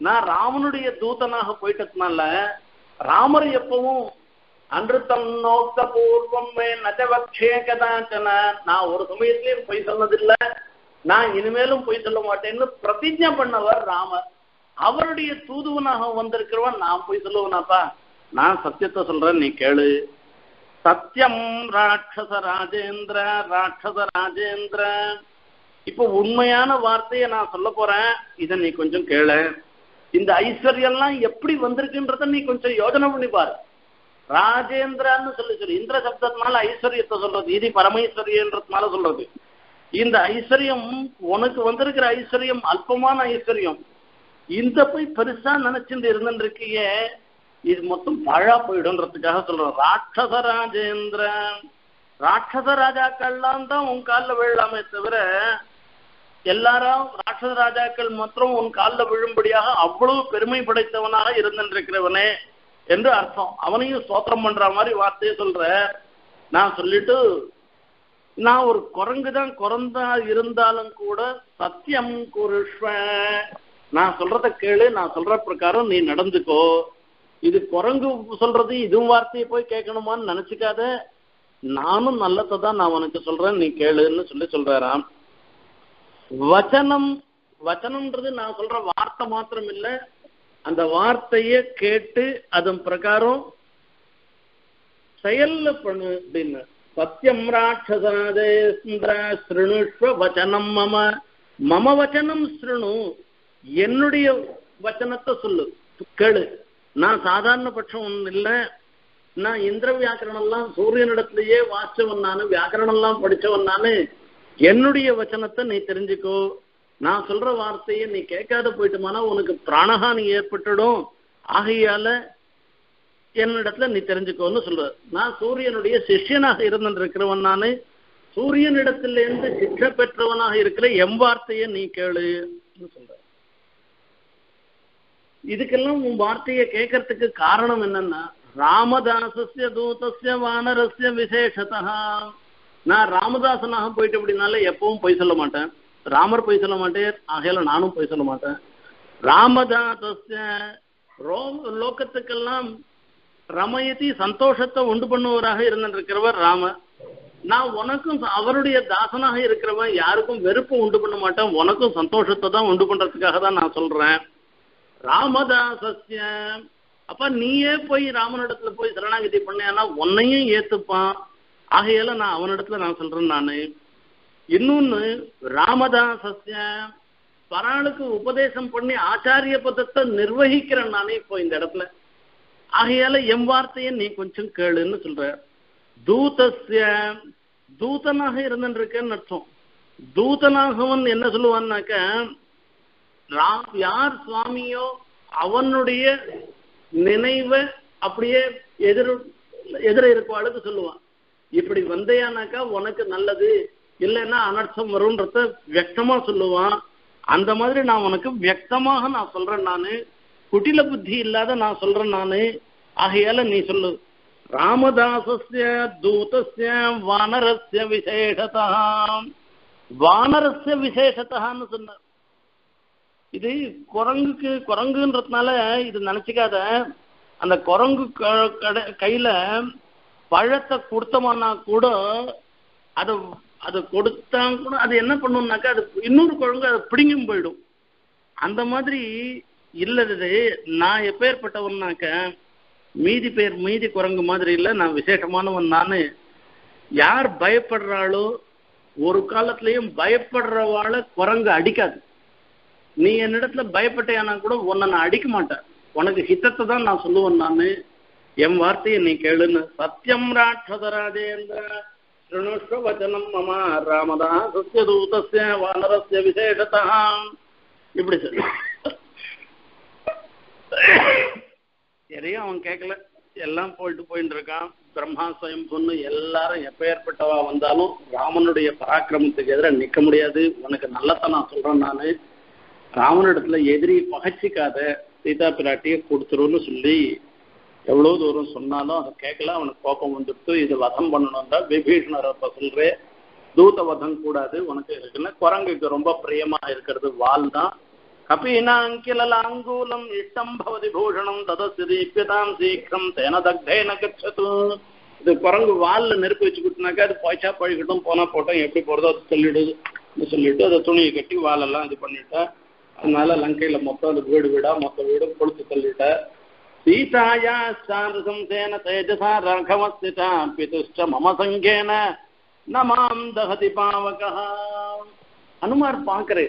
நான் ராமனுடைய தூதனாக போயிட்டதுனால ராமர் எப்பவும் அன்று தம் நோக்க பூர்வம் நஜபக்ஷே கதாச்சன நான் ஒரு சமயத்திலையும் பொய் சொன்னதில்லை. நான் இனிமேலும் பொய் சொல்ல மாட்டேன்னு பிரதிஜை பண்ணவர் ராமர். அவருடைய தூதுவனாக வந்திருக்கிறவன் நான் பொய் சொல்லுவனாப்பா. நான் சத்தியத்தை சொல்றேன் நீ கேளு. சத்தியம் ராட்சச ராஜேந்திர ராட்சச ராஜேந்திர. இப்போ உண்மையான வார்த்தையை நான் சொல்ல போறேன். இதை நீ கொஞ்சம் கேளு. இந்த ஐஸ்வர்யம்லாம் எப்படி வந்திருக்குன்றத நீ கொஞ்சம் யோசனை பண்ணி பாரு. ராஜேந்திரான்னு சொல்லி சொல்லி. இந்திர சப்தத்தினால ஐஸ்வர்யத்தை சொல்றது இது பரமேஸ்வரியன்றதுனால சொல்றது. இந்த ஐஸ்வர்யம் உனக்கு வந்திருக்கிற ஐஸ்வர்யம் அல்பமான ஐஸ்வர்யம் இந்த போய் பெருசா நினைச்சுட்டு இருந்துருக்கிய இது மொத்தம் பழா போயிடும்ன்றதுக்காக சொல்றோம் ராட்சச ராஜேந்திரன். ராட்சச ராஜாக்கள்லாம் தான் உன் காலில் விழலாமே தவிர எல்லாரும் ராட்சத ராஜாக்கள் மாத்திரம் உன் காலில் விழும்படியாக அவ்வளவு பெருமை படைத்தவனாக இருந்திருக்கிறவனே என்று அர்த்தம். அவனையும் சோத்திரம் பண்ற மாதிரி வார்த்தையை சொல்ற. நான் சொல்லிட்டு நான் ஒரு குரங்கு தான் குறந்தா இருந்தாலும் கூட சத்தியம் குருஷ்வன் நான் சொல்றத கேளு நான் சொல்ற பிரகாரம் நீ நடந்துக்கோ. இது குரங்கு சொல்றது இதுவும் வார்த்தையை போய் கேட்கணுமான்னு நினைச்சுக்காத. நானும் நல்லதை தான் நான் உனக்கு சொல்றேன் நீ கேளுன்னு சொல்லி சொல்றாராம். வச்சனம் வச்சனம்ன்றது நான் சொல்ற வார்த்தை மாத்திரம் இல்ல அந்த வார்த்தைய கேட்டு அதன் பிரகாரம் செயல்ல பண்ணு அப்படின்னு. சத்தியம் ராட்சசாதேந்திர ஸ்ருணுஷ்வ வச்சனம் மம. மம வச்சனம் ஸ்ருணு. என்னுடைய வச்சனத்தை சொல்லு. கேளு. நான் சாதாரண பட்சம் ஒன்றும் இல்லை. நான் இந்திர வியாக்கரணம் எல்லாம் சூரியனிடத்திலேயே வாசிச்சவன் நானு வியாக்கரணம் எல்லாம் படிச்சவன் நானு. என்னுடைய வச்சனத்தை நீ தெரிஞ்சுக்கோ. நான் சொல்ற வார்த்தையை நீ கேட்காத போயிட்டுமானா உனக்கு பிராணஹானி ஏற்பட்டுடும். ஆகையால என்னிடத்துல நீ தெரிஞ்சுக்கோன்னு சொல்ற. நான் சூரியனுடைய சிஷ்யனாக இருந்திருக்கிறவன் நானு. சூரியனிடத்திலிருந்து சிக்ஷை பெற்றவனாக இருக்கிற எம் வார்த்தையை நீ கேளுன்னு சொல்ற. இதுக்கெல்லாம் உன் வார்த்தையை கேட்கறதுக்கு காரணம் என்னன்னா ராமதாசஸ்ய தூதஸ்ய வானரஸ்ய விசேஷதா நான் ராமதாசனாக போயிட்டு அப்படின்னால எப்பவும் பொய் சொல்ல மாட்டேன். ராமர் பொய் சொல்ல மாட்டேன். ஆகையில நானும் பொய் சொல்ல மாட்டேன். ராமதாச ரோம் லோகத்துக்கெல்லாம் ரமயத்தி சந்தோஷத்தை உண்டு பண்ணுவராக இருந்திருக்கிறவர் ராம நான் உனக்கும் அவருடைய தாசனாக இருக்கிறவன் யாருக்கும் வெறுப்பு உண்டு பண்ண மாட்டேன். உனக்கும் சந்தோஷத்தை தான் உண்டு பண்றதுக்காக தான் நான் சொல்றேன். ராமதாசஸ்ய அப்ப நீயே போய் ராமனிடத்துல போய் சரணாகதி பண்ணேன்னா உன்னையும் ஏத்துப்பான். ஆகையால நான் அவனிடத்துல நான் சொல்றேன் நான். இன்னொன்னு ராமதாசஸ்ய பராளுக்கு உபதேசம் பண்ணி ஆச்சாரிய பதத்தை நிர்வகிக்கிறேன் நானே இப்போ இந்த இடத்துல. ஆகையால எம் வார்த்தையை நீ கொஞ்சம் கேளுன்னு சொல்ற. தூதஸ்ய தூதனாக இருந்துருக்கேன்னு அர்த்தம். தூதனாகவன் என்ன சொல்லுவான்னாக்க யார் சுவாமியோ அவனுடைய நினைவை அப்படியே எதிர் எதிர இருக்கவாளுக்கு சொல்லுவான். இப்படி வந்தையானாக்கா உனக்கு நல்லது இல்லைன்னா அனர்த்தம் வரும்ன்றத வியக்தமா சொல்லுவான். அந்த மாதிரி நான் உனக்கு வியக்தமாக நான் சொல்றேன் நானு. குட்டில புத்தி இல்லாத நான் சொல்றேன் நானு. ஆகையால நீ சொல்லு. ராமதாசஸ்ய தூதஸ்ய வானரஸ்ய விசேஷதா வானரஸ்ய விசேஷத்தான்னு சொன்னார் இது குரங்குக்கு குரங்குன்றதுனால இது நினைச்சுக்காத. அந்த குரங்கு க- கடை கையில பழத்தை கொடுத்தோம்னா கூட அதை அதை கொடுத்தா கூட அது என்ன பண்ணும்னாக்கா அது இன்னொரு குரங்கு அதை பிடிங்கும் போயிடும். அந்த மாதிரி இல்லது நான் எப்பேற்பட்டவன்னாக்க மீதி பேர் மீதி குரங்கு மாதிரி இல்லை நான் விசேஷமானவன் நான். யார் பயப்படுறாளோ ஒரு காலத்திலையும் பயப்படுறவாளை குரங்கு அடிக்காது. நீ என்னிடத்துல பயப்பட்டையானா கூட உன்னை நான் அடிக்க மாட்டேன். உனக்கு ஹித்தத்தை தான் நான் சொல்லுவேன் நான். என் வார்த்தையை நீ கேளுன்னு. சத்தியம் ராட்சதராஜேந்திர ஸ்ருணுஷ்வ வச்சனம் மம சத்திய தூதஸ்ய வானரஸ்ய விசேஷதா இப்படி சொல்லு. எதையும் அவன் கேட்கல. எல்லாம் போயிட்டு போயிட்டு இருக்கான். பிரம்மா சுவயம் பொண்ணு எல்லாரும் எப்பேற்பட்டவா வந்தாலும் ராமனுடைய பராக்கிரமத்துக்கு எதிராக நிக்க முடியாது. உனக்கு நல்லதை நான் சொல்றேன் நானு. ராமனிடத்துல எதிரி பகச்சிக்காத சீதா பிராட்டியை கொடுத்துருன்னு சொல்லி எவ்வளவு தூரம் சொன்னாலும் அதை கேட்கல அவனுக்கு கோபம் வந்துட்டு இது வதம் பண்ணணும்டா தான் விபீஷணர் அப்ப சொல்றேன் தூத வதம் கூடாது உனக்கு இருக்குன்னு குரங்குக்கு ரொம்ப பிரியமா இருக்கிறது வால் தான் கபீனாங்கிலாங்கூலம் இஷ்டம் பவதி பூஷணம் ததசி தீப்யதாம் சீக்கிரம் தேன தக்தேன கச்சது. இது குரங்கு வால்ல நெருப்பு வச்சு கொடுத்தனாக்கா அது போய்ச்சா பழிக்கட்டும் போனா போட்டோம் எப்படி போறதோ அது சொல்லிடுது. சொல்லிட்டு அதை துணியை கட்டி வாலெல்லாம் இது பண்ணிட்டேன் அதனால லங்கையில மொத்தம் அது வீடு வீடா மொத்த வீடும் கொளுத்து சீதாயா சாரசம் தேன தேஜசா ராഘவஸ்திதா பிதுஷ்ட மம சங்கேன நமாம் தகதி பாவகா அனுமார் பாக்குறே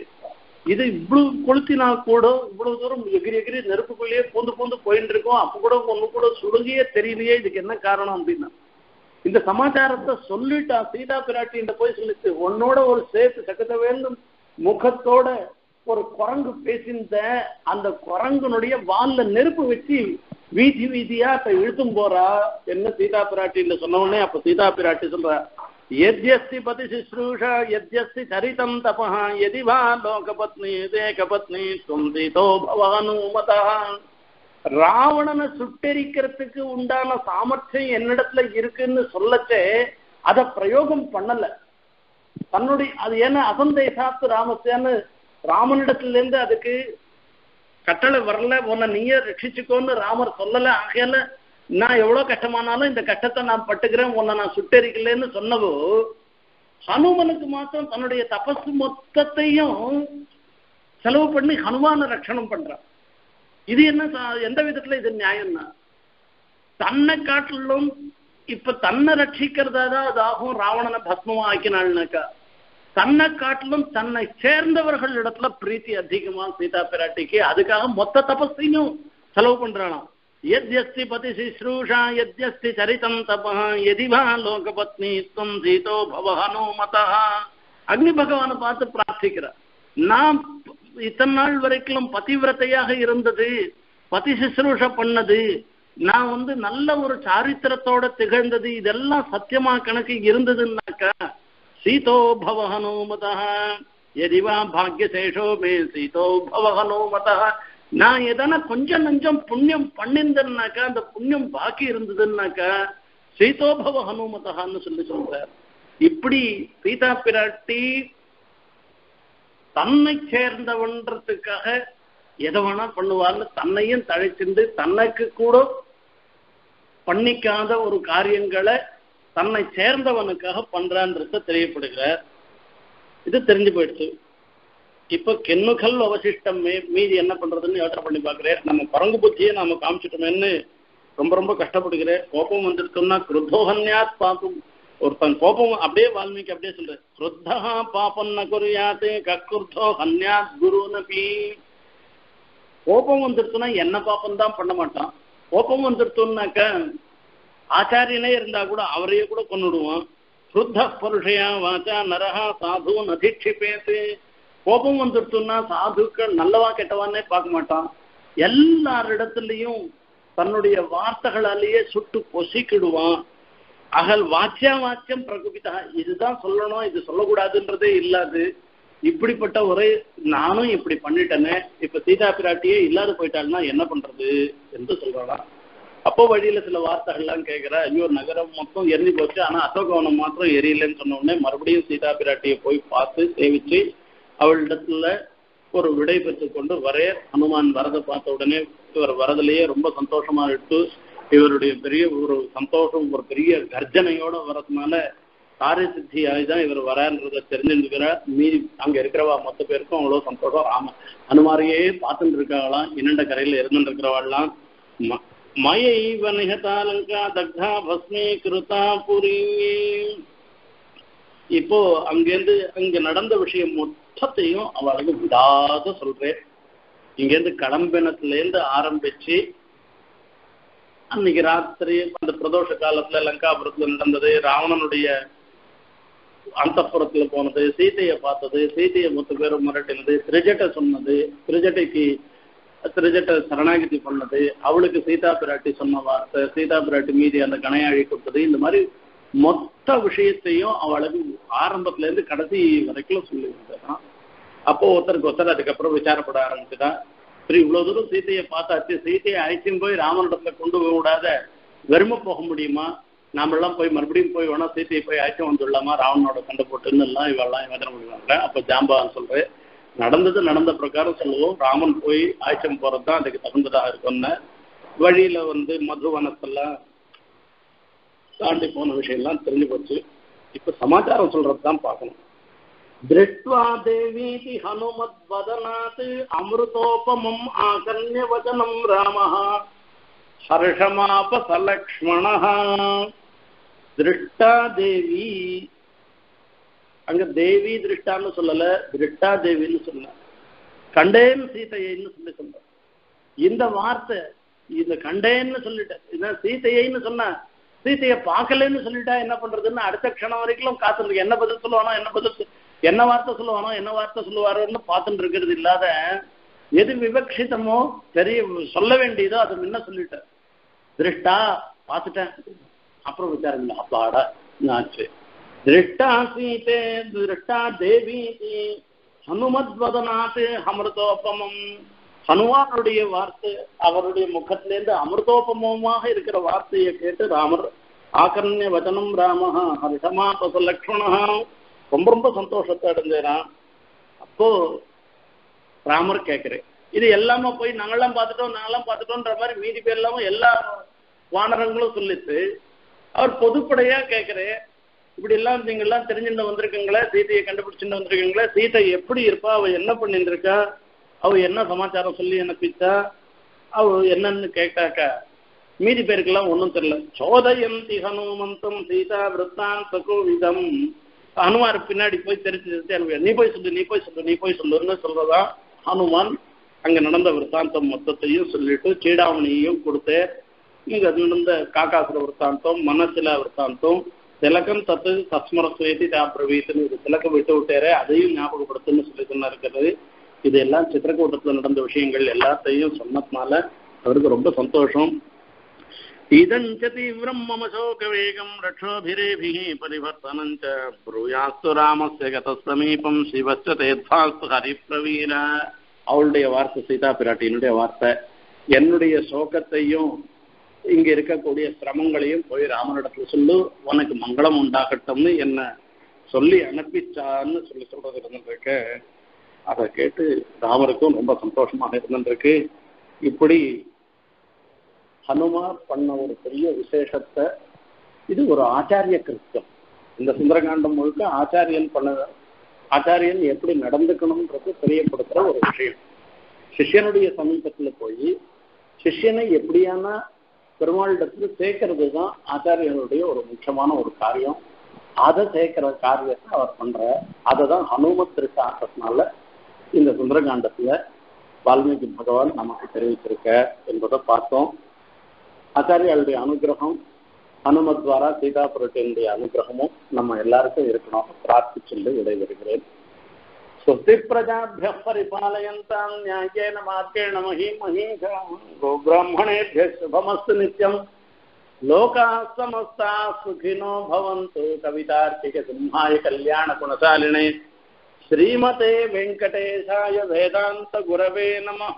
இது இவ்வளவு கொளுத்தினா கூட இவ்வளவு தூரம் எகிரி எகிரி நெருப்புக்குள்ளேயே பூந்து பூந்து போயிட்டு இருக்கோம். அப்ப கூட ஒண்ணு கூட சுடுகியே தெரியலையே. இதுக்கு என்ன காரணம் அப்படின்னா இந்த சமாச்சாரத்தை சொல்லிட்டா சீதா பிராட்டின்ற போய் சொல்லிச்சு உன்னோட ஒரு சேர்த்து சக்கத்த வேண்டும் முகத்தோட ஒரு குரங்கு பேசியிருந்த அந்த குரங்குனுடைய வால்ல நெருப்பு வச்சு வீதி வீதியா இப்ப இழுத்தும் போறா. என்ன சீதா பிராட்டின்னு சொன்ன உடனே அப்ப சீதா பிராட்டி சொல்ற எத்யஸ்தி பதி சுஷ்ரூஷா எத்யஸ்தி சரிதம் தபஹா எதி வா லோகபத்னி தேகபத்னி துந்திதோ பவானுமதா ராவணனை சுட்டெரிக்கிறதுக்கு உண்டான சாமர்த்தியம் என்னிடத்துல இருக்குன்னு சொல்லச்சே அதை பிரயோகம் பண்ணல. தன்னுடைய அது ஏன்னா அசந்தை சாத்து ராமஸ்யான்னு இருந்து அதுக்கு கட்டளை வரல உன்னை நீயே ரட்சிச்சுக்கோன்னு ராமர் சொல்லல ஆகையால நான் எவ்வளவு கட்டமானாலும் இந்த கட்டத்தை நான் பட்டுக்கிறேன் உன்னை நான் சுட்டெரிக்கலன்னு சொன்னவோ ஹனுமனுக்கு மாத்திரம் தன்னுடைய தபசு மொத்தத்தையும் செலவு பண்ணி ஹனுமான ரட்சணம் பண்றான். இது என்ன சா- எந்த விதத்துல இது நியாயம்னா? தன்னை காட்டிலும் இப்ப தன்னை ரட்சிக்கிறதா தான் அது ஆகும் ராவணனை பஸ்மமா ஆக்கினாள்னாக்கா தன்னை காட்டிலும் தன்னை சேர்ந்தவர்கள் இடத்துல பிரீத்தி அதிகமா சீதா பிராட்டிக்கு அதுக்காக மொத்த தபஸ்தையும் செலவு பண்றானாம். எத்யஸ்தி பதி சிஸ்ரூஷா எத்யஸ்தி சரிதம் தபா எதிவா லோகபத்னி துவம் சீதோ பவஹனோ மதா அக்னி பகவான பார்த்து பிரார்த்திக்கிற நான் இத்தனை நாள் வரைக்கும் பதிவிரத்தையாக இருந்தது பதி சிஸ்ரூஷ பண்ணது நான் வந்து நல்ல ஒரு சாரித்திரத்தோட திகழ்ந்தது இதெல்லாம் சத்தியமா கணக்கு இருந்ததுன்னாக்கா சீதோ பவஹனோ மதः यदि वा भाग्यशेषो मे சீதோ பவஹனோ மதः நான் எதனா கொஞ்சம் நஞ்சம் புண்ணியம் பண்ணிருந்தேன்னாக்கா அந்த புண்ணியம் பாக்கி இருந்ததுன்னாக்கா சீதோபவ ஹனுமதகான்னு சொல்லி சொல்றார் இப்படி சீதா பிராட்டி தன்னை சேர்ந்தவன்றதுக்காக எதை வேணா பண்ணுவார்னு தன்னையும் தழைச்சிருந்து தனக்கு கூட பண்ணிக்காத ஒரு காரியங்களை தன்னை சேர்ந்தவனுக்காக பண்றான்றத தெரியப்படுகிறார். இது தெரிஞ்சு போயிடுச்சு. இப்ப கென்னுகல் அவசிஷ்டம் மீதி என்ன பண்றதுன்னு யோசனை பண்ணி பாக்குறேன் நம்ம பரங்கு புத்தியை நாம காமிச்சிட்டோமேன்னு ரொம்ப ரொம்ப கஷ்டப்படுகிறேன். கோபம் வந்துருச்சோம்னா கிருத்தோஹன்யாத் பாப்பம் ஒருத்தன் கோபம் அப்படியே வால்மீகி அப்படியே சொல்ற கிருத்தா பாப்பம் ந குறியாத்து கக்குர்த்தோ ஹன்யாத் குரு நபி கோபம் வந்துருச்சுன்னா என்ன பாப்பம் தான் பண்ண மாட்டான். கோபம் வந்துருத்தோம்னாக்க ஆச்சாரியனே இருந்தா கூட அவரையே கூட கொன்னுடுவான். சுத்த புருஷயா வாச்சா நரஹா சாது நதிட்சிப்பேத்து. கோபம் வந்துடுச்சுன்னா சாதுக்கள் நல்லவா கெட்டவான்னே பார்க்க மாட்டான். எல்லாரிடத்துலயும் தன்னுடைய வார்த்தைகளாலேயே சுட்டு பொசிக்கிடுவான். அகல் வாச்சியா வாக்கியம் பிரகுபிதா இதுதான் சொல்லணும் இது சொல்லக்கூடாதுன்றதே இல்லாது இப்படிப்பட்ட ஒரே நானும் இப்படி பண்ணிட்டேனே இப்ப சீதா பிராட்டியே இல்லாது போயிட்டாள்னா என்ன பண்றது என்று சொல்றாளாம். அப்போ வழியில சில வார்த்தைகள்லாம் கேட்கிறா ஐயோ நகரம் மொத்தம் எரிஞ்சு போச்சு. ஆனா அசோகவனம் மாத்திரம் எரியலன்னு சொன்ன உடனே மறுபடியும் சீதா பிராட்டியை போய் பார்த்து சேவிச்சு அவளிடத்துல ஒரு விடை பெற்று கொண்டு வரே. ஹனுமான் வரதை பார்த்த உடனே இவர் வரதுலயே ரொம்ப சந்தோஷமா இட்டு இவருடைய பெரிய ஒரு சந்தோஷம் ஒரு பெரிய கர்ஜனையோட வரதுனால காரிய சித்தி ஆகிதான் இவர் வரான்றத தெரிஞ்சுக்கிறார் மீதி அங்க இருக்கிறவா மொத்த பேருக்கும் அவ்வளவு சந்தோஷம். ஆமா அனுமாரியே பார்த்துட்டு இருக்காங்களாம். இன்னண்ட கரையில இருந்துட்டு இருக்கிறவாள்லாம். ம- மயைவ நிகதாலங்கா தக்தா பஸ்மே கிருதா புரி. இப்போ அங்கேருந்து அங்க நடந்த விஷயம் மொத்தத்தையும் அவளுக்கு விடாத சொல்றேன். இங்கேருந்து கிளம்பினத்துல இருந்து ஆரம்பிச்சு அன்னைக்கு ராத்திரி அந்த பிரதோஷ காலத்துல லங்காபுரத்துல நடந்தது ராவணனுடைய அந்தப்புறத்துல போனது சீதையை பார்த்தது சீதையை மொத்த பேரும் மிரட்டினது திரிஜட்டை சொன்னது திரிஜட்டைக்கு திருஜட்ட சரணாகிதி பண்ணது அவளுக்கு சீதா பிராட்டி சொன்ன வார்த்தை சீதா பிராட்டி மீதி அந்த கணையாழி கொடுத்தது இந்த மாதிரி மொத்த விஷயத்தையும் அவளுக்கு ஆரம்பத்துல இருந்து கடைசி வரைக்கும் சொல்லி வந்தான் அப்போ ஒருத்தருக்கு ஒருத்தர் அதுக்கப்புறம் விசாரப்பட ஆரம்பிச்சுதான். சரி இவ்வளவு தூரம் சீத்தையை பார்த்தாச்சு. சீத்தையை அழைச்சின்னு போய் ராமனிடத்துல கொண்டு போக விடாத. வெறுமை போக முடியுமா? நாமெல்லாம் போய் மறுபடியும் போய் வேணா சீத்தையை போய் அழைச்சி வந்துடலாமா ராவனோட சண்டை போட்டுன்னு எல்லாம் இவெல்லாம் யோசனை பண்ணுவாங்க அப்ப ஜாம்பவான் சொல்றேன் நடந்தது நடந்த பிரகாரம் சொல்லுவோம். ராமன் போய் ஆய்ச்சம் போறது தான் அதுக்கு தகுந்ததாக இருக்கும்னு வழியில வந்து மதுவனத்தெல்லாம் தாண்டி போன விஷயம்லாம் தெரிஞ்சு போச்சு. இப்ப சமாச்சாரம் சொல்றது தான் பார்க்கணும். திருஷ்டுவா தேவீதி ஹனுமத் வதனாத் அமிர்தோபமம் ஆகர்ணிய வச்சனம் ராமः ஹர்ஷமாப சலக்ஷ்மணா திருஷ்டா தேவி அங்க தேவி திருஷ்டான்னு சொல்லல திருஷ்டா தேவின்னு சொல்ல கண்டேன் சீதையைன்னு சொல்லி சொல்ற. இந்த வார்த்தை இந்த கண்டேன்னு சொல்லிட்டேன் சீதையைன்னு சொன்ன சீதையை பார்க்கலன்னு சொல்லிட்டா என்ன பண்றதுன்னு அடுத்த க்ஷணம் வரைக்கும் காத்துருக்கு என்ன பதில் சொல்லுவானோ என்ன பதில் என்ன வார்த்தை சொல்லுவானோ என்ன வார்த்தை சொல்லுவாரோன்னு பார்த்துட்டு இருக்கிறது இல்லாத எது விவக்ஷிதமோ தெரிய சொல்ல வேண்டியதோ அதை முன்ன சொல்லிட்டேன் திருஷ்டா பார்த்துட்டேன். அப்புறம் விசாரம் இல்லை அப்பாடா ஆச்சு திருஷ்டா சீதே திருஷ்டா தேவி ஹனுமத்வதனாத் அமிர்தோபமம் ஹனுமானுடைய வார்த்தை அவருடைய முகத்திலேருந்து அமிர்தோபமமாக இருக்கிற வார்த்தையை கேட்டு ராமர் ஆகர்ணிய வச்சனம் ராம ஹரிஷமா பசலக்ஷ்மணா ரொம்ப ரொம்ப சந்தோஷத்தை அடைஞ்சாராம். அப்போ ராமர் கேட்கிறேன் இது எல்லாமே போய் நாங்கெல்லாம் பார்த்துட்டோம் நாங்களாம் பார்த்துட்டோன்ற மாதிரி மீதி பேர் இல்லாம எல்லா வானரங்களும் சொல்லிட்டு அவர் பொதுப்படையா கேட்கிறேன் இப்படி எல்லாம் நீங்கள்லாம் தெரிஞ்சுட்டு வந்திருக்கீங்களே சீதையை கண்டுபிடிச்சுட்டு வந்திருக்கீங்களா சீதை எப்படி இருப்பா? அவள் என்ன பண்ணிட்டு இருக்கா அவ என்ன சமாச்சாரம் சொல்லி அனுப்பிச்சா அவ என்னன்னு கேட்டாக்கா மீதி பேருக்கெல்லாம் ஒன்றும் தெரியல. சோதயம் தி ஹனுமந்தம் சீதா விற்த்தாந்த சகோவிதம். ஹனுமார் பின்னாடி போய் தெரிஞ்சு தெரிஞ்சு நீ போய் சொல்லு நீ போய் சொல்லு நீ போய் சொல்லுன்னு சொல்றதா? ஹனுமான் அங்க நடந்த விற்த்தாந்தம் மொத்தத்தையும் சொல்லிட்டு சீடாமணியையும் கொடுத்து இங்க நடந்த காக்காசுர விற்த்தாந்தம் மனசில விற்த்தாந்தம் திலகம் தத்து தஸ்மரஸ்வேதி தான் பிரவீத்துன்னு இது திலக்கம் விட்டு விட்டேரே அதையும் ஞாபகப்படுத்துன்னு சொல்லி சொன்னா இருக்கிறது இதெல்லாம் சித்திரக்கூட்டத்தில் நடந்த விஷயங்கள் எல்லாத்தையும் சொன்னதுனால அவருக்கு ரொம்ப சந்தோஷம் இதஞ்ச தீவிரம் மம சோக வேகம் ரட்சோபிரேபி பரிவர்த்தனம் ப்ரூயாஸ்து ராமஸ்ய கத சமீபம் சிவஸ்ய தேத்வாஸ்து ஹரிப்ரவீர அவளுடைய வார்த்தை சீதா பிராட்டியினுடைய வார்த்தை என்னுடைய சோகத்தையும் இங்க இருக்கக்கூடிய சிரமங்களையும் போய் ராமனிடத்துல சொல்லு உனக்கு மங்களம் உண்டாகட்டும்னு என்ன சொல்லி அனுப்பிச்சான்னு சொல்லி சொல்றது இருந்துருக்கு. அதை கேட்டு ராமருக்கும் ரொம்ப சந்தோஷமாக இருந்துருக்கு. இப்படி ஹனுமார் பண்ண ஒரு பெரிய விசேஷத்தை இது ஒரு ஆச்சாரிய கிருத்தம். இந்த சுந்தரகாண்டம் முழுக்க ஆச்சாரியன் பண்ண ஆச்சாரியன் எப்படி நடந்துக்கணும்ன்றது தெரியப்படுத்துற ஒரு விஷயம். சிஷ்யனுடைய சமீபத்துல போய் சிஷ்யனை எப்படியான பெருமாளிடத்துல சேர்க்கறது தான் ஆச்சாரியர்களுடைய ஒரு முக்கியமான ஒரு காரியம். அதை சேர்க்கிற காரியத்தை அவர் பண்ற அதை தான் ஹனுமத் திருஷ்டாந்தத்தினால இந்த சுந்தரகாண்டத்துல வால்மீகி பகவான் நமக்கு தெரிவித்திருக்க என்பதை பார்த்தோம். ஆச்சாரியாளுடைய அனுகிரகம் ஹனுமத் துவாரா சீதா புரட்டியனுடைய அனுகிரகமும் நம்ம எல்லாருக்கும் இருக்கணும். பிரார்த்திச்சுண்டு விடைபெறுகிறேன். स्वस्ति प्रजाभ्य परिपालयन्तां न्यायेन मार्गेण महीं महीषा गोब्राह्मणेभ्यः शुभमस्तु नित्यम्। लोकाः समस्ताः सुखिनो भवन्तु कवितार्किकसिंहाय कल्याणगुणशालिने। श्रीमते वेङ्कटेशाय वेदान्तगुरवे नमः।